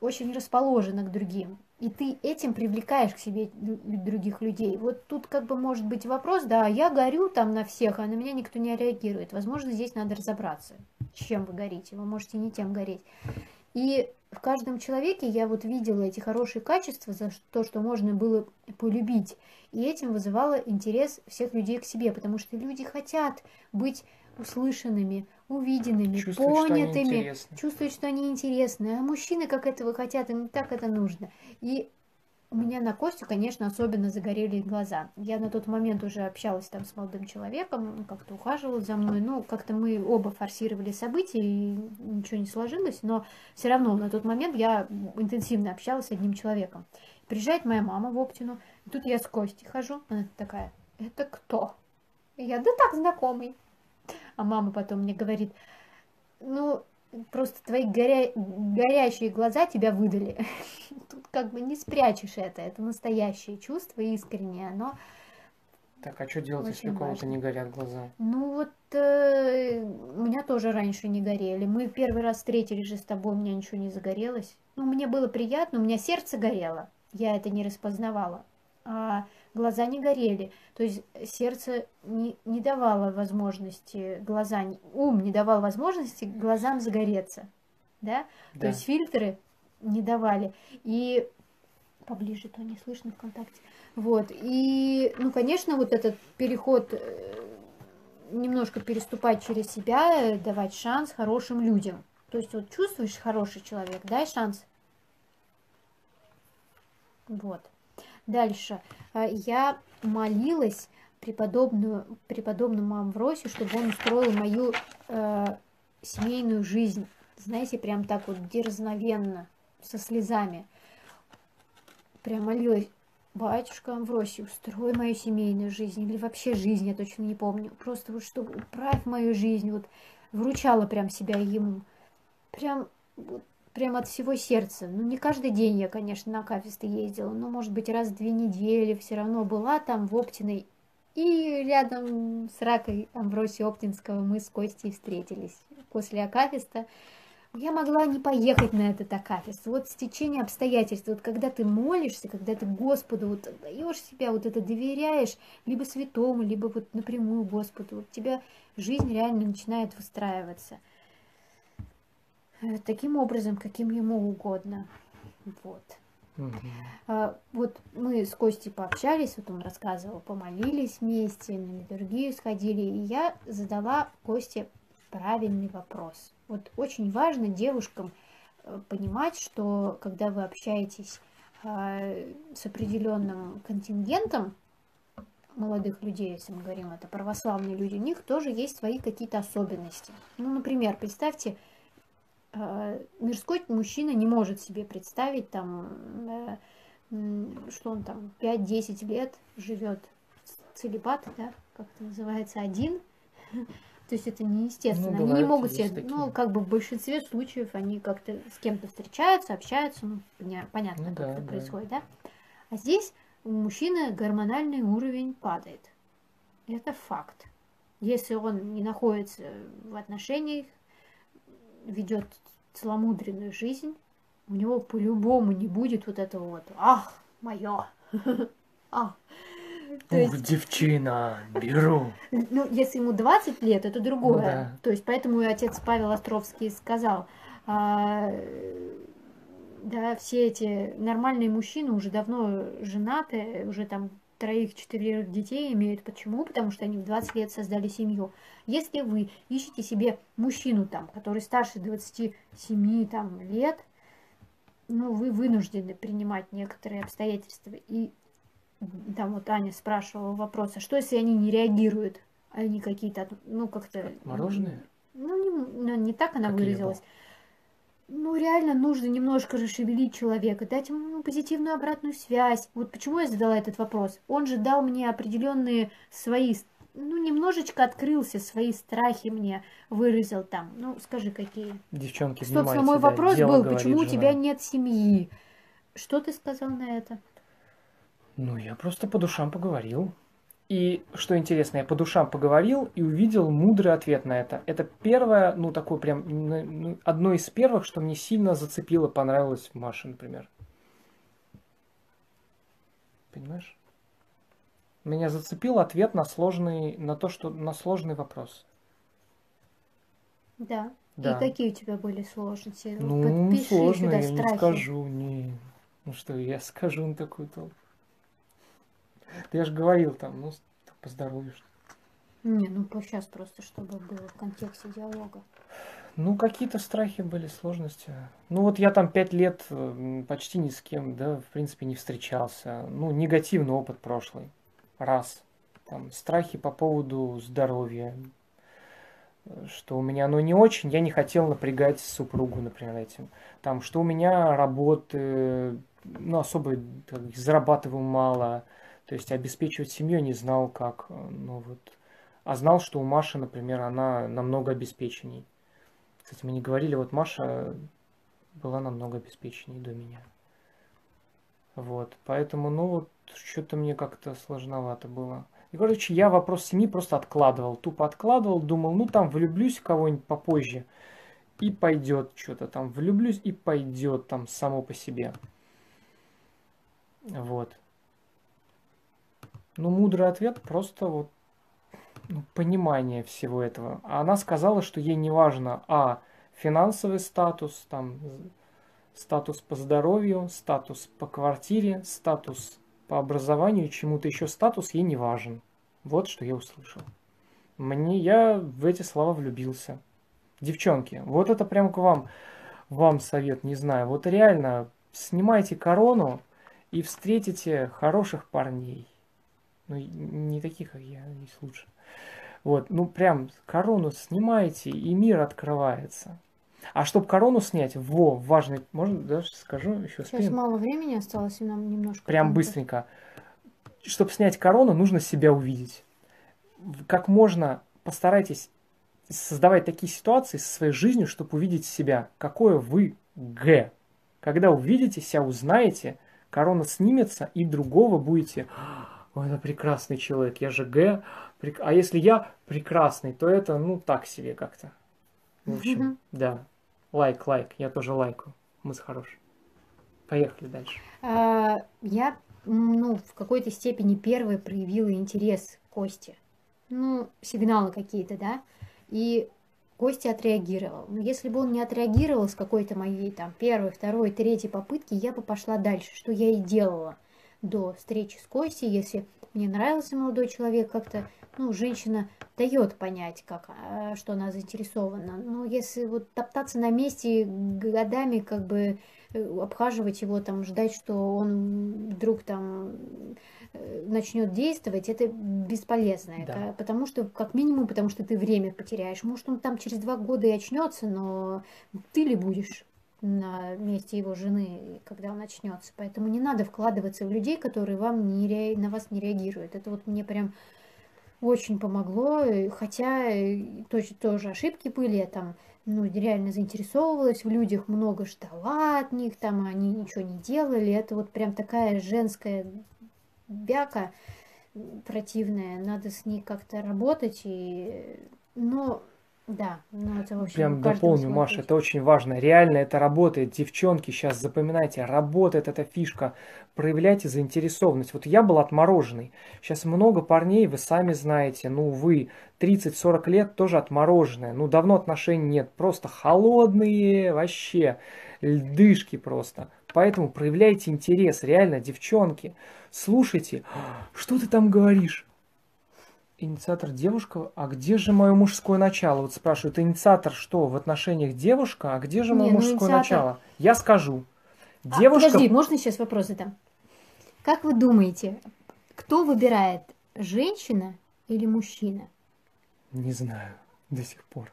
очень расположена к другим. И ты этим привлекаешь к себе других людей. Вот тут как бы может быть вопрос, да, я горю там на всех, а на меня никто не реагирует. Возможно, здесь надо разобраться, чем вы горите. Вы можете не тем гореть. И в каждом человеке я вот видела эти хорошие качества за то, что можно было полюбить. И этим вызывало интерес всех людей к себе, потому что люди хотят быть услышанными, увиденными, чувствуют, понятыми, что чувствуют, что они интересны. А мужчины как этого хотят, им так это нужно. И у меня на Костю, конечно, особенно загорели глаза. Я на тот момент уже общалась там с молодым человеком, как-то ухаживал за мной. Ну, как-то мы оба форсировали события, и ничего не сложилось, но все равно на тот момент я интенсивно общалась с одним человеком. Приезжает моя мама в Оптину, и тут я с Костей хожу, она такая, это кто? И я, да так, знакомый. А мама потом мне говорит, ну, просто твои горя... горящие глаза тебя выдали. (laughs) Тут как бы не спрячешь это, это настоящее чувство, искреннее, оно... Так, а что делать, если у кого-то не горят глаза? Ну вот, э, у меня тоже раньше не горели. Мы первый раз встретились же с тобой, у меня ничего не загорелось. Ну, мне было приятно, у меня сердце горело, я это не распознавала. А глаза не горели. То есть сердце не, не давало возможности, глаза, ум не давал возможности глазам загореться. да? Да. То есть фильтры не давали. И поближе, то не слышно ВКонтакте. Вот. И, ну, конечно, вот этот переход э, немножко переступать через себя, э, давать шанс хорошим людям. То есть вот чувствуешь хороший человек, дай шанс. Вот. Дальше. А, Я молилась преподобную, преподобному Амвросию, чтобы он устроил мою э, семейную жизнь. Знаете, прям так вот дерзновенно, со слезами. Прям молилась, батюшка Амвросий, устрой мою семейную жизнь. Или вообще жизнь, я точно не помню. Просто вот чтобы управь мою жизнь. Вот вручала прям себя ему. Прям, вот, прям от всего сердца. Ну, не каждый день я, конечно, на кафесты ездила, но, может быть, раз в две недели все равно была там в Оптиной. И рядом с Ракой Амвросия Оптинского мы с Костей встретились после Акафиста. Я могла не поехать на этот Акафист. Вот стечение обстоятельств, вот когда ты молишься, когда ты Господу вот отдаешь себя, вот это доверяешь, либо святому, либо вот напрямую Господу, вот тебя жизнь реально начинает выстраиваться таким образом, каким ему угодно. Вот. А, Вот мы с Костей пообщались, вот он рассказывал, помолились вместе, на литургию сходили, и я задала Косте правильный вопрос. Вот очень важно девушкам э, понимать, что когда вы общаетесь а, с определенным контингентом молодых людей, если мы говорим это православные люди, у них тоже есть свои какие-то особенности. Ну, например, представьте, э, мирской мужчина не может себе представить там, э, что он там 5-10 лет живет целебат, да, как это называется, один. (laughs) То есть это неестественно. Ну, они не могут себе, такие. ну, как бы в большинстве случаев они как-то с кем-то встречаются, общаются, ну, поня- понятно, Ну как да, это да. происходит, да. А здесь у мужчины гормональный уровень падает. Это факт. Если он не находится в отношениях, ведет целомудренную жизнь, у него по-любому не будет вот этого вот «Ах, мое!» (laughs) «Ах!» То Ух, есть, девчина, беру. (laughs) ну, если ему 20 лет, это другое. Ну да. То есть, поэтому и отец Павел Островский сказал, а, да, все эти нормальные мужчины уже давно женаты, уже там троих-четырех детей имеют. Почему? Потому что они в 20 лет создали семью. Если вы ищете себе мужчину там, который старше 27 там, лет, ну, вы вынуждены принимать некоторые обстоятельства. И там вот Аня спрашивала вопрос, а что если они не реагируют? Они какие-то, ну, как-то... Мороженое? Ну, не, ну, не так она Как выразилась. Ну, реально нужно немножко расшевелить человека, дать ему позитивную обратную связь. Вот почему я задала этот вопрос. Он же дал мне определенные свои, ну, немножечко открылся, свои страхи мне выразил там. Ну, скажи, какие? Девчонки, Собственно, мой да, вопрос был, почему у жена. тебя нет семьи? Что ты сказал на это? Ну, я просто по душам поговорил. И что интересно, я по душам поговорил и увидел мудрый ответ на это. Это первое, ну, такое прям, ну, ну, одно из первых, что мне сильно зацепило, понравилось в Маше, например. Понимаешь? Меня зацепил ответ на сложный, на то, что на сложный вопрос. Да. Да. И какие у тебя были сложности? Ну, Подпиши сложно, сюда я не страхи. скажу, не. Ну что, я скажу на такую толку. (laughs) Я же говорил там, ну, по здоровью. Не, ну сейчас просто, чтобы было в контексте диалога. Ну, какие-то страхи были, сложности. Ну, вот я там пять лет э, почти ни с кем, да, в принципе, не встречался. Ну, негативный опыт прошлый. Раз. Там страхи по поводу здоровья. Э, Что у меня оно не очень, я не хотел напрягать супругу, например, этим. Там, что у меня работы, ну, особо так, зарабатываю мало. То есть обеспечивать семью не знал как. Ну, вот. А знал, что у Маши, например, она намного обеспеченней. Кстати, мы не говорили, вот Маша была намного обеспеченней до меня. Вот, поэтому, ну вот, что-то мне как-то сложновато было. И, короче, я вопрос семьи просто откладывал, тупо откладывал, думал, ну там влюблюсь в кого-нибудь попозже, и пойдет что-то там, влюблюсь и пойдет там само по себе. Вот. Ну, мудрый ответ просто вот ну, понимание всего этого. Она сказала, что ей не важно, а, финансовый статус, там, статус по здоровью, статус по квартире, статус по образованию, чему-то еще статус ей не важен. Вот что я услышал. Мне я в эти слова влюбился. Девчонки, вот это прям к вам, вам совет, не знаю. Вот реально, снимайте корону и встретите хороших парней. Ну, не таких, как я, есть лучше. Вот, ну прям корону снимайте, и мир открывается. А чтобы корону снять, во, важный, можно даже скажу еще Сейчас успеем? мало времени осталось, и нам немножко. Прям быстренько. Чтобы снять корону, нужно себя увидеть. Как можно постарайтесь создавать такие ситуации со своей жизнью, чтобы увидеть себя, какое вы Г. Когда увидите себя, узнаете, корона снимется, и другого будете... О, это прекрасный человек, я же Г. А если я прекрасный, то это, ну, так себе как-то. В общем, да. Лайк, лайк. Я тоже лайкаю. Мысль хорошая. Поехали дальше. А, я, ну, в какой-то степени первой проявила интерес к Косте. Ну, сигналы какие-то, да. И Костя отреагировал. Но если бы он не отреагировал с какой-то моей там первой, второй, третьей попытки, я бы пошла дальше, что я и делала до встречи с Костей. Если мне нравился молодой человек, как-то ну, женщина дает понять, как, а, что она заинтересована. Но если вот топтаться на месте годами, как бы э, обхаживать его, там, ждать, что он вдруг там э, начнет действовать, это бесполезно. Да. Это, потому что, как минимум, потому что ты время потеряешь. Может, он там через два года и очнется, но ты ли будешь на месте его жены, когда он начнется. Поэтому не надо вкладываться в людей, которые вам не ре... на вас не реагируют. Это вот мне прям очень помогло, хотя тоже, тоже ошибки были, я там ну, реально заинтересовывалась в людях, много ждала от них, там они ничего не делали, это вот прям такая женская бяка противная, надо с ней как-то работать, и, но да, ну это в общем Прям дополню, Маша, это очень важно. Реально это работает. Девчонки, сейчас запоминайте, работает эта фишка. Проявляйте заинтересованность. Вот я был отмороженный. Сейчас много парней, вы сами знаете, ну вы 30-40 лет тоже отмороженные. Ну давно отношений нет. Просто холодные вообще. Льдышки просто. Поэтому проявляйте интерес. Реально, девчонки, слушайте, что ты там говоришь? Инициатор девушка, а где же мое мужское начало? Вот спрашивают, инициатор что, в отношениях девушка, а где же мое Не, ну, мужское инициатор... начало? Я скажу. А, девушка... А, подожди, можно сейчас вопрос задам? Как вы думаете, кто выбирает, женщина или мужчина? Не знаю до сих пор.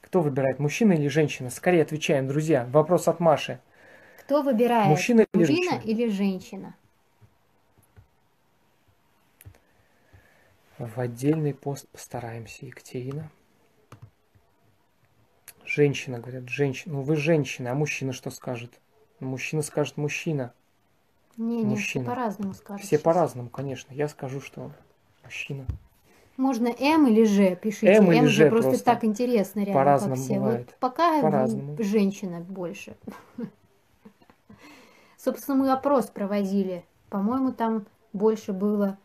Кто выбирает, мужчина или женщина? Скорее отвечаем, друзья. Вопрос от Маши. Кто выбирает, мужчина, или, женщина? или женщина? В отдельный пост постараемся, Екатерина. Женщина, говорят, женщина. Ну вы женщина, а мужчина что скажет? Мужчина скажет мужчина. Не, не, все по-разному скажут. Все по-разному, конечно. Я скажу, что мужчина. Можно М или Ж, пишите. М или Ж просто, просто так интересно реально, по-разному все. Бывает. Вот пока по-разному. женщина больше. (laughs) Собственно, мы опрос проводили. По-моему, там больше было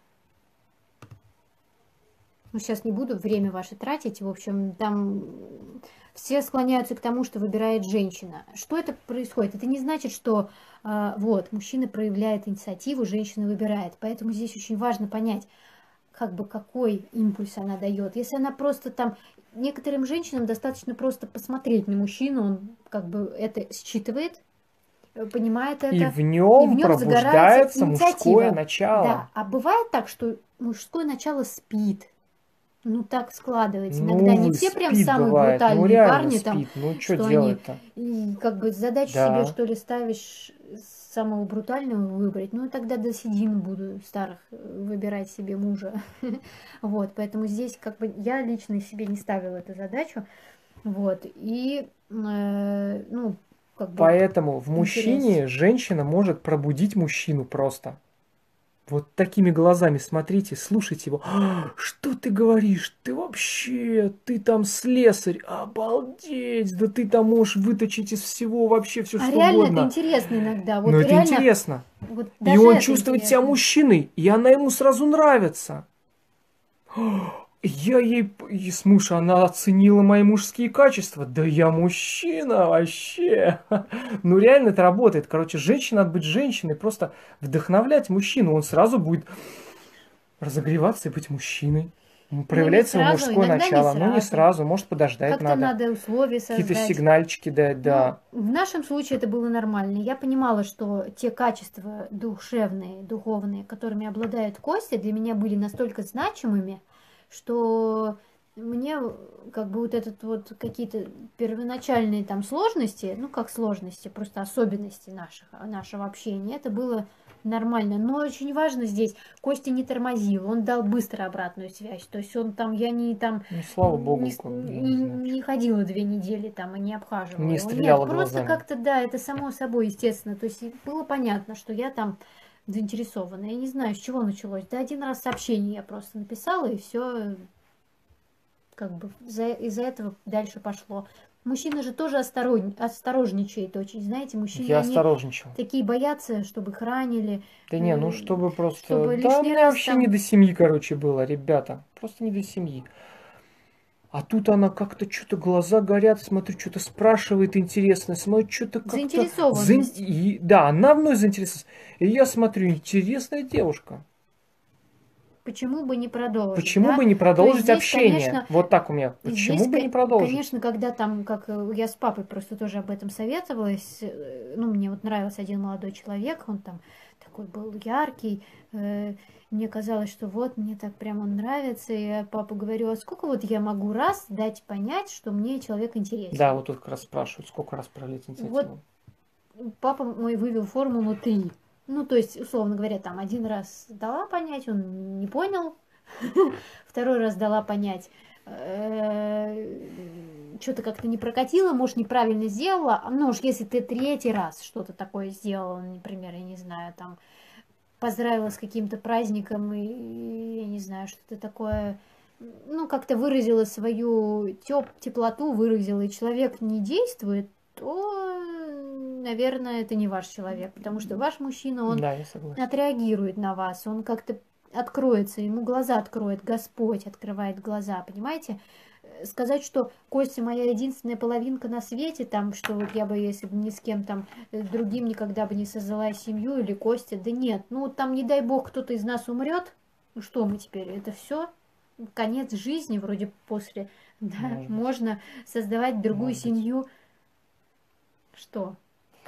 ну, сейчас не буду время ваше тратить, в общем, там все склоняются к тому, что выбирает женщина. Что это происходит? Это не значит, что э, вот, мужчина проявляет инициативу, женщина выбирает. Поэтому здесь очень важно понять, как бы какой импульс она дает. Если она просто там... Некоторым женщинам достаточно просто посмотреть на мужчину, он как бы это считывает, понимает это. И в нем, и в нем пробуждается мужское начало. Да. А бывает так, что мужское начало спит, ну, так складывается. Ну, Иногда не все прям самые бывает. Ну, брутальные ну, парни спит. там. Ну, что, что делать-то? Они, как бы задачу да. себе, что ли, ставишь самого брутального выбрать. Ну, тогда до седин буду старых выбирать себе мужа. (laughs) вот, поэтому здесь как бы я лично себе не ставила эту задачу. Вот, и, э, ну, как бы... Поэтому в мужчине женщина может пробудить мужчину просто. Вот такими глазами смотрите, слушайте его. «А, что ты говоришь? Ты вообще, ты там слесарь, обалдеть, да ты там можешь выточить из всего вообще все, а что реально угодно. это интересно иногда. Вот Но реально... это интересно. Вот и он чувствует интересно. себя мужчиной, и она ему сразу нравится. Я ей, и слушай, она оценила мои мужские качества. Да я мужчина вообще. (laughs) Ну реально это работает. Короче, женщина надо быть женщиной, просто вдохновлять мужчину. Он сразу будет разогреваться и быть мужчиной. Проявлять свое сразу, мужское иногда не начало. Ну не сразу. сразу, может подождать Как-то надо. надо условия создать. Какие-то сигнальчики дать, да. Ну, в нашем случае это было нормально. Я понимала, что те качества душевные, духовные, которыми обладает Костя, для меня были настолько значимыми, что мне как бы вот этот вот какие-то первоначальные там сложности, ну как сложности, просто особенности наших, нашего общения, это было нормально. Но очень важно здесь, Костя не тормозил, он дал быстро обратную связь. То есть он там, я не там Ну, слава богу. не, не- не ходила две недели там и не обхаживала. Не стреляла Нет, просто глазами. как-то, да, это само собой, естественно. То есть было понятно, что я там заинтересована. Я не знаю, с чего началось. Да один раз сообщение я просто написала, и все как бы за- из-за этого дальше пошло. Мужчина же тоже осторожн- осторожничает очень. Знаете, мужчины, Я осторожничал. такие боятся, чтобы их ранили. Да не, ну э, чтобы просто... чтобы да, у меня вообще там- не до семьи, короче, было, ребята. Просто не до семьи. А тут она как-то что-то глаза горят, смотрю, что-то спрашивает интересно, смотрю, что-то как-то... Заинтересованность. и- да, она мной заинтересовалась. И я смотрю, интересная девушка. Почему бы не продолжить? Почему да? бы не продолжить здесь, общение? конечно, вот так у меня. Почему здесь, бы не продолжить? Конечно, когда там, как э, я с папой просто тоже об этом советовалась, э, ну, мне вот нравился один молодой человек, он там такой был яркий, э, мне казалось, что вот, мне так прям он нравится, и я папа говорю, а сколько вот я могу раз дать понять, что мне человек интересен? Да, вот тут как раз спрашивают, сколько раз пролить инициативу. Вот. Папа мой вывел формулу 3. Ну, то есть, условно говоря, там один раз дала понять, он не понял, (laughs) второй раз дала понять, что-то как-то не прокатило, может, неправильно сделала, А, ну уж если ты третий раз что-то такое сделала, например, я не знаю, там, поздравила с каким-то праздником, и, я не знаю, что-то такое, ну, как-то выразила свою теп теплоту, выразила, и человек не действует, то, наверное, это не ваш человек, потому что ваш мужчина, он Да, отреагирует на вас, он как-то откроется, ему глаза откроет, Господь открывает глаза, понимаете? Сказать, что Костя моя единственная половинка на свете, там, что вот я бы, если бы ни с кем там э, другим никогда бы не создала семью или Костя, да нет, ну там, не дай бог, кто-то из нас умрет, ну что мы теперь, это все конец жизни вроде после, да, быть. можно создавать другую Может быть. семью. Что?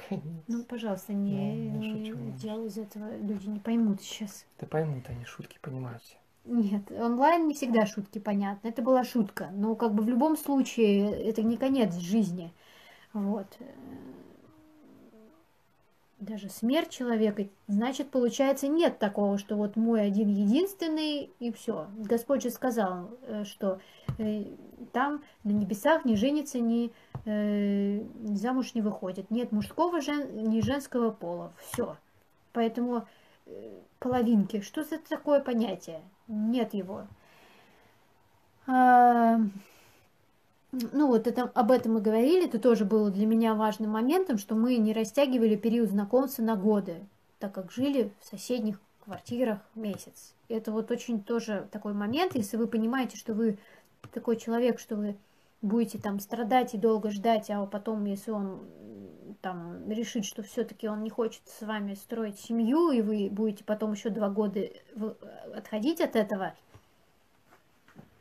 Конечно. Ну, пожалуйста, не, я не шучу, делай из этого, люди не поймут сейчас. Да поймут они, шутки понимают все. Нет, онлайн не всегда шутки понятны. Это была шутка. Но как бы в любом случае это не конец жизни. Вот. Даже смерть человека, значит, получается, нет такого, что вот мой один единственный, и все. Господь же сказал, э, что э, там на небесах не женится, ни э, замуж не выходит. Нет мужского, жен, ни женского пола. Все. Поэтому э, половинки, что за такое понятие? Нет его. А, ну вот это, об этом мы говорили, это тоже было для меня важным моментом, что мы не растягивали период знакомства на годы, так как жили в соседних квартирах месяц. Это вот очень тоже такой момент, если вы понимаете, что вы такой человек, что вы будете там страдать и долго ждать, а потом, если он там решит, что все-таки он не хочет с вами строить семью, и вы будете потом еще два года в- отходить от этого,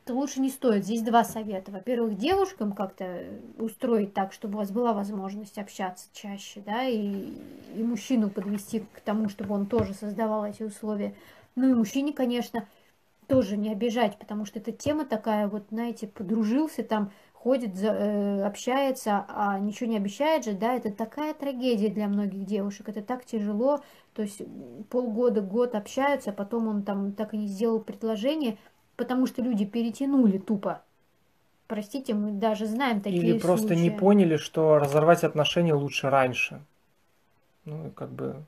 то лучше не стоит. Здесь два совета. Во-первых, девушкам как-то устроить так, чтобы у вас была возможность общаться чаще, да, и, и мужчину подвести к тому, чтобы он тоже создавал эти условия. Ну и мужчине, конечно, тоже не обижать, потому что эта тема такая, вот, знаете, подружился там, ходит, э, общается, а ничего не обещает же, да, это такая трагедия для многих девушек, это так тяжело, то есть полгода, год общаются, а потом он там так и не сделал предложение, потому что люди перетянули тупо. Простите, мы даже знаем такие Или просто не случаи. поняли, что разорвать отношения лучше раньше. Ну, как бы,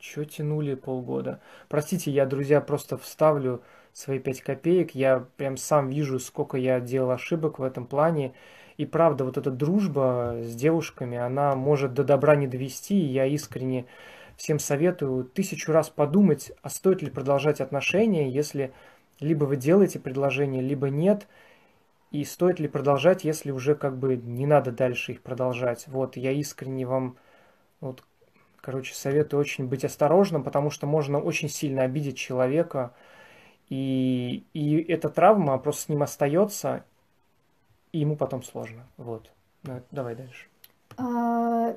чё тянули полгода? Простите, я, друзья, просто вставлю свои пять копеек. Я прям сам вижу, сколько я делал ошибок в этом плане. И правда, вот эта дружба с девушками, она может до добра не довести. И я искренне всем советую тысячу раз подумать, а стоит ли продолжать отношения, если Либо вы делаете предложение, либо нет. И стоит ли продолжать, если уже как бы не надо дальше их продолжать. Вот, я искренне вам, вот, короче, советую очень быть осторожным, потому что можно очень сильно обидеть человека, и, и эта травма просто с ним остается, и ему потом сложно. Вот. Ну, давай дальше. А,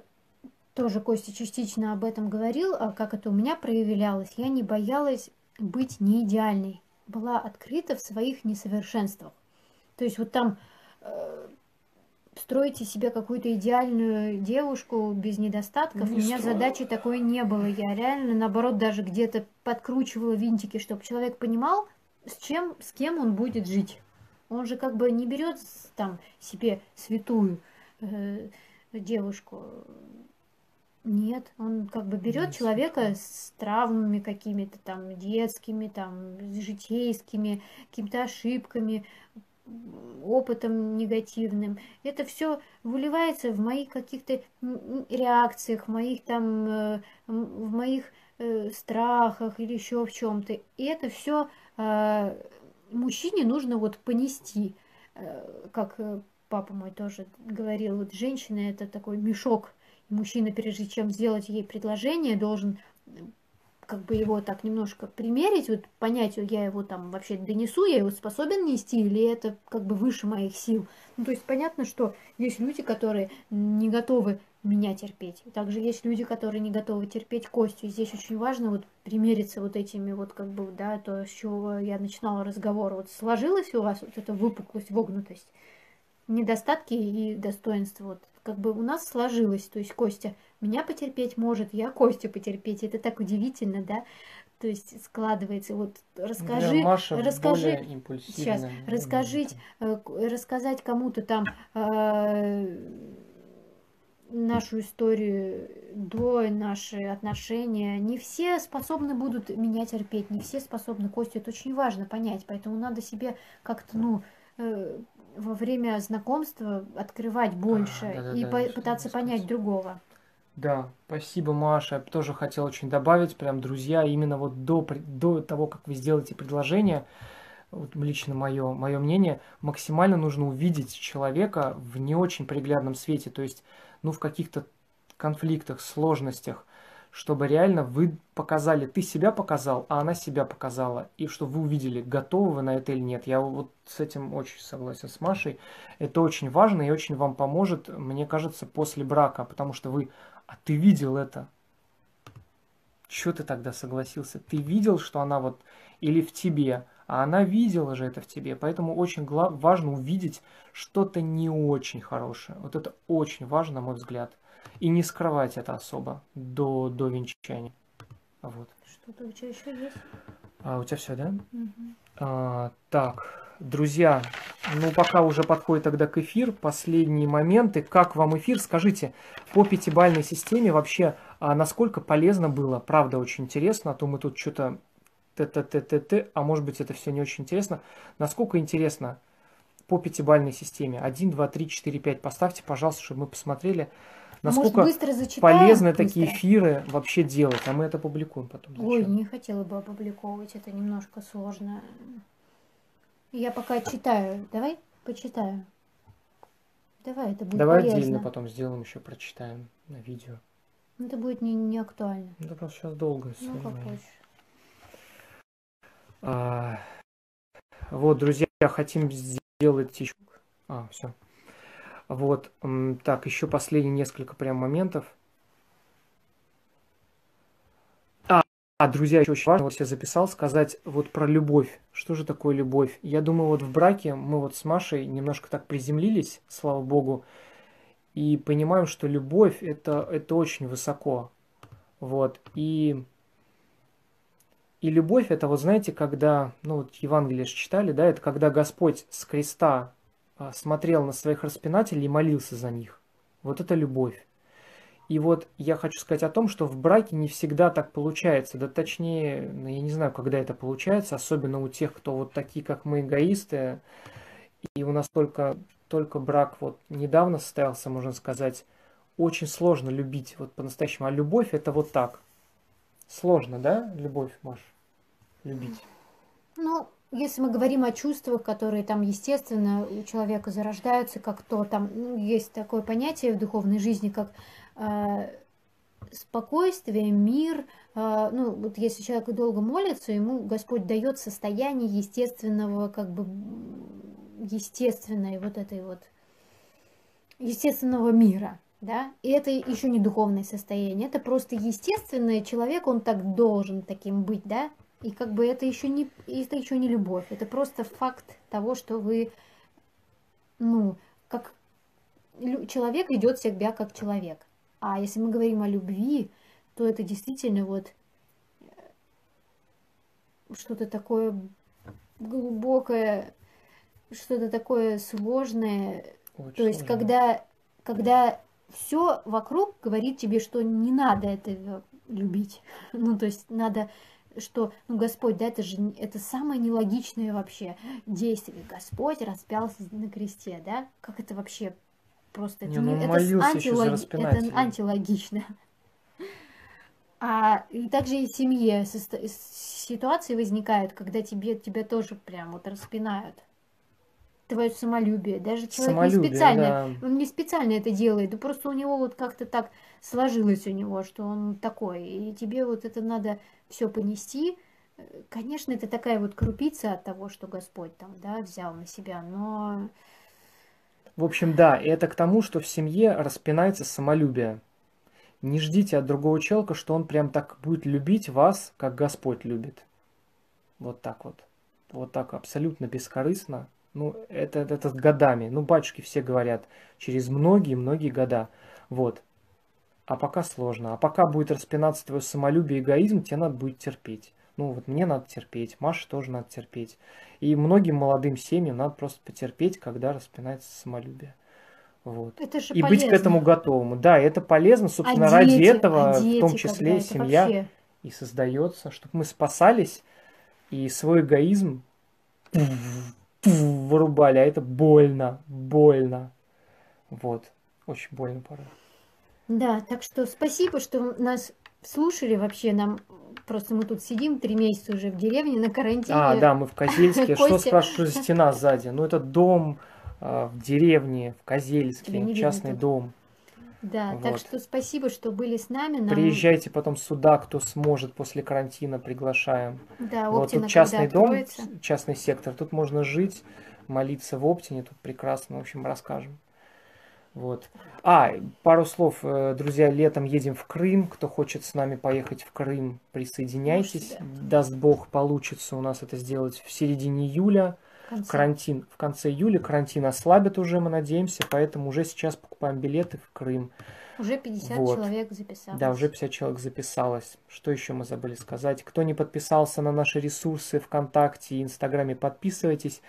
тоже Костя частично об этом говорил, а как это у меня проявлялось. Я не боялась быть не идеальной, была открыта в своих несовершенствах. То есть вот там э, строите себе какую-то идеальную девушку без недостатков. Не У меня строила. задачи такой не было. Я реально, наоборот, даже где-то подкручивала винтики, чтобы человек понимал, с чем, с кем он будет жить. Он же как бы не берет там себе святую э, девушку. Нет, он как бы берет человека с травмами какими-то там детскими, там житейскими, какими-то ошибками, опытом негативным. Это все выливается в моих каких-то реакциях, в моих там, э, в моих э, страхах или еще в чем-то. И это все э, мужчине нужно вот понести, как папа мой тоже говорил, вот женщина это такой мешок, мужчина, прежде чем сделать ей предложение, должен как бы его так немножко примерить, вот понять, я его там вообще донесу, я его способен нести, или это как бы выше моих сил. Ну, то есть понятно, что есть люди, которые не готовы меня терпеть. Также есть люди, которые не готовы терпеть Костю. И здесь очень важно вот примериться вот этими вот как бы, да, то, с чего я начинала разговор. Вот сложилась у вас вот эта выпуклость, вогнутость, недостатки и достоинства. Вот как бы у нас сложилось. То есть Костя меня потерпеть может, я Костю потерпеть. Это так удивительно, да? То есть складывается. Вот расскажи, да, Маша расскажи, сейчас, расскажить, э, рассказать кому-то там э, нашу историю до наши отношения. Не все способны будут меня терпеть, не все способны Костю. Это очень важно понять, поэтому надо себе как-то, ну, э, во время знакомства открывать больше а, да, да, и да, по- пытаться понять другого. Да, спасибо, Маша. Я тоже хотел очень добавить, прям, друзья, именно вот до, до того, как вы сделаете предложение, вот лично мое, мое мнение, максимально нужно увидеть человека в не очень приглядном свете, то есть, ну, в каких-то конфликтах, сложностях, чтобы реально вы показали, ты себя показал, а она себя показала, и чтобы вы увидели, готовы вы на это или нет. Я вот с этим очень согласен с Машей. Это очень важно и очень вам поможет, мне кажется, после брака, потому что вы, а ты видел это, Чего ты тогда согласился? Ты видел, что она вот или в тебе, а она видела же это в тебе. Поэтому очень важно увидеть что-то не очень хорошее. Вот это очень важно, на мой взгляд и не скрывать это особо до, до венчания. Вот. Что-то у тебя еще есть? А, у тебя все, да? Угу. А, так, друзья, ну пока уже подходит тогда к эфир, последние моменты. Как вам эфир? Скажите, по пятибальной системе вообще, а насколько полезно было? Правда, очень интересно, а то мы тут что-то т-т-т-т-т, а может быть это все не очень интересно. Насколько интересно по пятибальной системе? 1, 2, 3, 4, 5. Поставьте, пожалуйста, чтобы мы посмотрели насколько Может, полезны быстро? такие эфиры вообще делать, а мы это публикуем потом. Зачем? Ой, не хотела бы опубликовывать, это немножко сложно. Я пока читаю. Давай почитаю. Давай, это будет Давай полезно. отдельно потом сделаем еще, прочитаем на видео. Ну, это будет не, не актуально. Да просто сейчас долго. Ну, как хочешь. А, вот, друзья, хотим сделать еще... А, все. Вот, так, еще последние несколько прям моментов. А, а, друзья, еще очень важно, вот я записал, сказать вот про любовь. Что же такое любовь? Я думаю, вот в браке мы вот с Машей немножко так приземлились, слава богу, и понимаем, что любовь это, это очень высоко. Вот, и... И любовь это, вот знаете, когда, ну вот Евангелие же читали, да, это когда Господь с креста смотрел на своих распинателей и молился за них. Вот это любовь. И вот я хочу сказать о том, что в браке не всегда так получается. Да точнее, ну, я не знаю, когда это получается, особенно у тех, кто вот такие, как мы, эгоисты. И у нас только, только брак вот недавно состоялся, можно сказать. Очень сложно любить вот по-настоящему. А любовь это вот так. Сложно, да, любовь, Маш? Любить. Ну, если мы говорим о чувствах, которые там, естественно, у человека зарождаются, как то там, ну, есть такое понятие в духовной жизни, как э, спокойствие, мир. Э, ну, вот если человек долго молится, ему Господь дает состояние естественного, как бы, естественной вот этой вот, естественного мира. Да? И это еще не духовное состояние, это просто естественное, человек, он так должен таким быть, да, и как бы это еще не, это еще не любовь, это просто факт того, что вы, ну, как человек ведет себя как человек. А если мы говорим о любви, то это действительно вот э, что-то такое глубокое, что-то такое сложное. Очень то есть, сложно. когда, когда все вокруг говорит тебе, что не надо это любить. (laughs) Ну, то есть надо что, ну, Господь, да, это же это самое нелогичное вообще действие. Господь распялся на кресте, да? Как это вообще просто... Не, это, ну, это, антилог... это антилогично. А и также и в семье ситуации возникают, когда тебе, тебя тоже прям вот распинают. Твое самолюбие. Даже человек самолюбие, не специально, да. он не специально это делает, да просто у него вот как-то так сложилось у него, что он такой. И тебе вот это надо все понести. Конечно, это такая вот крупица от того, что Господь там, да, взял на себя, но... В общем, да, и это к тому, что в семье распинается самолюбие. Не ждите от другого человека, что он прям так будет любить вас, как Господь любит. Вот так вот. Вот так абсолютно бескорыстно. Ну, это, это годами. Ну, батюшки все говорят, через многие-многие года. Вот. А пока сложно. А пока будет распинаться твое самолюбие и эгоизм, тебе надо будет терпеть. Ну вот мне надо терпеть, Маше тоже надо терпеть. И многим молодым семьям надо просто потерпеть, когда распинается самолюбие. Вот. Это же и полезно. быть к этому готовым. Да, это полезно, собственно, а ради дети, этого, а дети, в том числе семья вообще... и создается, чтобы мы спасались и свой эгоизм вырубали, а это больно, больно. Вот, очень больно порой. Да, так что спасибо, что нас слушали вообще. Нам просто мы тут сидим три месяца уже в деревне на карантине. А, да, мы в Козельске. (laughs) Что спрашиваю, за стена сзади? Ну, это дом а, в деревне, в Козельске, частный дом. Да, вот. так что спасибо, что были с нами. Нам... Приезжайте потом сюда, кто сможет после карантина, приглашаем. Да, вот тут частный дом, частный сектор, тут можно жить, молиться в Оптине, тут прекрасно, в общем, расскажем. Вот. А, пару слов, э, друзья, летом едем в Крым. Кто хочет с нами поехать в Крым, присоединяйтесь. Даст Бог, получится у нас это сделать в середине июля. В карантин в конце июля. Карантин ослабят уже, мы надеемся, поэтому уже сейчас покупаем билеты в Крым. Уже 50 вот. человек записалось. Да, уже 50 человек записалось. Что еще мы забыли сказать? Кто не подписался на наши ресурсы ВКонтакте и Инстаграме, подписывайтесь.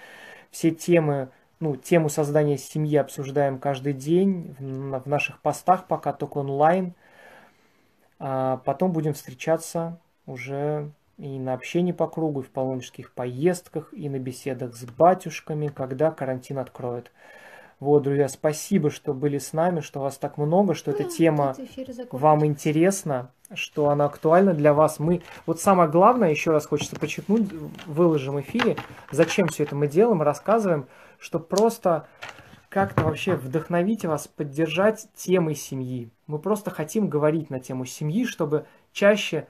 Все темы ну, тему создания семьи обсуждаем каждый день в, в наших постах, пока только онлайн. А потом будем встречаться уже и на общении по кругу, и в паломнических поездках, и на беседах с батюшками, когда карантин откроет. Вот, друзья, спасибо, что были с нами, что вас так много, что эта тема вам интересна, что она актуальна для вас. Мы, вот самое главное, еще раз хочется подчеркнуть, выложим в эфире, зачем все это мы делаем, рассказываем, чтобы просто как-то вообще вдохновить вас, поддержать темой семьи. Мы просто хотим говорить на тему семьи, чтобы чаще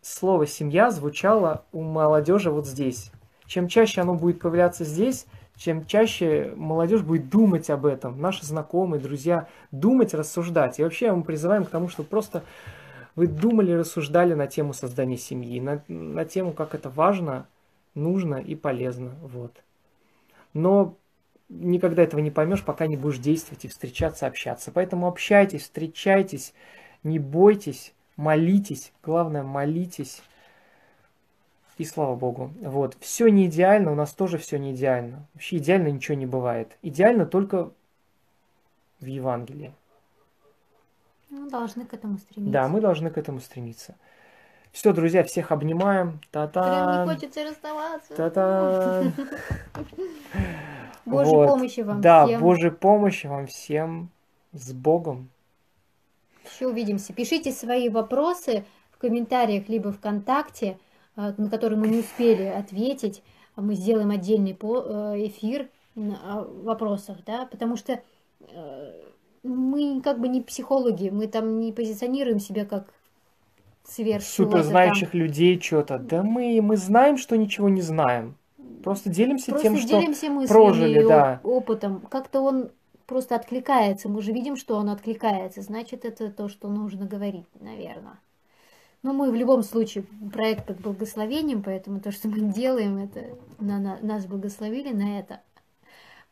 слово «семья» звучало у молодежи вот здесь. Чем чаще оно будет появляться здесь, чем чаще молодежь будет думать об этом, наши знакомые, друзья, думать, рассуждать. И вообще мы призываем к тому, чтобы просто вы думали, рассуждали на тему создания семьи, на, на тему, как это важно, нужно и полезно. Вот. Но никогда этого не поймешь, пока не будешь действовать и встречаться, общаться. Поэтому общайтесь, встречайтесь, не бойтесь, молитесь, главное молитесь. И слава Богу. Вот. Все не идеально, у нас тоже все не идеально. Вообще идеально ничего не бывает. Идеально только в Евангелии. Мы должны к этому стремиться. Да, мы должны к этому стремиться. Все, друзья, всех обнимаем. Та-та. Прям не хочется расставаться. Та-та. (laughs) Божьей вот. помощи вам да, всем. Да, Божьей помощи вам всем. С Богом. Еще увидимся. Пишите свои вопросы в комментариях либо ВКонтакте, э, на которые мы не успели ответить. мы сделаем отдельный э, эфир о вопросах, да, потому что э, мы как бы не психологи, мы там не позиционируем себя как сверх супер знающих людей что-то. Да мы, мы знаем, что ничего не знаем. Просто делимся просто тем, делимся что мыслями, прожили, да. опытом. Как-то он просто откликается. Мы же видим, что он откликается. Значит, это то, что нужно говорить, наверное. Но мы в любом случае проект под благословением, поэтому то, что мы делаем, это на, на, нас благословили на это.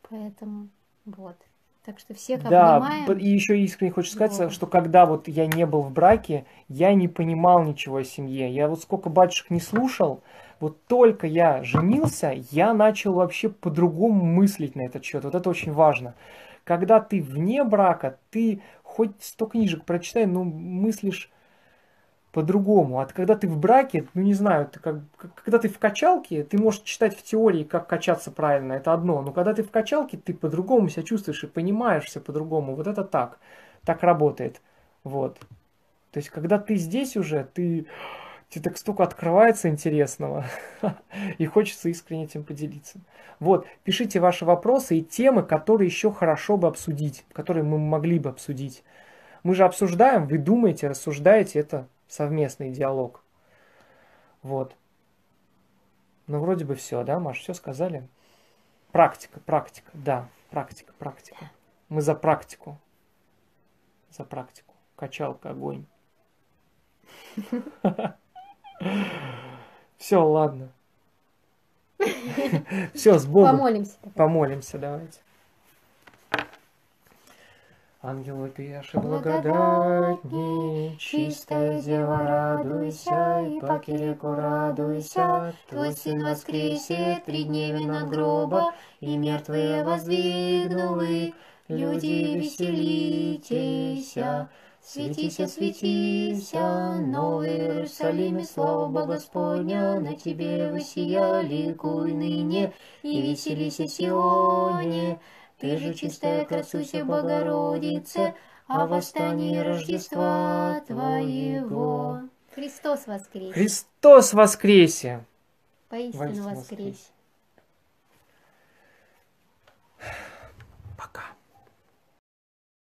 Поэтому вот. Так что всех да, обнимаем. и еще искренне хочу сказать, вот. что когда вот я не был в браке, я не понимал ничего о семье. Я вот сколько батюшек не слушал, вот только я женился, я начал вообще по-другому мыслить на этот счет. Вот это очень важно. Когда ты вне брака, ты хоть сто книжек прочитай, но мыслишь по-другому. А когда ты в браке, ну не знаю, ты как, когда ты в качалке, ты можешь читать в теории, как качаться правильно, это одно. Но когда ты в качалке, ты по-другому себя чувствуешь и понимаешь все по-другому. Вот это так. Так работает. Вот. То есть, когда ты здесь уже, ты... Тебе так столько открывается интересного, (laughs) и хочется искренне этим поделиться. Вот, пишите ваши вопросы и темы, которые еще хорошо бы обсудить, которые мы могли бы обсудить. Мы же обсуждаем, вы думаете, рассуждаете, это совместный диалог. Вот. Ну, вроде бы все, да, Маш, все сказали? Практика, практика, да, практика, практика. Мы за практику. За практику. Качалка, огонь. (laughs) Все, ладно. Все, с Богом. Помолимся. Помолимся, давайте. Ангелу пеши благодатней, чистая дева, радуйся, и по кирику радуйся. Твой сын воскресе, три дневе над гроба, и мертвые воздвигнулы, люди веселитесь. Светися, светися, Новый Иерусалиме, слава Бога Господня, на тебе высияли, куй ныне, и веселися Сионе, ты же чистая красуйся, Богородице, о восстании Рождества Твоего. Христос воскресе! Христос воскресе! Поистину воскресе!